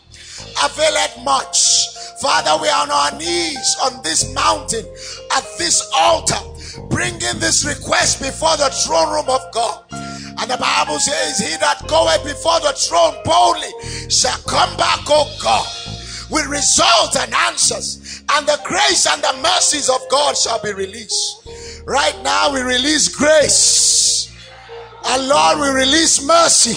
availeth much. Father, we are on our knees on this mountain at this altar, bringing this request before the throne room of God. And the Bible says, He that goeth before the throne boldly shall come back, O God, with results and answers, and the grace and the mercies of God shall be released. Right now, we release grace, and Lord, we release mercy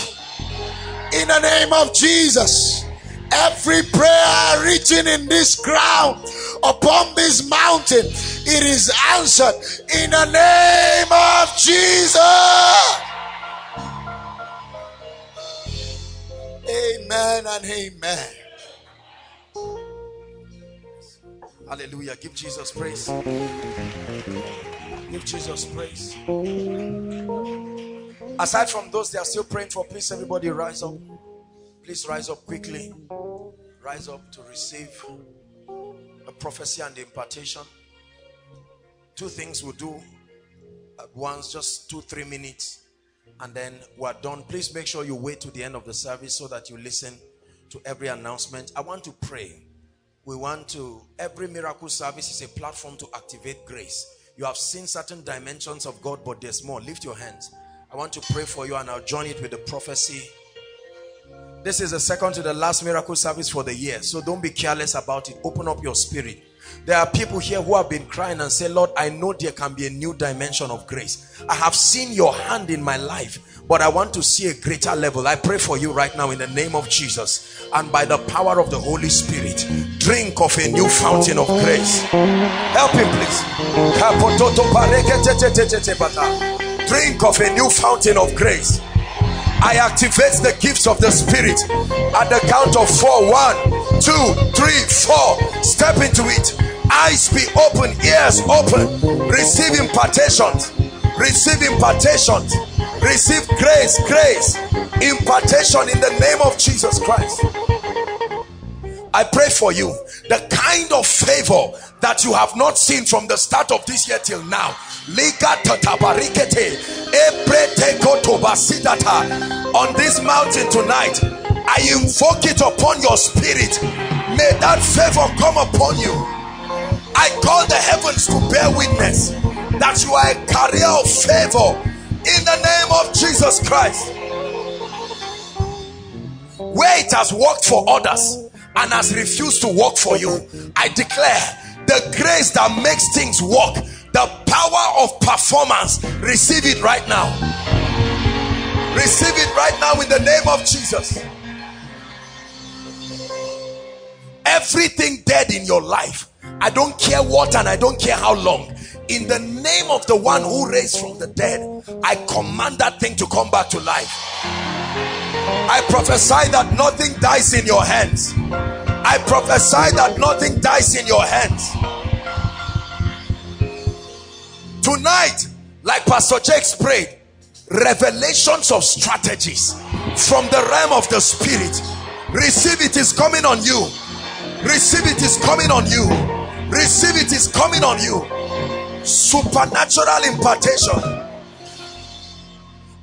in the name of Jesus. Every prayer written in this ground upon this mountain, it is answered in the name of Jesus. Amen and amen. Hallelujah. Give Jesus praise. Give Jesus praise. Aside from those they are still praying for, please everybody rise up. Please rise up quickly. Rise up to receive a prophecy and impartation. Two things we'll do at once, just two, three minutes, and then we're done. Please make sure you wait to the end of the service so that you listen to every announcement. I want to pray. We want to, every miracle service is a platform to activate grace. You have seen certain dimensions of God, but there's more. Lift your hands. I want to pray for you and I'll join it with the prophecy this is the second to the last miracle service for the year. So don't be careless about it. Open up your spirit. There are people here who have been crying and say, Lord, I know there can be a new dimension of grace. I have seen your hand in my life, but I want to see a greater level. I pray for you right now in the name of Jesus. And by the power of the Holy Spirit, drink of a new fountain of grace. Help him, please. Drink of a new fountain of grace. I activate the gifts of the spirit at the count of four. One, two, three, four. Step into it. Eyes be open, ears open. Receive impartations. Receive impartations. Receive grace, grace, impartation in the name of Jesus Christ. I pray for you the kind of favor that you have not seen from the start of this year till now. On this mountain tonight, I invoke it upon your spirit. May that favor come upon you. I call the heavens to bear witness that you are a carrier of favor in the name of Jesus Christ. Where it has worked for others and has refused to work for you, I declare the grace that makes things work, the power of performance, receive it right now. Receive it right now in the name of Jesus. Everything dead in your life, I don't care what and I don't care how long. In the name of the one who raised from the dead, I command that thing to come back to life. I prophesy that nothing dies in your hands. I prophesy that nothing dies in your hands. Tonight, like Pastor Jake prayed, revelations of strategies from the realm of the spirit. Receive it is coming on you. Receive it is coming on you. Receive it is coming on you. Supernatural impartation.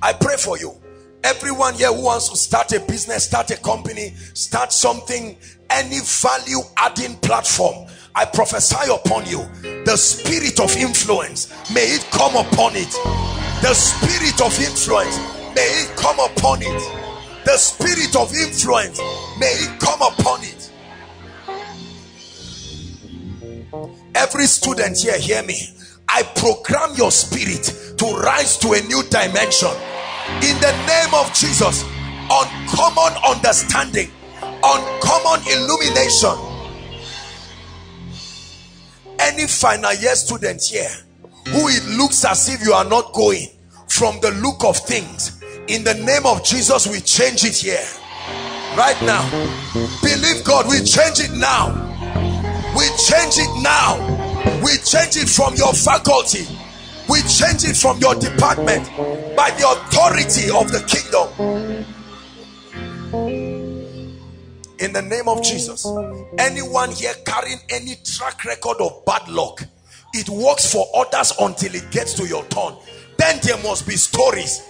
I pray for you everyone here who wants to start a business start a company start something any value adding platform I prophesy upon you the spirit of influence may it come upon it. The spirit of influence may it come upon it. The spirit of influence may it come upon it. Every student here hear me. I program your spirit to rise to a new dimension. In the name of Jesus uncommon understanding uncommon illumination any final year student here who it looks as if you are not going from the look of things in the name of Jesus we change it here. Right now. Believe God we change it now. We change it now. We change it from your faculty. We change it from your department by the authority of the kingdom. In the name of Jesus. Anyone here carrying any track record of bad luck, it works for others until it gets to your turn. Then there must be stories.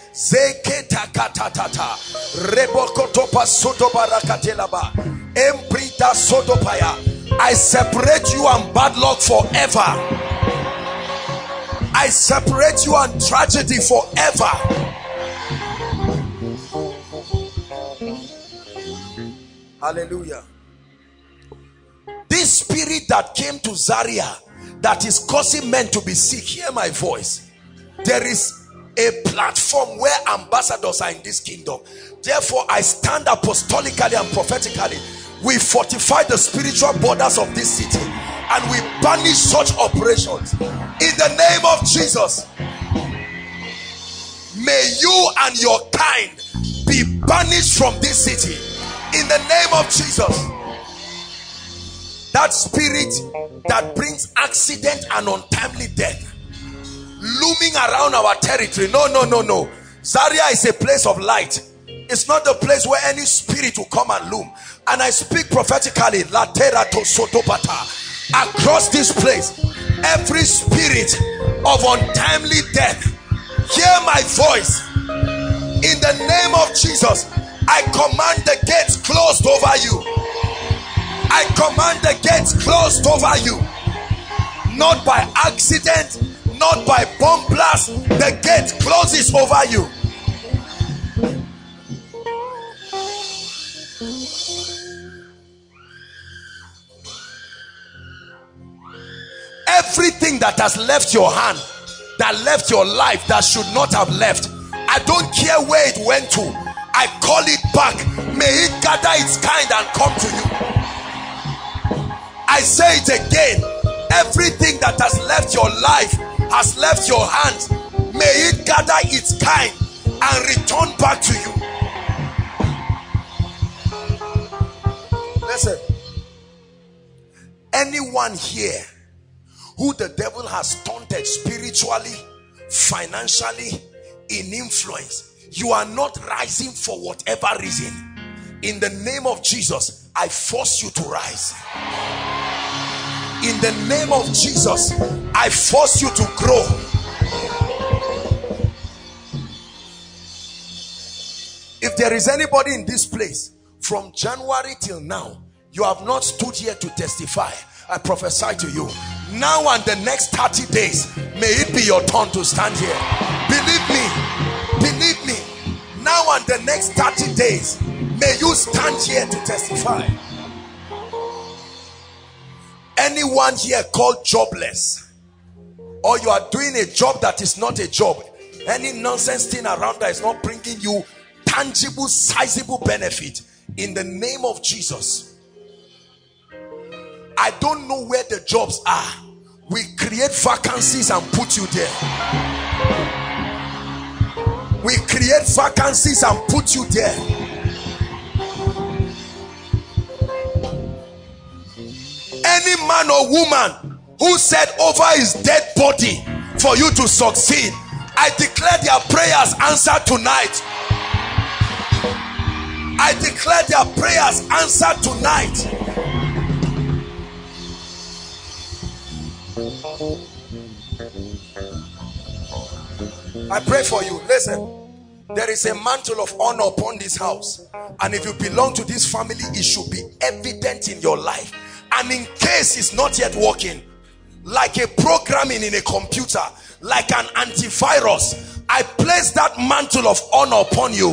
I separate you and bad luck forever. I separate you and tragedy forever. Hallelujah. This spirit that came to Zaria that is causing men to be sick, hear my voice. There is a platform where ambassadors are in this kingdom. Therefore, I stand apostolically and prophetically. We fortify the spiritual borders of this city and we banish such operations in the name of Jesus. May you and your kind be banished from this city in the name of Jesus. That spirit that brings accident and untimely death looming around our territory. No, no, no, no. Zaria is a place of light. It's not the place where any spirit will come and loom. And I speak prophetically, Latera to Sotopata. Across this place, every spirit of untimely death, hear my voice. In the name of Jesus, I command the gates closed over you. I command the gates closed over you. Not by accident, not by bomb blast. The gate closes over you. Everything that has left your hand, that left your life, that should not have left. I don't care where it went to. I call it back. May it gather its kind and come to you. I say it again. Everything that has left your life, has left your hands, may it gather its kind and return back to you. Listen. Anyone here who the devil has taunted spiritually, financially, in influence, you are not rising for whatever reason. In the name of Jesus, I force you to rise. In the name of Jesus, I force you to grow. If there is anybody in this place from January till now, you have not stood here to testify. I prophesy to you now and the next 30 days may it be your turn to stand here believe now and the next 30 days may you stand here to testify anyone here called jobless or you are doing a job that is not a job any nonsense thing around that is not bringing you tangible sizable benefit in the name of Jesus I don't know where the jobs are. We create vacancies and put you there. We create vacancies and put you there. Any man or woman who said over his dead body for you to succeed, I declare their prayers answered tonight. I declare their prayers answered tonight. I pray for you. Listen. There is a mantle of honor upon this house. And if you belong to this family, it should be evident in your life. And in case it's not yet working, like a programming in a computer, like an antivirus, I place that mantle of honor upon you.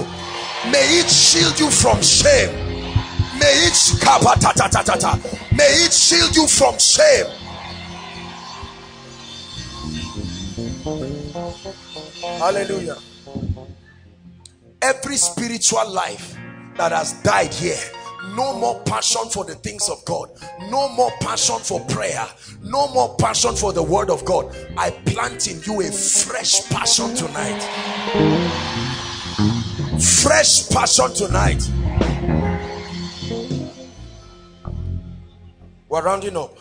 May it shield you from shame. May it, may it shield you from shame. Hallelujah. Every spiritual life that has died here, no more passion for the things of God, no more passion for prayer, no more passion for the word of God. I plant in you a fresh passion tonight. Fresh passion tonight. We're rounding up.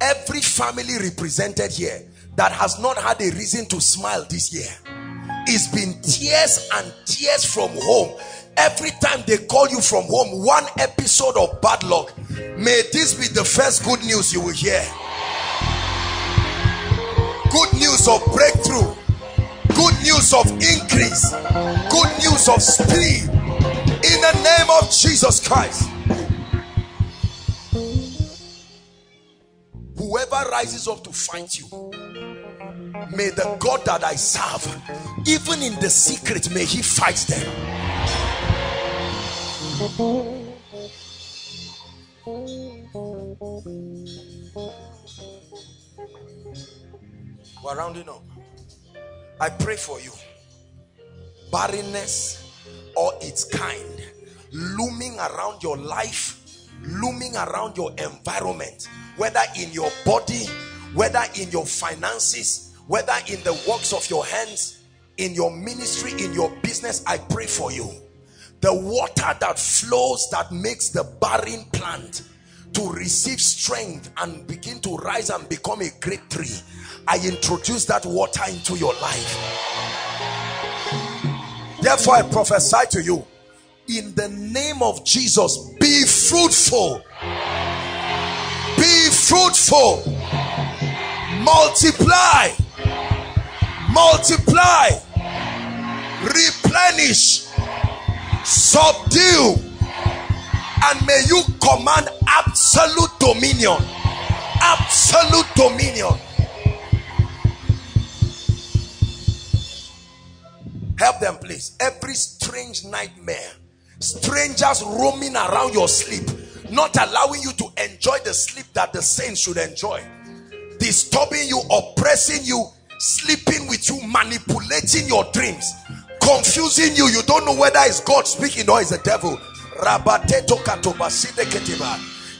Every family represented here that has not had a reason to smile this year. It's been tears and tears from home. Every time they call you from home, one episode of bad luck. May this be the first good news you will hear. Good news of breakthrough. Good news of increase. Good news of speed. In the name of Jesus Christ. Whoever rises up to find you, may the God that I serve, even in the secret, may He fight them. We're rounding up. I pray for you. Barrenness or its kind looming around your life, looming around your environment, whether in your body, whether in your finances, whether in the works of your hands, in your ministry, in your business. I pray for you. The water that flows that makes the barren plant to receive strength and begin to rise and become a great tree. I introduce that water into your life. Therefore, I prophesy to you in the name of Jesus be fruitful, be fruitful, multiply, multiply, replenish, subdue, and may you command absolute dominion. Absolute dominion. Help them, please. Every strange nightmare, strangers roaming around your sleep, not allowing you to enjoy the sleep that the saints should enjoy, disturbing you, oppressing you, sleeping with you, manipulating your dreams, confusing you. You don't know whether it's God speaking or it's the devil.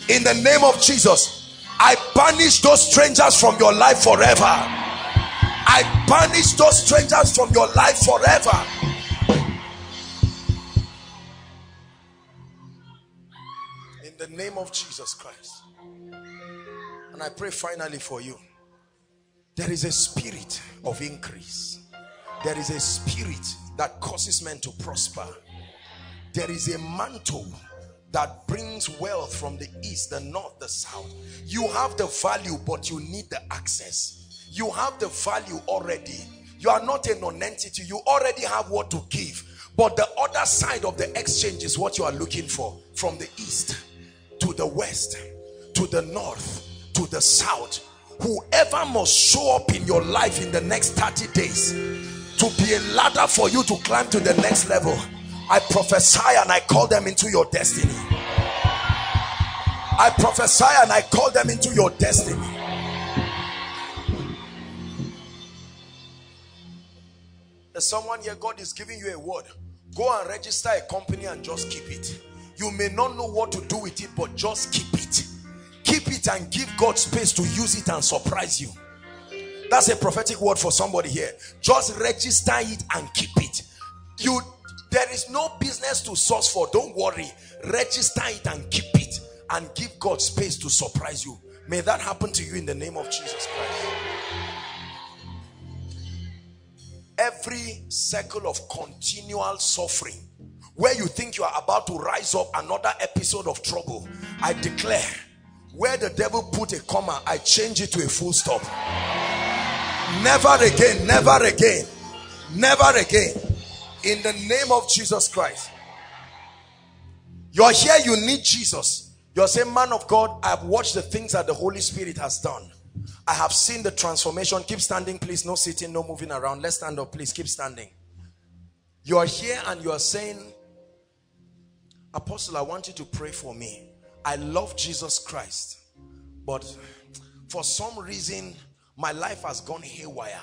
In the name of Jesus, I banish those strangers from your life forever. I banish those strangers from your life forever. In the name of Jesus Christ. And I pray finally for you. There is a spirit of increase. There is a spirit that causes men to prosper. There is a mantle that brings wealth from the east, the north, the south. You have the value, but you need the access. You have the value already. You are not a non-entity. You already have what to give. But the other side of the exchange is what you are looking for. From the east to the west, to the north, to the south. Whoever must show up in your life in the next 30 days to be a ladder for you to climb to the next level. I prophesy and I call them into your destiny. I prophesy and I call them into your destiny. There's someone here, God is giving you a word. Go and register a company and just keep it. You may not know what to do with it, but just keep it. Keep it and give God space to use it and surprise you. That's a prophetic word for somebody here. Just register it and keep it. You there is no business to source for. Don't worry. Register it and keep it and give God space to surprise you. May that happen to you in the name of Jesus Christ. Every cycle of continual suffering where you think you are about to rise up another episode of trouble, I declare where the devil put a comma, I change it to a full stop. Never again, never again, never again. In the name of Jesus Christ. You're here, you need Jesus. You're saying, man of God, I've watched the things that the Holy Spirit has done. I have seen the transformation. Keep standing, please. No sitting, no moving around. Let's stand up, please. Keep standing. You are here and you are saying, Apostle, I want you to pray for me. I love Jesus Christ. But for some reason, my life has gone haywire.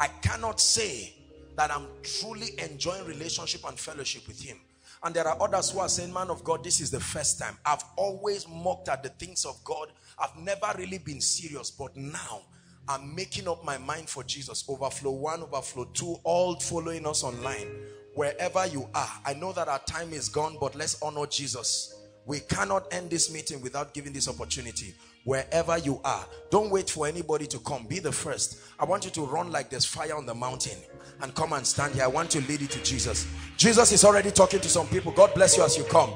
I cannot say that I'm truly enjoying relationship and fellowship with him. And there are others who are saying, man of God, this is the first time. I've always mocked at the things of God. I've never really been serious. But now, I'm making up my mind for Jesus. Overflow one, overflow two, all following us online. Wherever you are. I know that our time is gone, but let's honor Jesus We cannot end this meeting without giving this opportunity. Wherever you are, don't wait for anybody to come. Be the first. I want you to run like there's fire on the mountain and come and stand here. I want to lead you to Jesus. Jesus is already talking to some people. God bless you as you come.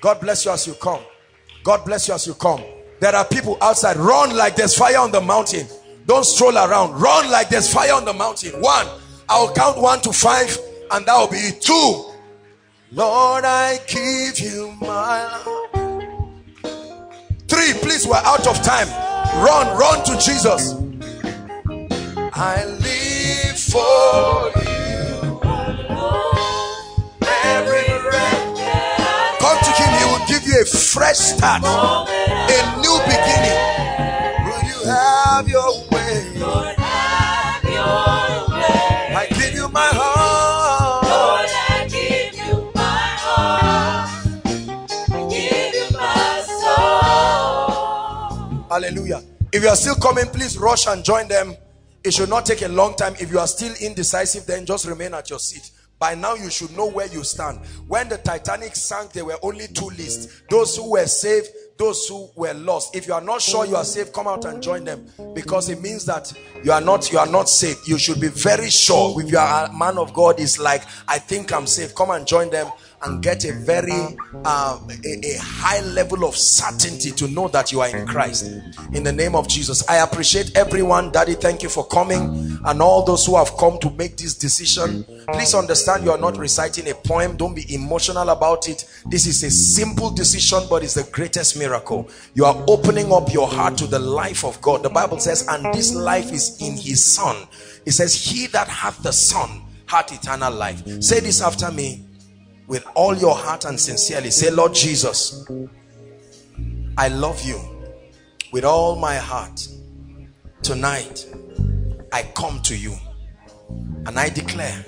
God bless you as you come. God bless you as you come. There are people outside. Run like there's fire on the mountain. Don't stroll around. Run like there's fire on the mountain. One. I'll count one to five and that will be two. Lord, I give you my life. Three, please, we're out of time. Run, run to Jesus. I live for you. Come to Him, He will give you a fresh start, a new beginning. Will you have your Hallelujah. If you are still coming, please rush and join them. It should not take a long time. If you are still indecisive, then just remain at your seat. By now, you should know where you stand. When the Titanic sank, there were only two lists. Those who were saved, those who were lost. If you are not sure you are saved, come out and join them. Because it means that you are not, you are not saved. You should be very sure. If you are a man of God, is like, I think I'm saved. Come and join them and get a very uh, a, a high level of certainty to know that you are in Christ. In the name of Jesus. I appreciate everyone. Daddy thank you for coming and all those who have come to make this decision. Please understand you are not reciting a poem. Don't be emotional about it. This is a simple decision but it's the greatest miracle. You are opening up your heart to the life of God. The Bible says and this life is in his son. It says he that hath the son hath eternal life. Say this after me with all your heart and sincerely say lord jesus i love you with all my heart. Tonight i come to you and i declare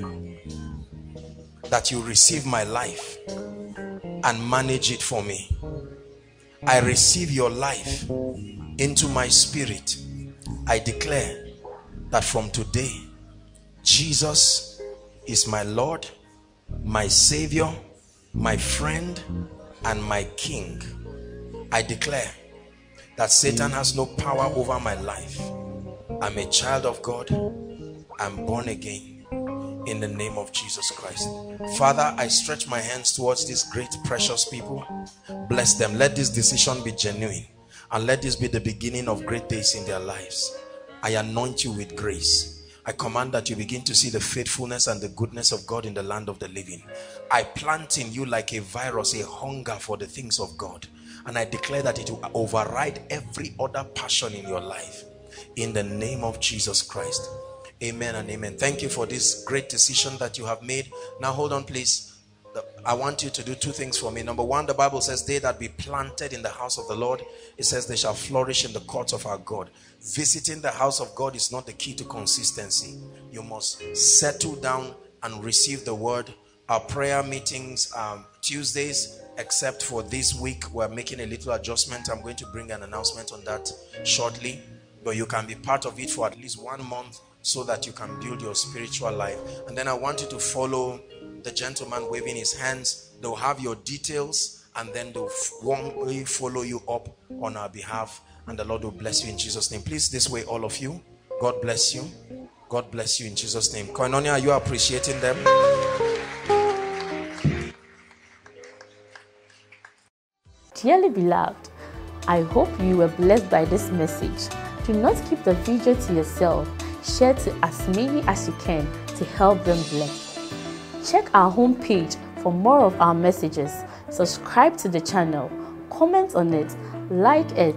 that you receive my life and manage it for me. I receive your life into my spirit. I declare that from today jesus is my lord my savior my friend and my king. I declare that satan has no power over my life. I'm a child of god. I'm born again in the name of jesus christ. Father i stretch my hands towards these great precious people. Bless them. Let this decision be genuine and let this be the beginning of great days in their lives. I anoint you with grace I command that you begin to see the faithfulness and the goodness of God in the land of the living. I plant in you like a virus, a hunger for the things of God. And I declare that it will override every other passion in your life. In the name of Jesus Christ. Amen and amen. Thank you for this great decision that you have made. Now hold on please. I want you to do two things for me. Number one, the Bible says, they that be planted in the house of the Lord, it says they shall flourish in the courts of our God. Visiting the house of God is not the key to consistency. You must settle down and receive the word. Our prayer meetings, um, Tuesdays, except for this week, we're making a little adjustment. I'm going to bring an announcement on that shortly. But you can be part of it for at least one month so that you can build your spiritual life. And then I want you to follow the gentleman waving his hands. They'll have your details and then they'll warmly follow you up on our behalf. And the Lord will bless you in Jesus' name. Please, this way, all of you. God bless you. God bless you in Jesus' name. Koinonia, are you appreciating them? Dearly beloved, I hope you were blessed by this message. Do not keep the video to yourself. Share to as many as you can to help them bless. Check our homepage for more of our messages. Subscribe to the channel, comment on it, like it.